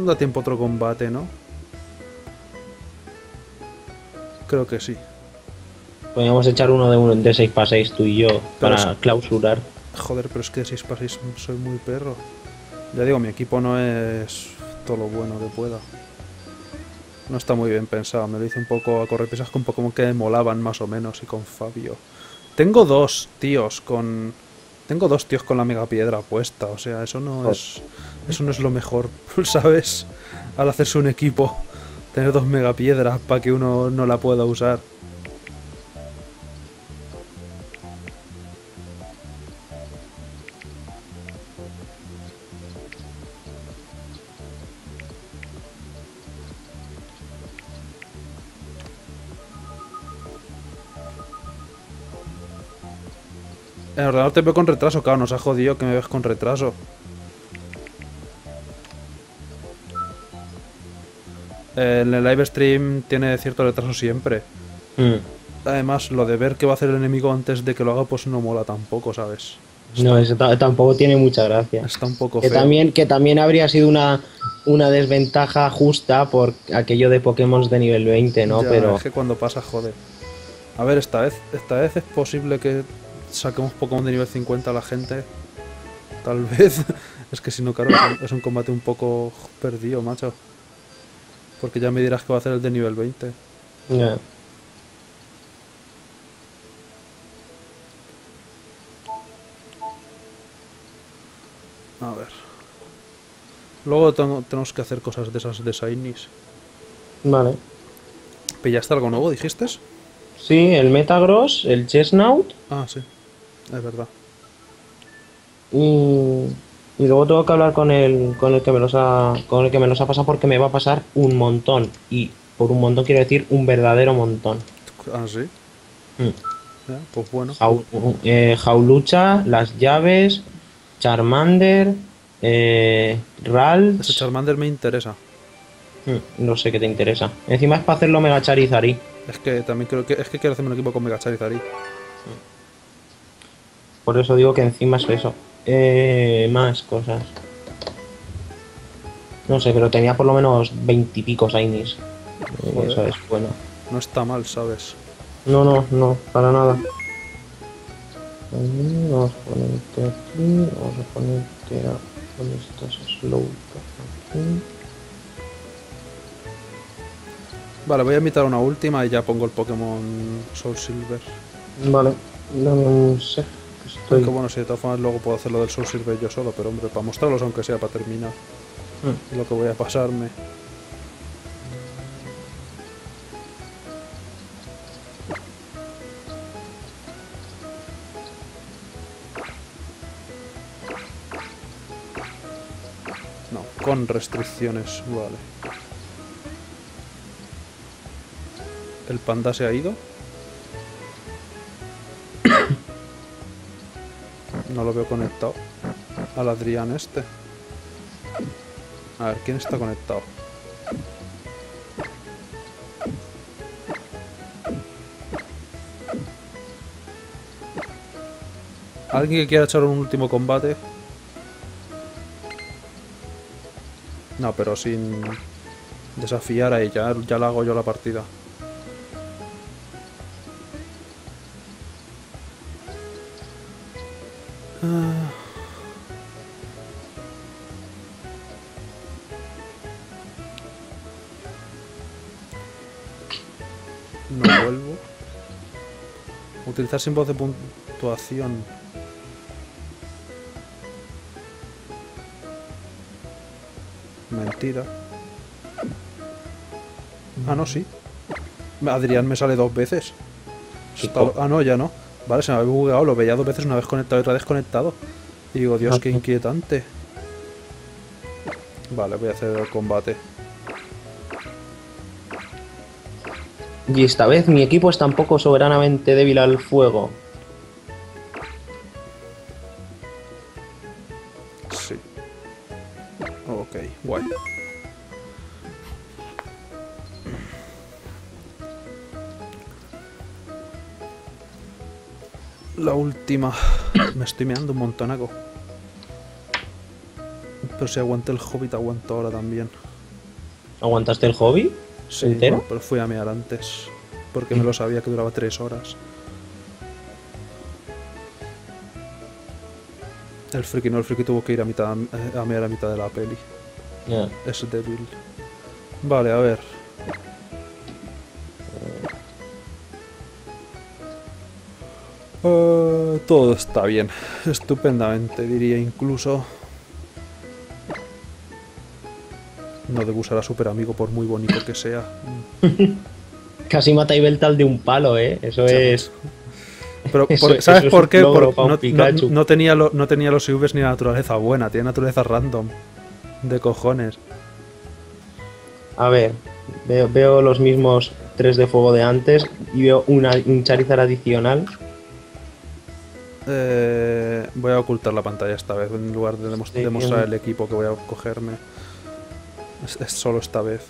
Da tiempo otro combate, ¿no? Creo que sí. Podríamos echar uno de, uno de 6 para 6 tú y yo para es- clausurar. Joder, pero es que 6 para 6 soy muy perro. Ya digo, mi equipo no es todo lo bueno que pueda. No está muy bien pensado. Me lo hice un poco a correr pesas con Pokémon que me molaban más o menos y con Fabio. Tengo dos tíos con... Tengo dos tíos con la mega piedra puesta. O sea, eso no es... Eso no es lo mejor, ¿sabes? Al hacerse un equipo. Tener dos mega piedras para que uno no la pueda usar. El ordenador te veo con retraso, claro, nos ha jodido que me ves con retraso. Eh, En el live stream tiene cierto retraso siempre. Mm. Además, lo de ver qué va a hacer el enemigo antes de que lo haga, pues no mola tampoco, ¿sabes? No, eso ta- tampoco tiene mucha gracia. Está un poco Que feo. también, que también habría sido una, una desventaja justa por aquello de Pokémon de nivel 20, ¿no? Ya, Pero es que cuando pasa, jode. A ver, esta vez, esta vez es posible que saquemos Pokémon de nivel 50 a la gente. Tal vez. es que si no, claro, es un- combate un poco perdido, macho. Porque ya me dirás que va a hacer el de nivel 20. ya. A ver. Luego tengo- tenemos que hacer cosas de esas de Shinies. Vale. ¿Pillaste algo nuevo, dijiste? Sí, el Metagross, el Chestnut Ah, sí. Es verdad. y, y luego tengo que hablar con el, con el que me los ha con el que me los ha pasado porque me va a pasar un montón y por un montón quiero decir un verdadero montón. Ah, sí. Mm. Pues bueno. Eh, Jaulucha, las llaves, Charmander, eh, Ralts, Ese Charmander me interesa. mm, no sé qué te interesa. Encima es para hacerlo Mega Charizard. Es que también creo que es que quiero hacerme un equipo con Mega Charizard. Por eso digo que encima es eso. Eh, más cosas. No sé, pero tenía por lo menos veintipico Shinies. Eh, Joder. Eso es bueno. No está mal, ¿sabes? No, no, no, para nada. Vamos a ponerte aquí, vamos a ponerte a con estos slow aquí. Vale, voy a invitar una última y ya pongo el Pokémon Soul Silver. Vale, dame un. Estoy. Bueno, si de todas formas luego puedo hacerlo del Soul Silver yo solo, pero hombre, para mostrarlos aunque sea para terminar. Mm. Lo que voy a pasarme. No, con restricciones, vale. ¿El panda se ha ido? No lo veo conectado. Al Adrián este. A ver, ¿quién está conectado? ¿Alguien que quiera echar un último combate? No, pero sin desafiar a ella. Ya la hago yo la partida. Ah. No vuelvo. Utilizar símbolos de puntuación. Mentira. Ah, no, sí. Adrián me sale dos veces. Ah, no, ya no. Vale, se me había bugueado. Lo veía dos veces, una vez conectado y otra desconectado. Y digo, Dios, qué Ajá. inquietante. Vale, voy a hacer el combate. Y esta vez mi equipo es tampoco soberanamente débil al fuego. Me estoy meando un montonaco. Pero si aguanté el Hobbit, aguanto ahora también. ¿Aguantaste el hobby? Sí, ¿Entero? bueno, pero fui a mear antes. Porque me lo sabía que duraba tres horas. El friki no, el friki tuvo que ir a mitad eh, a mear a mitad de la peli. Es débil. Vale, a ver. Todo está bien. Estupendamente, diría incluso. No debo usar a super amigo por muy bonito que sea. Casi mata a Ibeltal de un palo, ¿eh? Eso es... Pero, Eso- por- ¿sabes por qué? logro Porque no, no- Pikachu. no tenía lo- no tenía los IVs ni la naturaleza buena, tiene naturaleza random. De cojones. A ver, veo, veo los mismos tres de fuego de antes y veo una, un Charizard adicional. Eh, voy a ocultar la pantalla esta vez, en lugar de demos- Sí, demostrar em. el equipo que voy a cogerme. Es, es solo esta vez.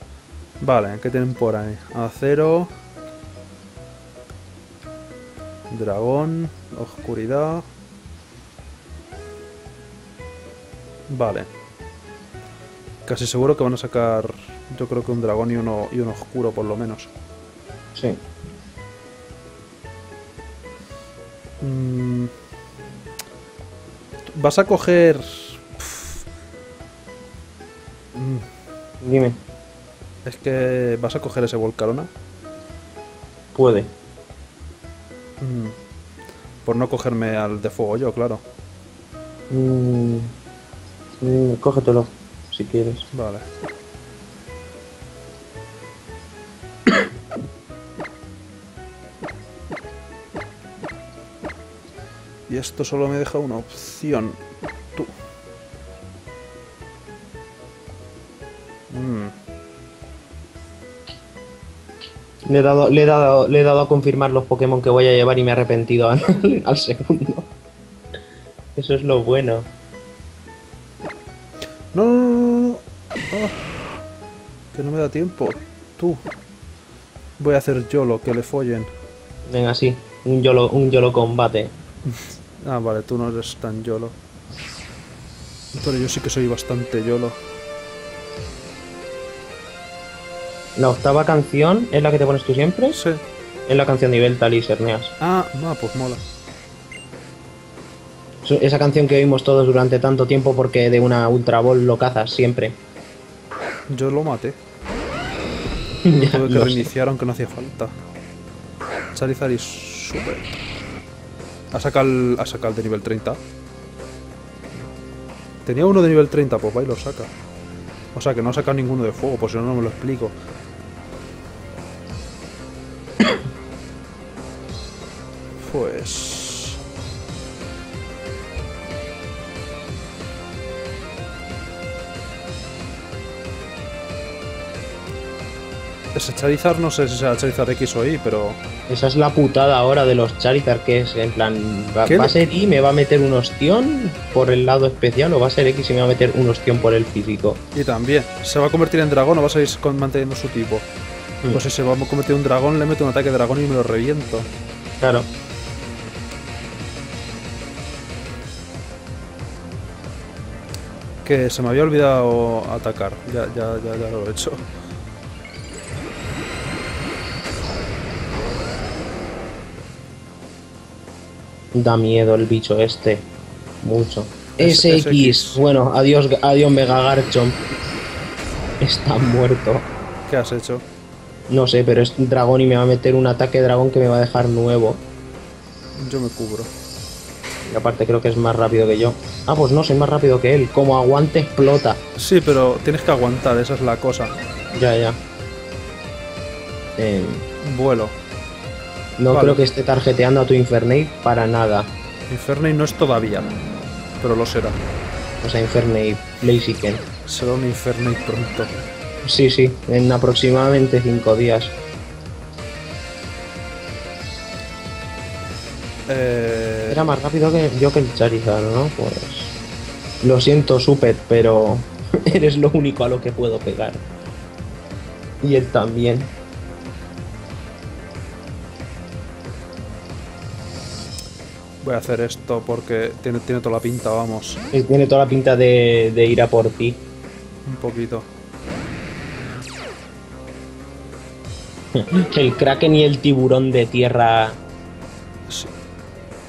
Vale, ¿qué tienen por ahí? Acero. Dragón. Oscuridad. Vale. Casi seguro que van a sacar, yo creo que un dragón y uno, y uno oscuro por lo menos. Sí. Mm. Vas a coger... Mm, Dime, Es que vas a coger ese Volcarona. puede. Mm. Por no cogerme al de fuego yo, claro. Mm, mm, cógetelo, si quieres. Vale. Y esto solo me deja una opción. Tú. Mm. Le he, dado, le, he dado, le he dado a confirmar los Pokémon que voy a llevar y me he arrepentido al, al segundo. Eso es lo bueno. No, no, no, no, no. Ah, que no me da tiempo. Tú. Voy a hacer yo lo que le follen. Venga, sí, un YOLO, un YOLO combate. Ah, vale, tú no eres tan yolo. Pero yo sí que soy bastante yolo. La octava canción es la que te pones tú siempre. Sí. Es la canción de Ibeltal y Serneas. Ah, ah, pues mola. Esa canción que oímos todos durante tanto tiempo porque de una Ultra Ball lo cazas siempre. Yo lo maté. Ya, Tuve que reiniciar aunque no hacía falta. Charizard y super. Ha sacado ha sacado el de nivel 30. Tenía uno de nivel 30, pues va y lo saca. O sea que no ha sacado ninguno de fuego, pues si no, no me lo explico. Pues... Ese Charizard no sé si será Charizard X o Y, pero... Esa es la putada ahora de los Charizard, que es en plan, va, ¿Qué va a ser Y, me va a meter un ostión por el lado especial, o va a ser X y me va a meter un ostión por el físico. Y también, ¿se va a convertir en dragón o va a seguir manteniendo su tipo? Mm. Pues si se va a convertir en un dragón, le meto un ataque de dragón y me lo reviento. Claro. Que se me había olvidado atacar. Ya, ya, ya, ya lo he hecho. Da miedo el bicho este. Mucho. SX. SX. Bueno, adiós, adiós Mega Garchomp. Está muerto. ¿Qué has hecho? No sé, pero es dragón y me va a meter un ataque dragón que me va a dejar nuevo. Yo me cubro. Y aparte creo que es más rápido que yo. Ah, pues no, soy más rápido que él. Como aguante explota. Sí, pero tienes que aguantar, esa es la cosa. Ya, ya. Eh, Vuelo. No Vale. creo que esté tarjeteando a tu Infernate para nada. Infernate no es todavía, pero lo será. O sea, Infernate, Blaziken. Será un Infernate pronto. Sí, sí, en aproximadamente 5 días. Eh, Era más rápido que yo que el Charizard, ¿no? Pues. Lo siento, Supet, pero eres lo único a lo que puedo pegar. Y él también. Voy a hacer esto porque tiene, tiene toda la pinta, vamos. Tiene toda la pinta de, de ir a por ti. Un poquito. El kraken y el tiburón de tierra. Sí.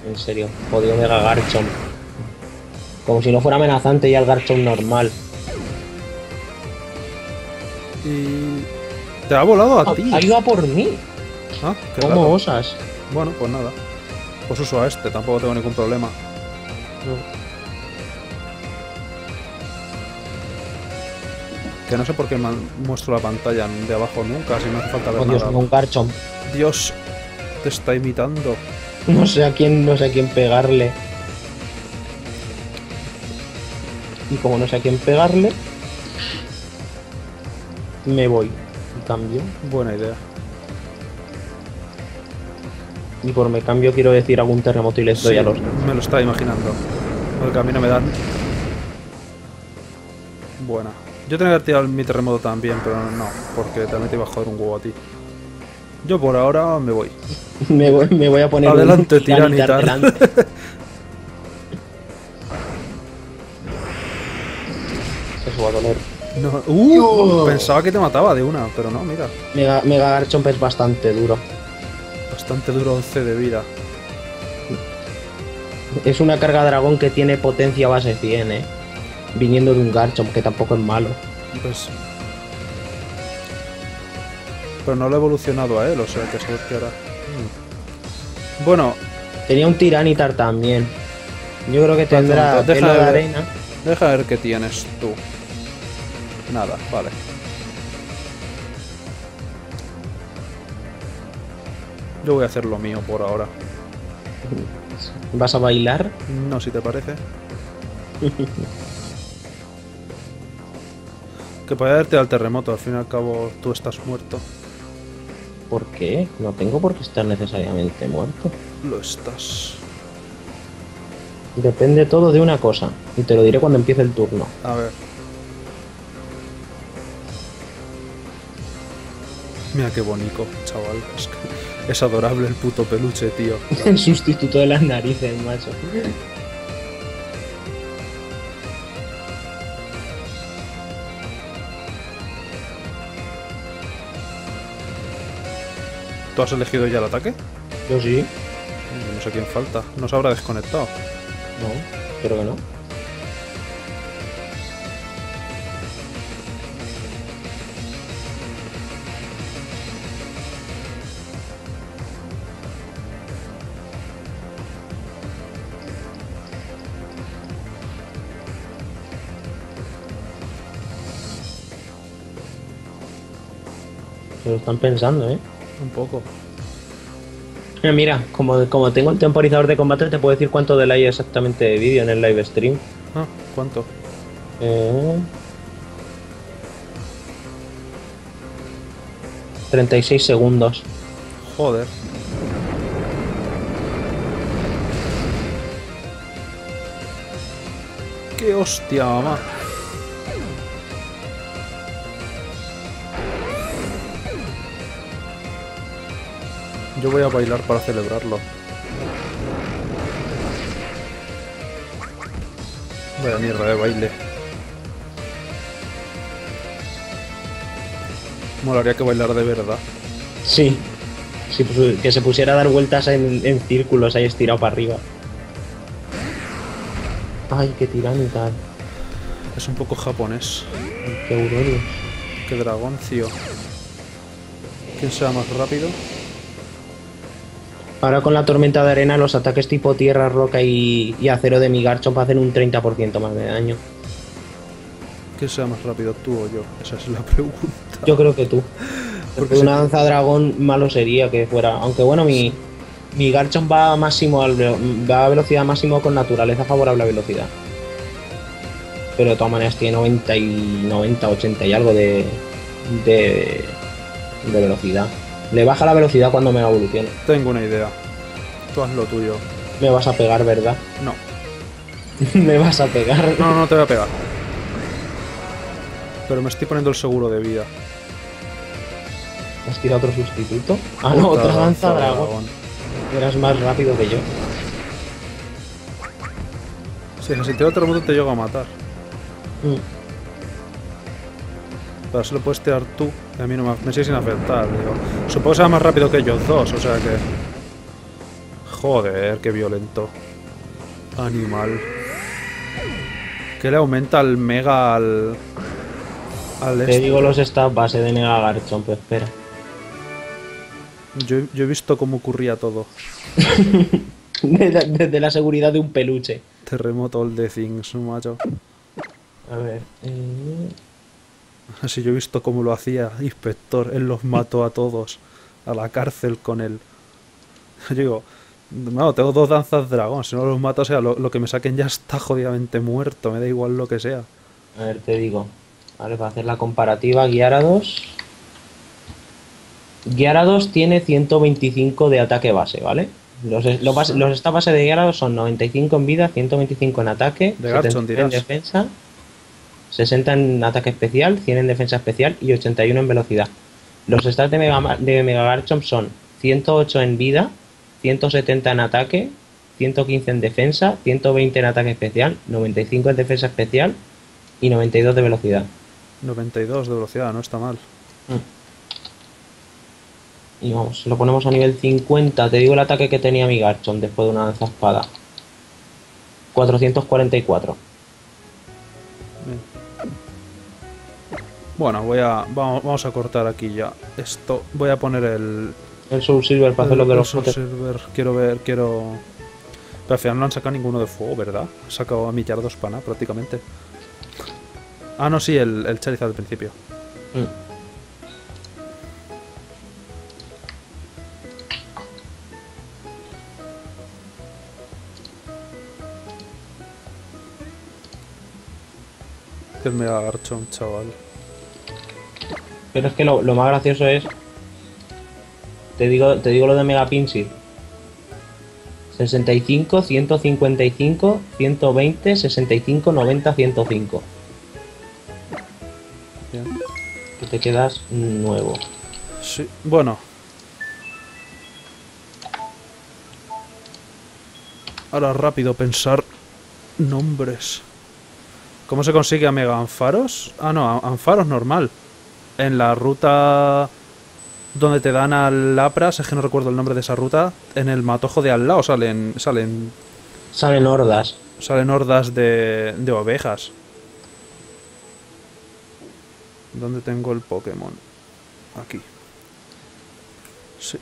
En serio, jodido Mega Garchomp. Como si no fuera amenazante ya el Garchomp normal. Y... Te ha volado a ti. Ha ido a por mí. Ah, ¿Cómo osas? Bueno, pues nada. Pues uso a este, tampoco tengo ningún problema. Que no sé por qué muestro la pantalla de abajo nunca, si no hace falta ver Oh, Dios nada. un Garchomp. Dios, te está imitando. No sé a quién, no sé a quién pegarle. Y como no sé a quién pegarle, me voy. Cambio. Buena idea. Y por me cambio quiero decir algún terremoto y les doy Sí, a los. Me lo estaba imaginando. Porque a mí no me dan. Buena. Yo tenía que tirar mi terremoto también, pero no, porque también te iba a joder un huevo a ti. Yo por ahora me voy. Me voy, me voy a poner. un Adelante, Tiranitar Tiranitar. delante. Eso va a doler. No, uh, pensaba que te mataba de una, pero no, mira. Mega, Mega Garchomp es bastante duro. Bastante duro 11 de vida. Es una carga dragón que tiene potencia base 100, eh. Viniendo de un Garchomp, que tampoco es malo. Pues... Pero no lo he evolucionado a él, o sea que se que hará. Mm. Bueno, Tenía un Tiranitar también. Yo creo que tendrá pelo deja de arena. deja ver qué tienes tú. Nada, vale. Yo voy a hacer lo mío por ahora. ¿Vas a bailar? No, si te parece. que podía darte al terremoto, al fin y al cabo tú estás muerto. ¿Por qué? No tengo por qué estar necesariamente muerto. Lo estás. Depende todo de una cosa. Y te lo diré cuando empiece el turno. A ver. Mira qué bonito, chaval. Es, que es adorable el puto peluche, tío. El sustituto de las narices, macho. ¿Tú has elegido ya el ataque? Yo sí. No sé quién falta. No se habrá desconectado. No, creo que no. Lo están pensando, ¿eh? Un poco. Mira, mira, como, como tengo el temporizador de combate, te puedo decir cuánto delay exactamente de vídeo en el live stream. Ah, ¿cuánto? Eh... 36 segundos. Joder. ¡Qué hostia, mamá! Yo voy a bailar para celebrarlo. Vaya mierda de baile. Molaría que bailar de verdad. Sí. Sí, que se pusiera a dar vueltas en, en círculos ahí estirado para arriba. Ay, qué tiranita. Es un poco japonés. Qué Aurelius. Qué dragoncio. ¿Quién sea más rápido? Ahora con la tormenta de arena, los ataques tipo tierra, roca y, y acero de mi Garchomp hacen un 30% más de daño. ¿Quién sea más rápido, tú o yo? Esa es la pregunta. Yo creo que tú. Porque una danza dragón malo sería que fuera. Aunque bueno, mi, mi Garchomp va máximo al va a velocidad máximo con naturaleza favorable a velocidad. Pero de todas maneras tiene 90 y 90, 80 y algo de, de, de velocidad. Le baja la velocidad cuando me evolucione. Tengo una idea. Tú haz lo tuyo. Me vas a pegar, ¿verdad? No. me vas a pegar. No, no te voy a pegar. Pero me estoy poniendo el seguro de vida. ¿Has tirado otro sustituto? Ah, no, otra danza dragón. Eras más rápido que yo. Si si te tiro terremoto te llego a matar. Mm. Pero se lo puedes tirar tú. A mí no me, me sigue sin afectar. Digo. Supongo que será más rápido que ellos dos, o sea que. Joder, qué violento. Animal. Que le aumenta el mega al. Al Te este. digo los stats base de Nega Garchomp, pero espera. Yo, yo he visto cómo ocurría todo. Desde, desde la seguridad de un peluche. Terremoto all the things, macho. A ver. eh, Así yo he visto cómo lo hacía Inspector. Él los mató a todos. A la cárcel con él. Yo digo, no, tengo dos danzas dragón. Si no los mato, o sea, lo, lo que me saquen ya está jodidamente muerto. Me da igual lo que sea. A ver, te digo. Vale, para hacer la comparativa, Gyarados. Gyarados tiene 125 de ataque base, ¿vale? Los, los, base- los esta base de Gyarados son 95 en vida, 125 en ataque, De Garchomp, 70 en defensa, 60 en ataque especial, 100 en defensa especial y 81 en velocidad. Los stats de Mega, de Mega Garchomp son 108 en vida, 170 en ataque, 115 en defensa, 120 en ataque especial, 95 en defensa especial y 92 de velocidad. 92 de velocidad, no está mal. Y vamos, lo ponemos a nivel 50. Te digo el ataque que tenía mi Garchomp después de una danza espada. 444. Bueno, voy a. Vamos, vamos a cortar aquí ya. Esto. Voy a poner el. El Soul Silver para hacer lo de el los Soul. Silver. Quiero ver, quiero. Pero al final no han sacado ninguno de fuego, ¿verdad? Han sacado a millar dos pana prácticamente. Ah, no, sí, el, el Charizard al principio. Mm. Que es mega garchón, chaval. Pero es que lo, lo más gracioso es. Te digo, te digo lo de Mega Pinsir. 65, 155, 120, 65, 90, 105. Bien. Que te quedas nuevo. Sí, bueno. Ahora rápido pensar nombres. ¿Cómo se consigue a Mega Anfaros? Ah, no, Anfaros normal. En la ruta donde te dan al Lapras, es que no recuerdo el nombre de esa ruta, en el matojo de al lado salen salen Salen hordas. salen hordas de, de ovejas. ¿Dónde tengo el Pokémon? Aquí. Sí.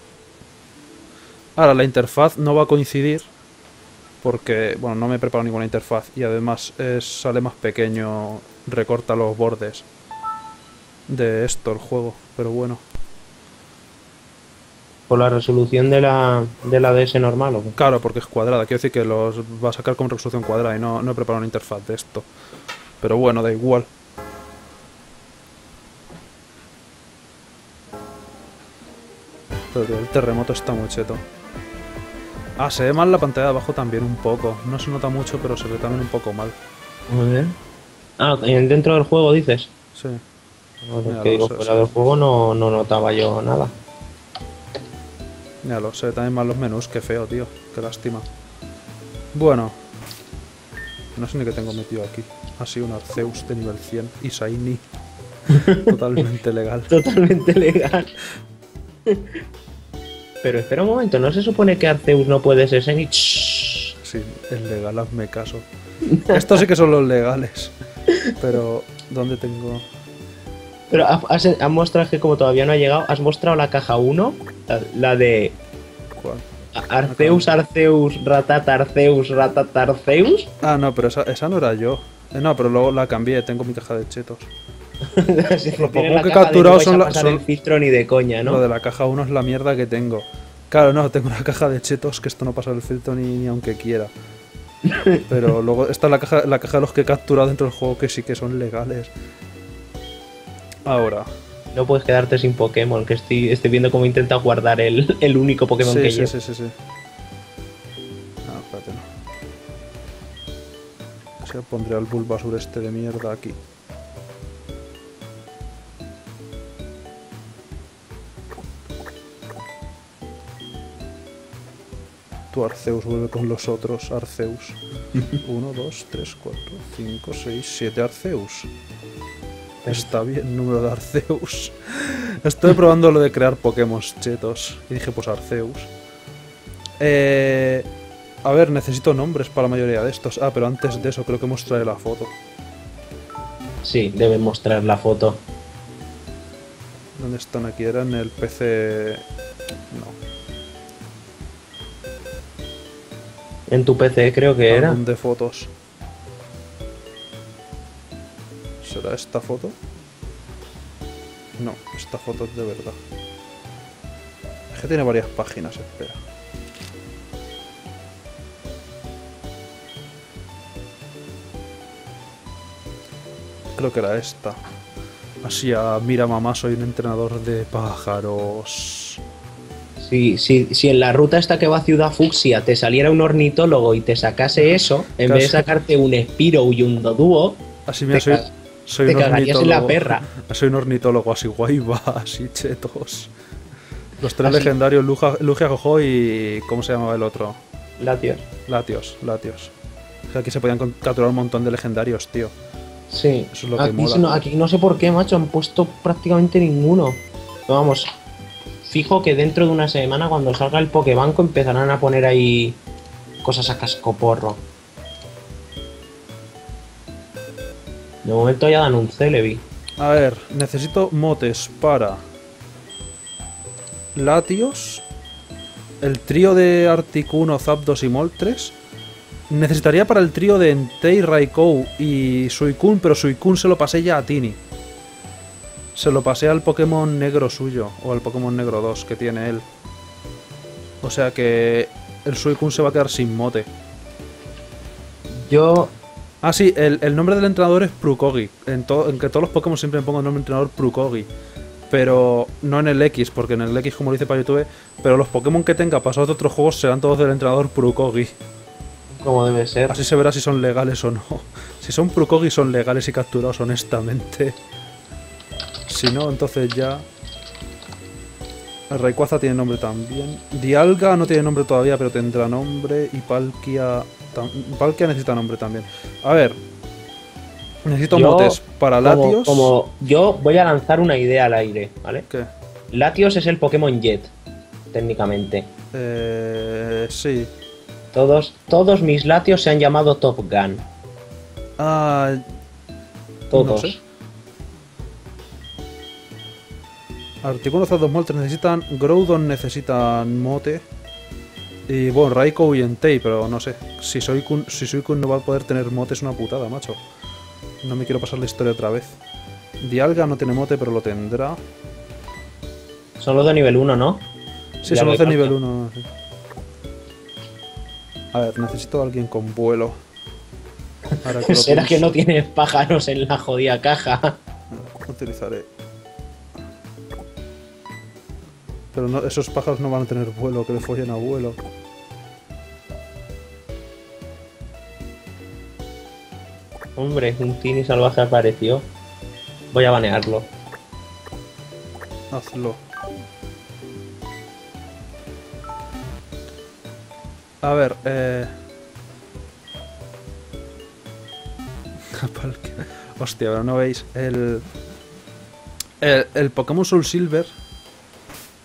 Ahora, la interfaz no va a coincidir. Porque, bueno, no me he preparado ninguna interfaz. Y además es- sale más pequeño. Recorta los bordes. De esto, el juego. Pero bueno. Por la resolución de la, de la DS normal, ¿o qué? Claro, porque es cuadrada. Quiero decir que los va a sacar con resolución cuadrada. Y no, no he preparado una interfaz de esto. Pero bueno, da igual. Pero el terremoto está muy cheto. Ah, se ve mal la pantalla de abajo también un poco. No se nota mucho, pero se ve también un poco mal. Muy bien. Ah, en- dentro del juego dices. Sí. No, que digo, fuera del juego no, no notaba yo nada. Míralo, se ve también mal los menús. Qué feo, tío. Qué lástima. Bueno. No sé ni qué tengo metido aquí. Así un Arceus de nivel 100 y Shiny. Totalmente legal. Totalmente legal. Pero espera un momento, ¿no se supone que Arceus no puede ser? Shhh. Sí, es legal, hazme caso. Estos sí que son los legales. Pero, ¿dónde tengo? Pero has, has- mostrado que como todavía no ha llegado, has mostrado la caja 1, la, la de ¿Cuál? Arceus, Arceus, Ratata, Arceus, Ratata, Arceus. Ah, no, pero esa, esa no era yo. Eh, no, pero luego la cambié, tengo mi caja de chetos. Si Lo poco que he capturado son la- son- el filtro ni de coña, ¿no? Lo de la caja 1 es la mierda que tengo. Claro, no, tengo una caja de chetos que esto no pasa el filtro ni, ni aunque quiera. Pero luego está la caja, la caja de los que he capturado dentro del juego que sí que son legales. Ahora. No puedes quedarte sin Pokémon, que estoy, estoy viendo cómo intenta guardar el, el único Pokémon sí, que sí, lleva. sí, sí, sí. Ah, espérate, no. O sea, pondré al Bulbasur este de mierda aquí. Tú tú, Arceus, vuelve con los otros Arceus. 1, 2, 3, 4, 5, 6, 7 Arceus. Está bien, número de Arceus. Estoy probando lo de crear Pokémon chetos. Y dije, pues Arceus. Eh, a ver, necesito nombres para la mayoría de estos. Ah, pero antes de eso creo que mostraré la foto. Sí, debe mostrar la foto. ¿Dónde están aquí? Era en el PC... No. En tu PC creo que era. De fotos. ¿Será esta foto? No, esta foto es de verdad. Es que tiene varias páginas, espera. Creo que era esta. Así a mira mamá, soy un entrenador de pájaros. Sí, sí, si en la ruta esta que va a Ciudad Fucsia te saliera un ornitólogo y te sacase eso, en vez de sacarte un Spiro y un Doduo, Así mira, soy, soy te un cagarías ornitólogo. en la perra. Soy un ornitólogo así guay, va, así chetos. Los tres Así. legendarios, Luja, Lugia, Jojo y... ¿Cómo se llamaba el otro? Latios. Latios, Latios. Es que aquí se podían capturar un montón de legendarios, tío. Sí, Eso es lo que aquí, mola. sí no, aquí no sé por qué, macho, han puesto prácticamente ninguno. Pero vamos, fijo que dentro de una semana, cuando salga el Pokebanco, empezarán a poner ahí cosas a cascoporro. De momento ya dan un Celebi. A ver, necesito motes para... Latios. El trío de Articuno, Zapdos y Moltres. Necesitaría para el trío de Entei, Raikou y Suicune, pero Suicune se lo pasé ya a Tini. Se lo pasé al Pokémon negro suyo, o al Pokémon negro 2 que tiene él. O sea que el Suicune se va a quedar sin mote. Yo, Ah, sí, el, el nombre del entrenador es Prukogi. En, to- en que todos los Pokémon siempre me pongo el nombre del entrenador Prukogi. Pero no en el X, porque en el X, como lo dice para YouTube, pero los Pokémon que tenga pasados de otros juegos serán todos del entrenador Prukogi. como debe ser. Así se verá si son legales o no. Si son Prukogi, son legales y capturados honestamente. Si no, entonces ya. El Rayquaza tiene nombre también. Dialga no tiene nombre todavía, pero tendrá nombre. Y Palkia. Palkia necesita nombre también. A ver. Necesito Yo, motes para Como, Latios. como yo voy a lanzar una idea al aire, ¿vale? ¿Qué? Latios es el Pokémon Jet, técnicamente. Eh, sí. Todos, todos mis Latios se han llamado Top Gun. Ah, Todos. No sé. Articuno dos Moltres necesitan. Groudon necesitan mote. Y bueno, Raikou y Entei, pero no sé. Si soy Kun, si Suicune no va a poder tener mote es una putada, macho. No me quiero pasar la historia otra vez. Dialga no tiene mote, pero lo tendrá. Son los de nivel 1, ¿no? Sí, son lo los de nivel puesto. 1. A ver, necesito a alguien con vuelo. Ahora que ¿Será que no tienes pájaros en la jodida caja? Utilizaré. Pero no, esos pájaros no van a tener vuelo, que le follen a vuelo. Hombre, un Tini salvaje apareció. Voy a banearlo. Hazlo. A ver, eh. Hostia, pero no veis. El. El, Pokémon Soul Silver.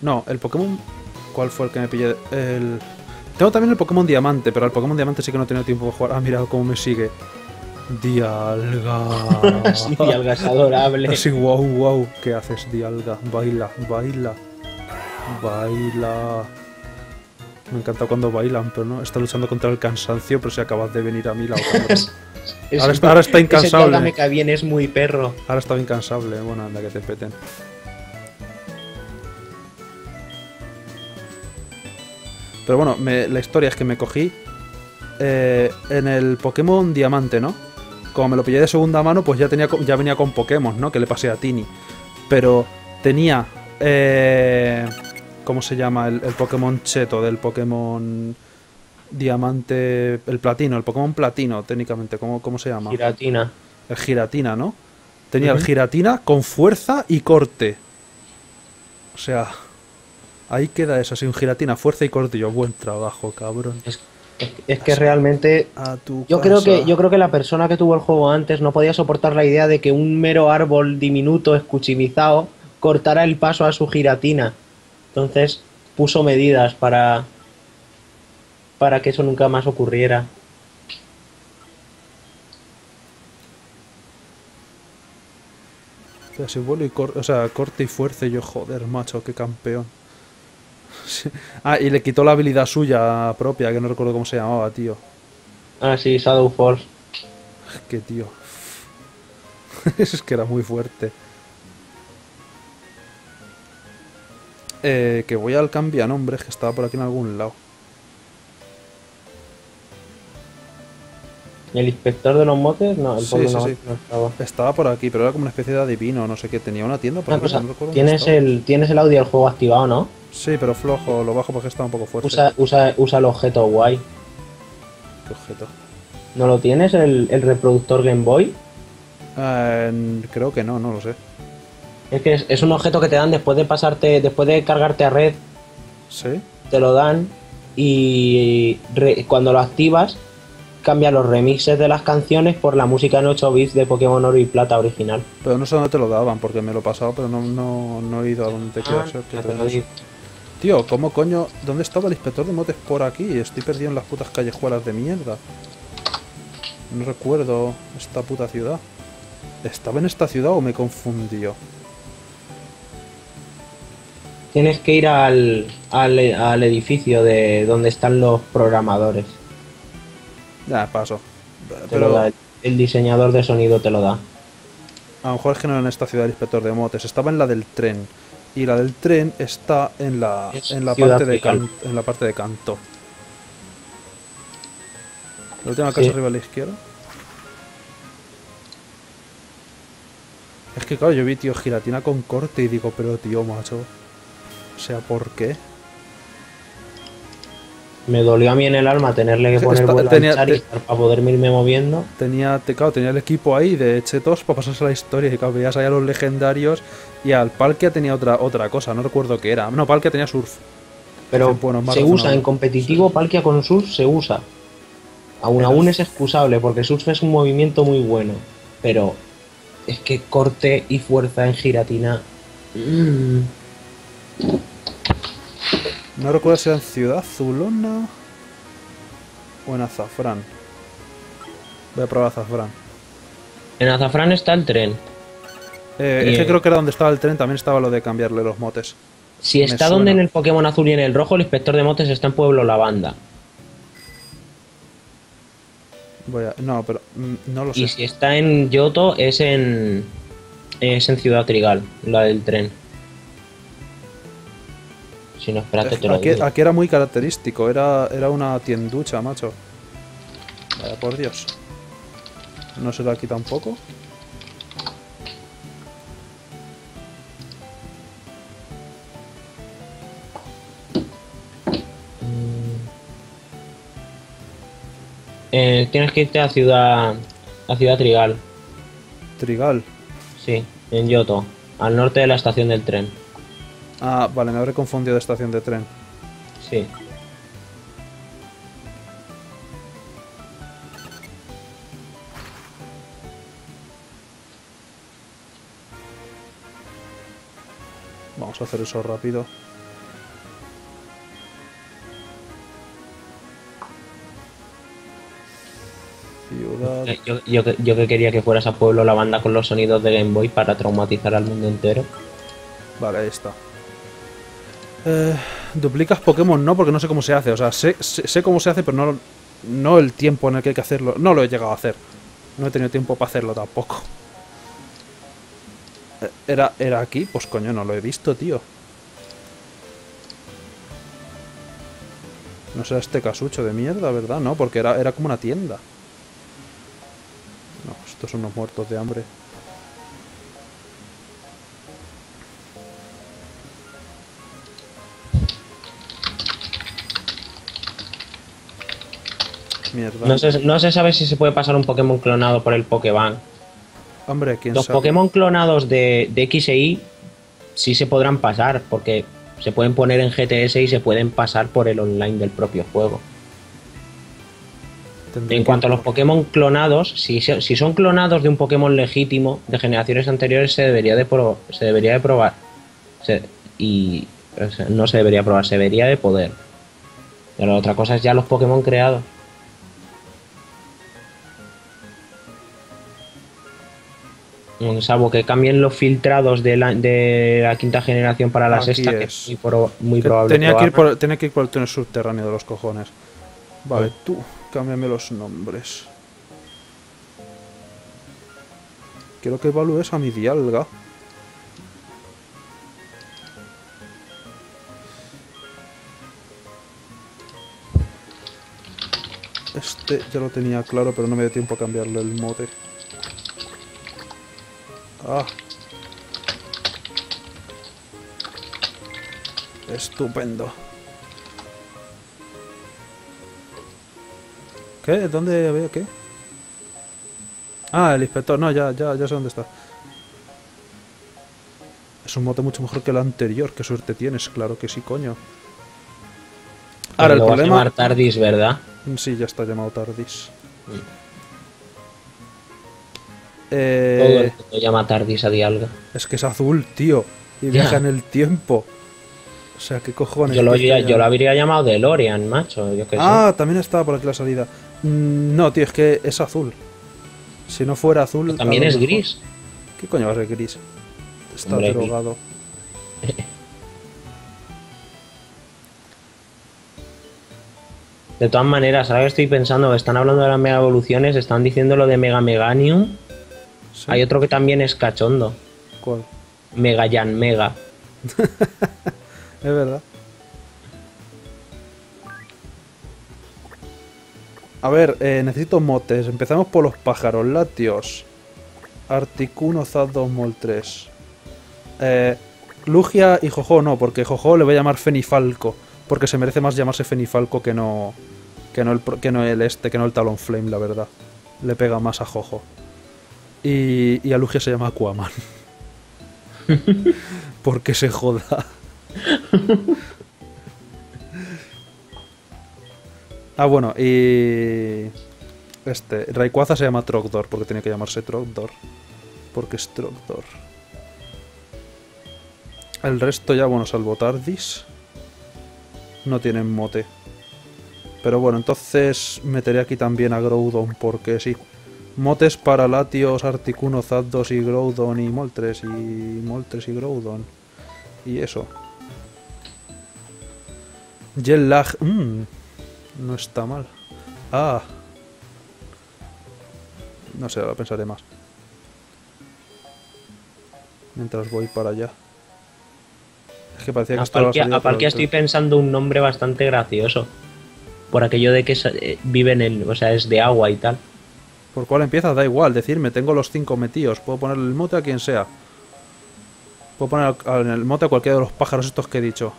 No, el Pokémon. ¿Cuál fue el que me pillé? El. Tengo también el Pokémon Diamante, pero al Pokémon Diamante sí que no he tenido tiempo de jugar. Ah, mira cómo me sigue. Dialga. Sí, algo es adorable. Así, wow, wow. ¿Qué haces, Dialga? Baila, baila. Baila. Me encanta cuando bailan, pero no. Está luchando contra el cansancio, pero si acabas de venir a mí la otra. Es- Ahora está- ahora está incansable. Dialga me cae bien, es muy perro. Ahora estaba incansable. Bueno, anda que te peten. Pero bueno, me- la historia es que me cogí eh, en el Pokémon Diamante, ¿no? Como me lo pillé de segunda mano, pues ya, tenía, ya venía con Pokémon, ¿no? Que le pasé a Tini. Pero tenía... eh, ¿Cómo se llama? El, el Pokémon Cheto del Pokémon Diamante... El Platino, el Pokémon Platino, técnicamente. ¿Cómo, cómo se llama? Giratina. El giratina, ¿no? Tenía el giratina con fuerza y corte. O sea, Ahí queda eso, sin giratina, fuerza y cortillo. Buen trabajo, cabrón. Es, es- es que realmente A tu Yo creo, que, yo creo que la persona que tuvo el juego antes no podía soportar la idea de que un mero árbol diminuto escuchimizado cortara el paso a su giratina. Entonces puso medidas para, para que eso nunca más ocurriera. Pero si vuelo y cor- o sea, corte y fuerza yo, joder, macho, qué campeón. Ah, y le quitó la habilidad suya propia, que no recuerdo cómo se llamaba, tío. Ah, sí, Shadow Force. Qué tío. es que era muy fuerte. Eh, que voy al cambianombres, que estaba por aquí en algún lado. ¿El inspector de los motes? No, el Sí, pobre sí, no, sí. no estaba. Estaba por aquí, pero era como una especie de adivino, no sé qué. Tenía una tienda por cosa, no dónde tienes el, tienes el audio del juego activado, ¿no? Sí, pero flojo, lo bajo porque está un poco fuerte. Usa, usa, usa el objeto guay. ¿Qué objeto? ¿No lo tienes, el, el reproductor Game Boy? Eh, creo que no, no lo sé. Es que es, es un objeto que te dan después de pasarte, después de cargarte a red, ¿Sí? te lo dan y re- cuando lo activas cambia los remixes de las canciones por la música en 8 bits de Pokémon Oro y Plata original. Pero no sé dónde te lo daban, porque me lo he pasado, pero no, no, no he ido a donde te quiero Ah, ya te. Tío, ¿cómo coño? ¿Dónde estaba el inspector de motes por aquí? Estoy perdido en las putas callejuelas de mierda. No recuerdo esta puta ciudad. ¿Estaba en esta ciudad o me confundió? Tienes que ir al, al, al edificio de donde están los programadores. Ya, paso. Pero da, el diseñador de sonido te lo da. a lo mejor es que no era en esta ciudad el inspector de motes. Estaba en la del tren. Y la del tren está en la, Es en la, parte, de can- en la parte de canto. La última Sí. casa arriba a la izquierda. Es que claro, yo vi, tío, giratina con corte y digo, pero tío, macho. O sea, ¿por qué? Me dolió a mí en el alma tenerle que Está- poner vuelo tenía- al Charizard para poderme irme moviendo. Tenía, te- claro, tenía el equipo ahí de chetos para pasarse la historia y claro, veías ahí a los legendarios y al Palkia tenía otra, otra cosa, no recuerdo qué era. No, Palkia tenía surf. Pero bueno, se usa en competitivo, Palkia con Surf se usa. Aún Pero- aún es excusable porque Surf es un movimiento muy bueno. Pero es que corte y fuerza en giratina. mm, No recuerdo si era en Ciudad Zulona o en Azafrán. Voy a probar Azafrán. En Azafrán está el tren. Eh, Y es que creo que era donde estaba el tren, también estaba lo de cambiarle los motes. Si Me está suena. donde en el Pokémon azul y en el rojo, el inspector de motes está en Pueblo Lavanda. Voy a... No, pero mm, no lo sé. Y si está en Yoto, es en. Es en Ciudad Trigal, la del tren. Si no, espérate, te lo Aquí, digo. aquí era muy característico, era, era una tienducha, macho. Vaya por Dios. No será aquí tampoco. Eh, tienes que irte a Ciudad. A Ciudad Trigal. Trigal. Sí, en Yoto, al norte de la estación del tren. Ah, vale, me habré confundido de estación de tren. Sí. Vamos a hacer eso rápido. Ciudad. Eh, Yo, yo, que- yo que quería que fueras a Pueblo la banda con los sonidos de Game Boy para traumatizar al mundo entero. Vale, ahí está. Eh, duplicas Pokémon no, porque no sé cómo se hace. O sea, sé, sé, cómo se hace, pero no, no el tiempo en el que hay que hacerlo. No lo he llegado a hacer. No he tenido tiempo para hacerlo tampoco. Eh, ¿Era, ¿Era aquí? Pues coño, no lo he visto, tío. No será este casucho de mierda, ¿verdad? No, porque era, era como una tienda. No, estos son unos muertos de hambre. Mierda. No se, no se sabe si se puede pasar un Pokémon clonado por el Pokébank. Hombre, quién Los sabe. Pokémon clonados de, de X e Y sí se podrán pasar, porque Se pueden poner en GTS y se pueden pasar por el online del propio juego. En que- cuanto a los Pokémon clonados, si, si son clonados de un Pokémon legítimo de generaciones anteriores, se debería de, pro- se debería de probar. Se- y no se debería probar, se debería de poder. Pero la otra cosa es ya los Pokémon creados. Salvo que cambien los filtrados de la, de la quinta generación para la Aquí sexta, que es. muy, pro- muy Que probable. tenía, que ir por, tenía que ir por el túnel subterráneo de los cojones. Vale, tú, cámbiame los nombres. Quiero que evalúes a mi dialga. Este ya lo tenía claro, pero no me dio tiempo a cambiarle el mote. Ah. Estupendo. ¿Qué? ¿Dónde veo qué? Ah, el inspector. No, ya, ya, ya sé dónde está. Es un mote mucho mejor que el anterior. Qué suerte tienes, claro que sí, coño. Ahora, el Lo vas a problema... llamar Tardis, ¿verdad? Sí, ya está llamado Tardis. Todo Eh, el mundo llama Tardis a Dialga. es que es azul, tío. Y viaja en el tiempo. O sea, ¿qué cojones? Yo lo, yo, yo lo habría llamado DeLorean, macho. Yo sé. Ah, también estaba por aquí la salida. Mm, No, tío, es que es azul. Si no fuera azul. También es mejor- gris. ¿Qué coño va a ser gris? Está Hombre, drogado. De todas maneras, ahora que estoy pensando que están hablando de las mega evoluciones, están diciendo lo de Mega Meganium. Sí. Hay otro que también es cachondo. ¿Cuál? Megayan Mega. Es verdad. A ver, eh, necesito motes. Empezamos por los pájaros. Latios. Articuno, Zapdos, Moltres. Eh, Lugia y Jojo no, porque Jojo le voy a llamar Fenifalco. Porque se merece más llamarse Fenifalco que no. Que no el, que no el este, que no el Talonflame, la verdad. Le pega más a Jojo. Y, y a Lugia se llama Aquaman. porque se joda. Ah, bueno, y. Este, Rayquaza se llama Trogdor, porque tiene que llamarse Trogdor. Porque es Trogdor. El resto ya, bueno, salvo Tardis. No tienen mote. Pero bueno, entonces meteré aquí también a Groudon, porque sí. Motes para Latios, Articuno, Zapdos y Groudon y Moltres y Moltres y Groudon. Y eso. Jet lag. mm, no está mal. Ah. No sé, ahora pensaré más. Mientras voy para allá. Es que parecía que estaba Aparte, aparte estoy pensando un nombre bastante gracioso. Por aquello de que eh, vive en el. O sea, es de agua y tal. ¿Por cuál empieza? Da igual, decirme, tengo los cinco metidos. Puedo ponerle el mote a quien sea. Puedo poner el mote a cualquiera de los pájaros estos que he dicho.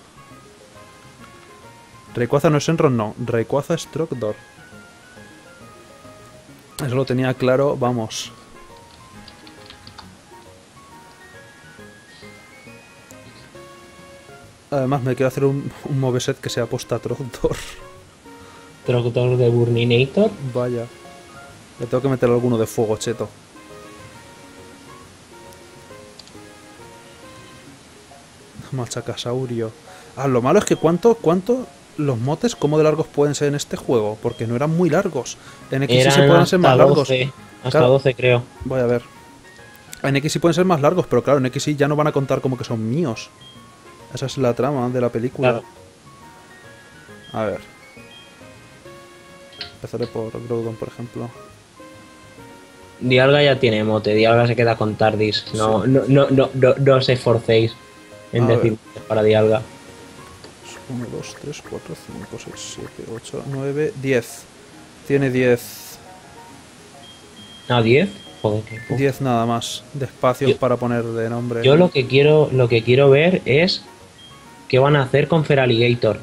Rayquaza no es Enron, no. Rayquaza es Trogdor. Eso lo tenía claro, vamos. Además me quiero hacer un, un moveset que sea posta Trogdor. Tractor de Burninator. Vaya. Le tengo que meter alguno de fuego, cheto. Machacasaurio. Ah, lo malo es que cuánto, cuánto los motes, cómo de largos pueden ser en este juego, porque no eran muy largos. En X sí Eran se pueden ser más largos. 12. Hasta Claro. 12, creo. Voy a ver. En X sí pueden ser más largos, pero claro, en X sí ya no van a contar como que son míos. Esa es la trama de la película. Claro. A ver. Empezaré por Groudon, por ejemplo. Dialga ya tiene mote. Dialga se queda con Tardis. No, no, no, no, no, no os esforcéis en A decir ver. para Dialga. 1, 2, 3, 4, 5, 6, 7, 8, 9, 10. Tiene 10. ¿A 10? Joder, qué poco. 10 nada más de espacios Yo- para poner de nombre. Yo lo que quiero, lo que quiero ver es qué van a hacer con Feraligator.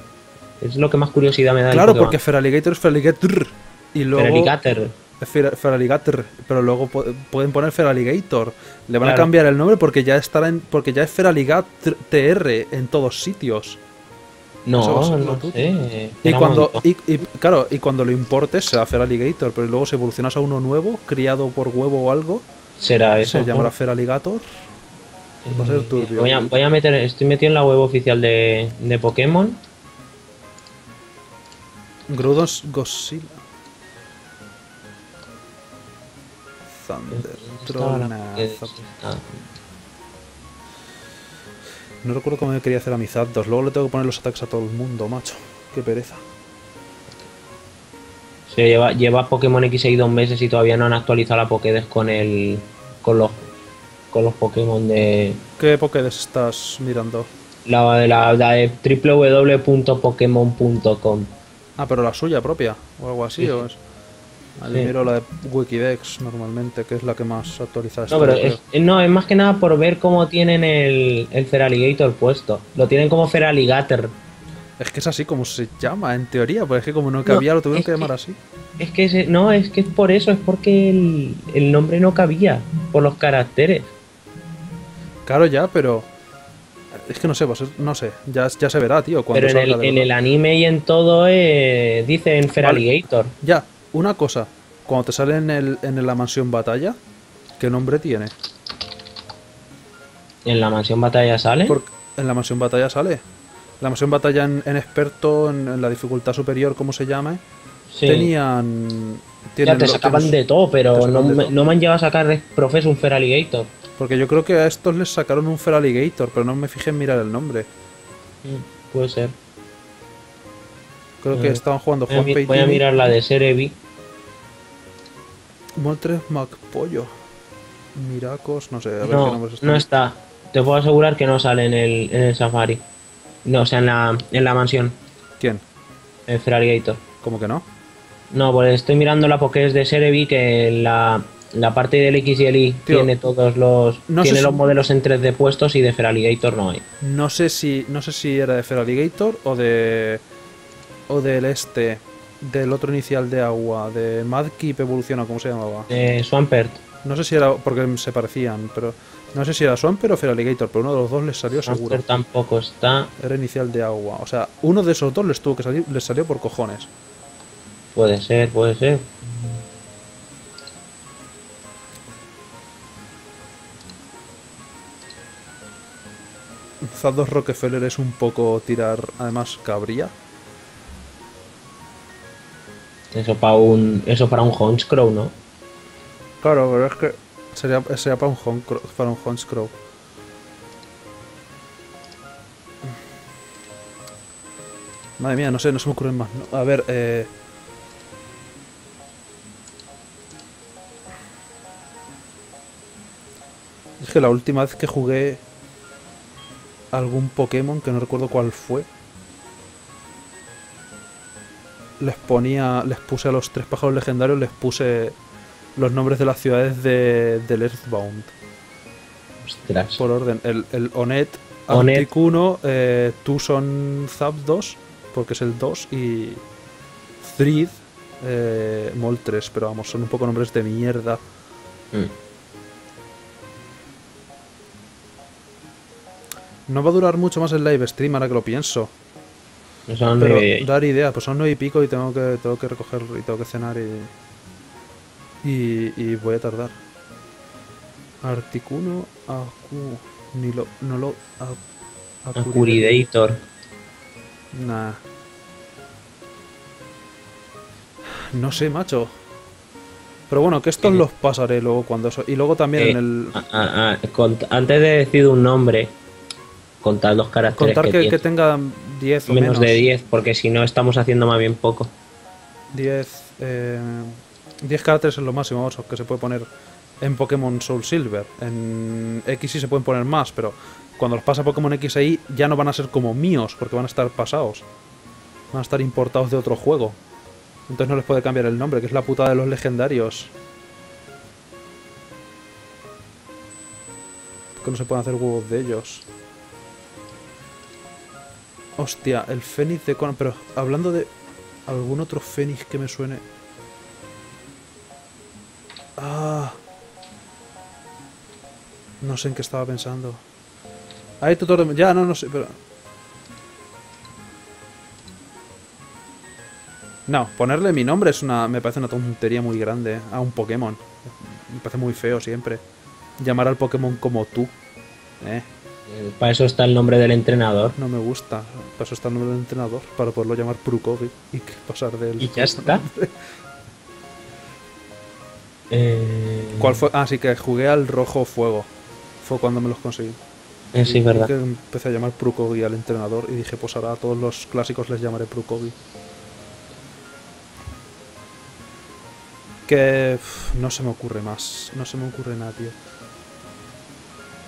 Es lo que más curiosidad me da. Claro, porque Feraligator es Feraligator. Y luego. Feraligator. Fer- Feraligator, pero luego po- pueden poner Feraligator. Le van a cambiar el nombre porque ya estará en, porque ya es Feraligator TR en todos sitios. No, no tuyo. sé. Y cuando, y, y, claro, y cuando lo importes será Feraligator, pero luego si evolucionas a uno nuevo, criado por huevo o algo, será eso. se llamará ¿no? Feraligator. va a ser Eh, turbio. Voy a, voy a meter, estoy metido en la web oficial de, de Pokémon. Grudons Godzilla. Thunder. Ah, No recuerdo cómo me quería hacer a mi Zapdos. Luego le tengo que poner los ataques a todo el mundo, macho. Qué pereza. Se lleva, lleva Pokémon X ahí dos meses y todavía no han actualizado la Pokédex con el. con los. con los Pokémon de. ¿Qué Pokédex estás mirando? La de la, la de www.pokemon.com. Ah, pero la suya propia, o algo así, Sí, o es. Ah, yo Sí. miro la de Wikidex normalmente, que es la que más actualizada está. No, pero es, no, es más que nada por ver cómo tienen el, el Feraligator puesto. Lo tienen como Feraligator. Es que es así como se llama, en teoría, pues es que como no cabía, lo tuvieron que llamar que- así. Es que ese- no, es que es por eso, es porque el, el nombre no cabía por los caracteres. Claro, ya, pero. Es que no sé, no sé, ya, ya se verá, tío. Cuando Pero en el, en el anime y en todo eh, dicen Feraligator. Ya, una cosa. Cuando te sale en, el, en la mansión batalla, ¿qué nombre tiene? En la mansión batalla sale. Porque en la mansión batalla sale. La mansión batalla en, en experto, en, en la dificultad superior, como se llame, Sí. tenían. Ya tienen te lo- sacaban de todo, te pero no, de me- todo. no me han llegado a sacar de Profes un Feraligator. Porque yo creo que a estos les sacaron un Feraligator, pero no me fijé en mirar el nombre. Mm, Puede ser. Creo que Eh, estaban jugando y voy a mirar la de Serebi. Moltres McPollo. Miracos, no sé, a ver qué No, nombres están. no está. Te puedo asegurar que no sale en el, en el Safari. No, o sea, en la, en la mansión. ¿Quién? El Feraligator. ¿Cómo que no? No, pues estoy mirando la Pokédex de Serebi que la, la parte del X y el Y Tío, tiene todos los no tiene si- los modelos en 3D puestos y de Feraligator no hay. No sé si no sé si era de Feraligator o de o del este del otro inicial de agua de Madkeep evoluciona como se llamaba. Eh, Swampert. No sé si era porque se parecían, pero no sé si era Swampert o Feraligator, pero uno de los dos les salió seguro. Swampert tampoco está. Era inicial de agua, o sea, uno de esos dos les tuvo que salir, les salió por cojones. Puede ser, puede ser. Zapdos Rockefeller es un poco tirar, además cabría. Eso para un eso para un Honchcrow, ¿no? Claro, pero es que sería, sería para un Honchcrow, para un. Madre mía, no sé, no se me ocurren más. A ver, eh... Es que la última vez que jugué algún Pokémon, que no recuerdo cuál fue, les ponía, les puse a los tres pájaros legendarios, les puse los nombres de las ciudades de, del Earthbound, Ostras. por orden. El, el Onet, Onet. Articuno, eh, Tucson Zapdos, porque es el 2, y Thread, eh, Moltres, pero vamos, son un poco nombres de mierda. Mm. No va a durar mucho más el live stream ahora que lo pienso. No Pero me- dar idea, pues son nueve y pico y tengo que, tengo que recoger y tengo que cenar y, y, y voy a tardar. Articuno, Acu, ni lo, no lo, a, Acuridator. Nah. No sé, macho. Pero bueno, que estos Eh. los pasaré luego cuando eso. Y luego también Eh, en el. Antes de decir un nombre, contar los caracteres Contar que, que, que tenga 10 o menos, menos. de 10, porque si no estamos haciendo más bien poco. 10. Eh, 10 caracteres es lo máximo, que se puede poner en Pokémon Soul Silver. En X sí se pueden poner más, pero cuando los pasa Pokémon X ahí ya no van a ser como míos, porque van a estar pasados. Van a estar importados de otro juego. Entonces no les puede cambiar el nombre, que es la putada de los legendarios. Porque no se pueden hacer huevos de ellos. Hostia, el Fénix de Conan. Pero hablando de algún otro Fénix que me suene. Ah. No sé en qué estaba pensando. Hay tutor de... Ya, no, no sé, pero... No, ponerle mi nombre es una... Me parece una tontería muy grande a un Pokémon. Me parece muy feo siempre. Llamar al Pokémon como tú. Eh, Eh, Para eso está el nombre del entrenador. no me gusta. Para eso está el nombre del entrenador. Para poderlo llamar Prukovi y pasar de él. Y ya está. Eh, ¿Cuál fue? Ah, sí, que jugué al rojo fuego. Fue cuando me los conseguí. eh, sí, Y verdad. que empecé a llamar Prukogi al entrenador y dije, pues ahora a todos los clásicos les llamaré Prukogi. Que no se me ocurre más, no se me ocurre nada, tío.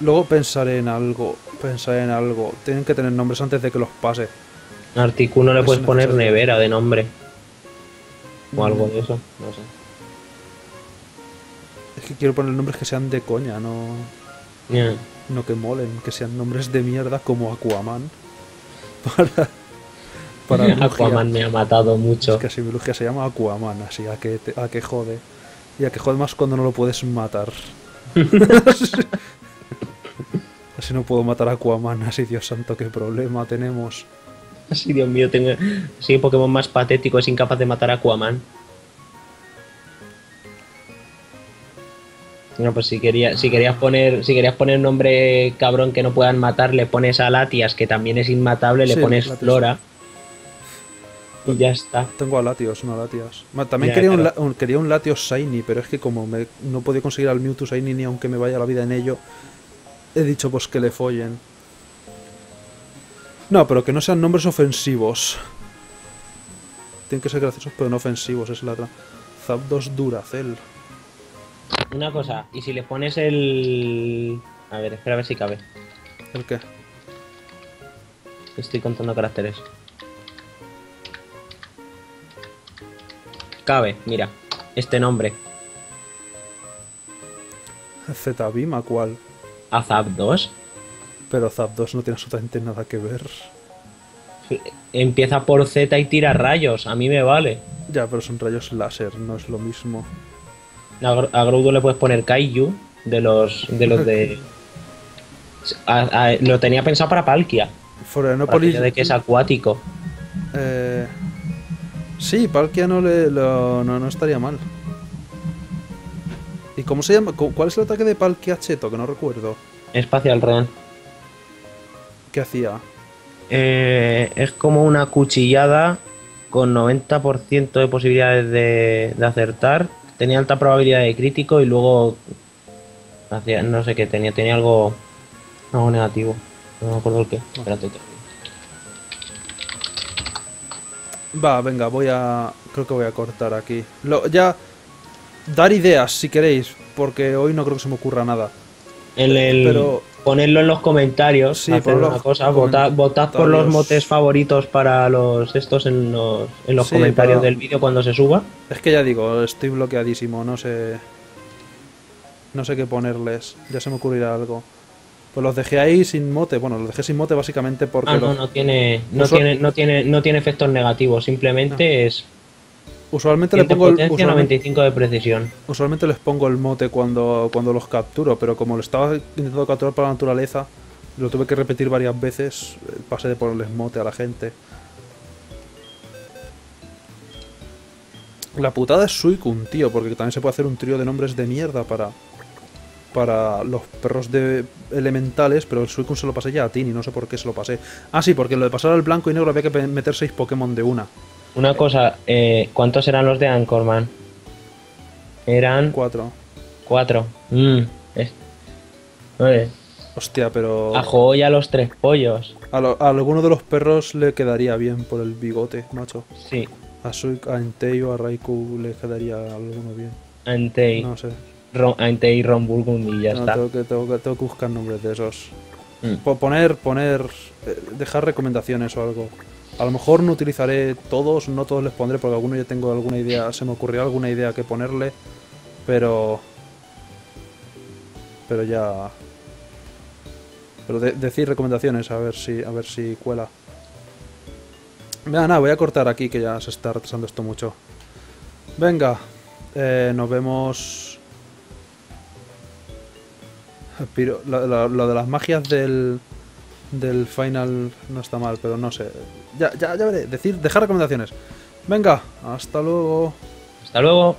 Luego pensaré en algo, pensaré en algo. Tienen que tener nombres antes de que los pase. Articuno le Es puedes poner nevera de nombre. O Mm. algo de eso. No sé. Es que quiero poner nombres que sean de coña, no, no que molen, que sean nombres de mierda como Aquaman. Para, para. Aquaman me ha matado mucho. Es que así mi Lugia se llama Aquaman, así a que, te- a que jode. Y a que jode más cuando no lo puedes matar. así no puedo matar a Aquaman, así Dios santo, qué problema tenemos. Sí, Dios mío, tengo. Sí, Pokémon más patético es incapaz de matar a Aquaman. No, pues si querías, si querías poner, si querías poner nombre cabrón que no puedan matar, le pones a Latias, que también es inmatable, le Sí, pones Latias. Flora. Y ya está. Tengo a Latios, no a Latias. También Ya, quería, un, claro. La- un- quería un Latios Shiny, pero es que como me, no podía conseguir al Mewtwo Shiny ni aunque me vaya la vida en ello, he dicho pues que le follen. No, pero que no sean nombres ofensivos. Tienen que ser graciosos, pero no ofensivos, es la otra. Zapdos Duracell. Una cosa, y si le pones el. A ver, espera a ver si cabe. ¿El qué? Estoy contando caracteres. Cabe, mira. Este nombre. Z-Beam, ¿a? Azap 2. Pero Zapdos no tiene absolutamente nada que ver. Empieza por Z y tira rayos. A mí me vale. Ya, pero son rayos láser, no es lo mismo. A, Gr- a Groudon le puedes poner Kaiju. De los de. Los de... A- a- lo tenía pensado para Palkia. Para Florianópolis. aquello de que es acuático. Eh, sí, Palkia no, le, lo- no, no estaría mal. ¿Y cómo se llama? cu- ¿Cuál es el ataque de Palkia Cheto? Que no recuerdo. Espacial Ren. ¿Qué hacía? Eh, es como una cuchillada con 90% de posibilidades de, de acertar. Tenía alta probabilidad de crítico y luego hacía, no sé qué tenía, tenía algo, algo negativo. No me acuerdo el qué. Espérate. te- Va, venga, voy a... Creo que voy a cortar aquí. Lo, ya... Dar ideas, si queréis, porque hoy no creo que se me ocurra nada. El, el- Pero- ponerlo en los comentarios. Sí, hacer una cosa, votad, votad por los motes favoritos para los estos en los, en los Sí, comentarios del vídeo cuando se suba. Es que ya digo, estoy bloqueadísimo, no sé... No sé qué ponerles, ya se me ocurrirá algo. Pues los dejé ahí sin mote, bueno, los dejé sin mote básicamente porque... Ah, no, los- no tiene, no tiene, no tiene, no tiene efectos negativos, simplemente es Usualmente le 100 de pongo el, usualmente, 95 de precisión. usualmente les pongo el mote cuando, cuando los capturo, pero como lo estaba intentando capturar para la naturaleza, lo tuve que repetir varias veces, eh, pasé de ponerles mote a la gente. La putada es Suicune, tío, porque también se puede hacer un trío de nombres de mierda para para los perros de elementales, pero el Suicune se lo pasé ya a Tini, no sé por qué se lo pasé. Ah, sí, porque lo de pasar al blanco y negro había que meter seis Pokémon de una. Una cosa, eh, ¿cuántos eran los de Anchorman? Eran Cuatro. cuatro. Mm, es- Oye, Hostia, pero... A joya los tres pollos. A, lo- a alguno de los perros le quedaría bien por el bigote, macho. Sí, A Suik, a Entei o a Raikou le quedaría alguno bien. Entei, No sé. Ron, Entei, Ron Burgundy y ya No, está. tengo, que, tengo, que, tengo que buscar nombres de esos. Mm. Po- Poner, poner, eh, dejar recomendaciones o algo. A lo mejor no utilizaré todos, no todos les pondré porque alguno ya tengo alguna idea, se me ocurrirá alguna idea que ponerle, pero... Pero ya... Pero de- decir recomendaciones a ver si, a ver si cuela. Venga, nada, voy a cortar aquí que ya se está retrasando esto mucho. Venga, eh, nos vemos lo, lo- lo de las magias del, del final no está mal, pero no sé. Ya, ya, ya veré. Decir, dejar recomendaciones. Venga, hasta luego. Hasta luego.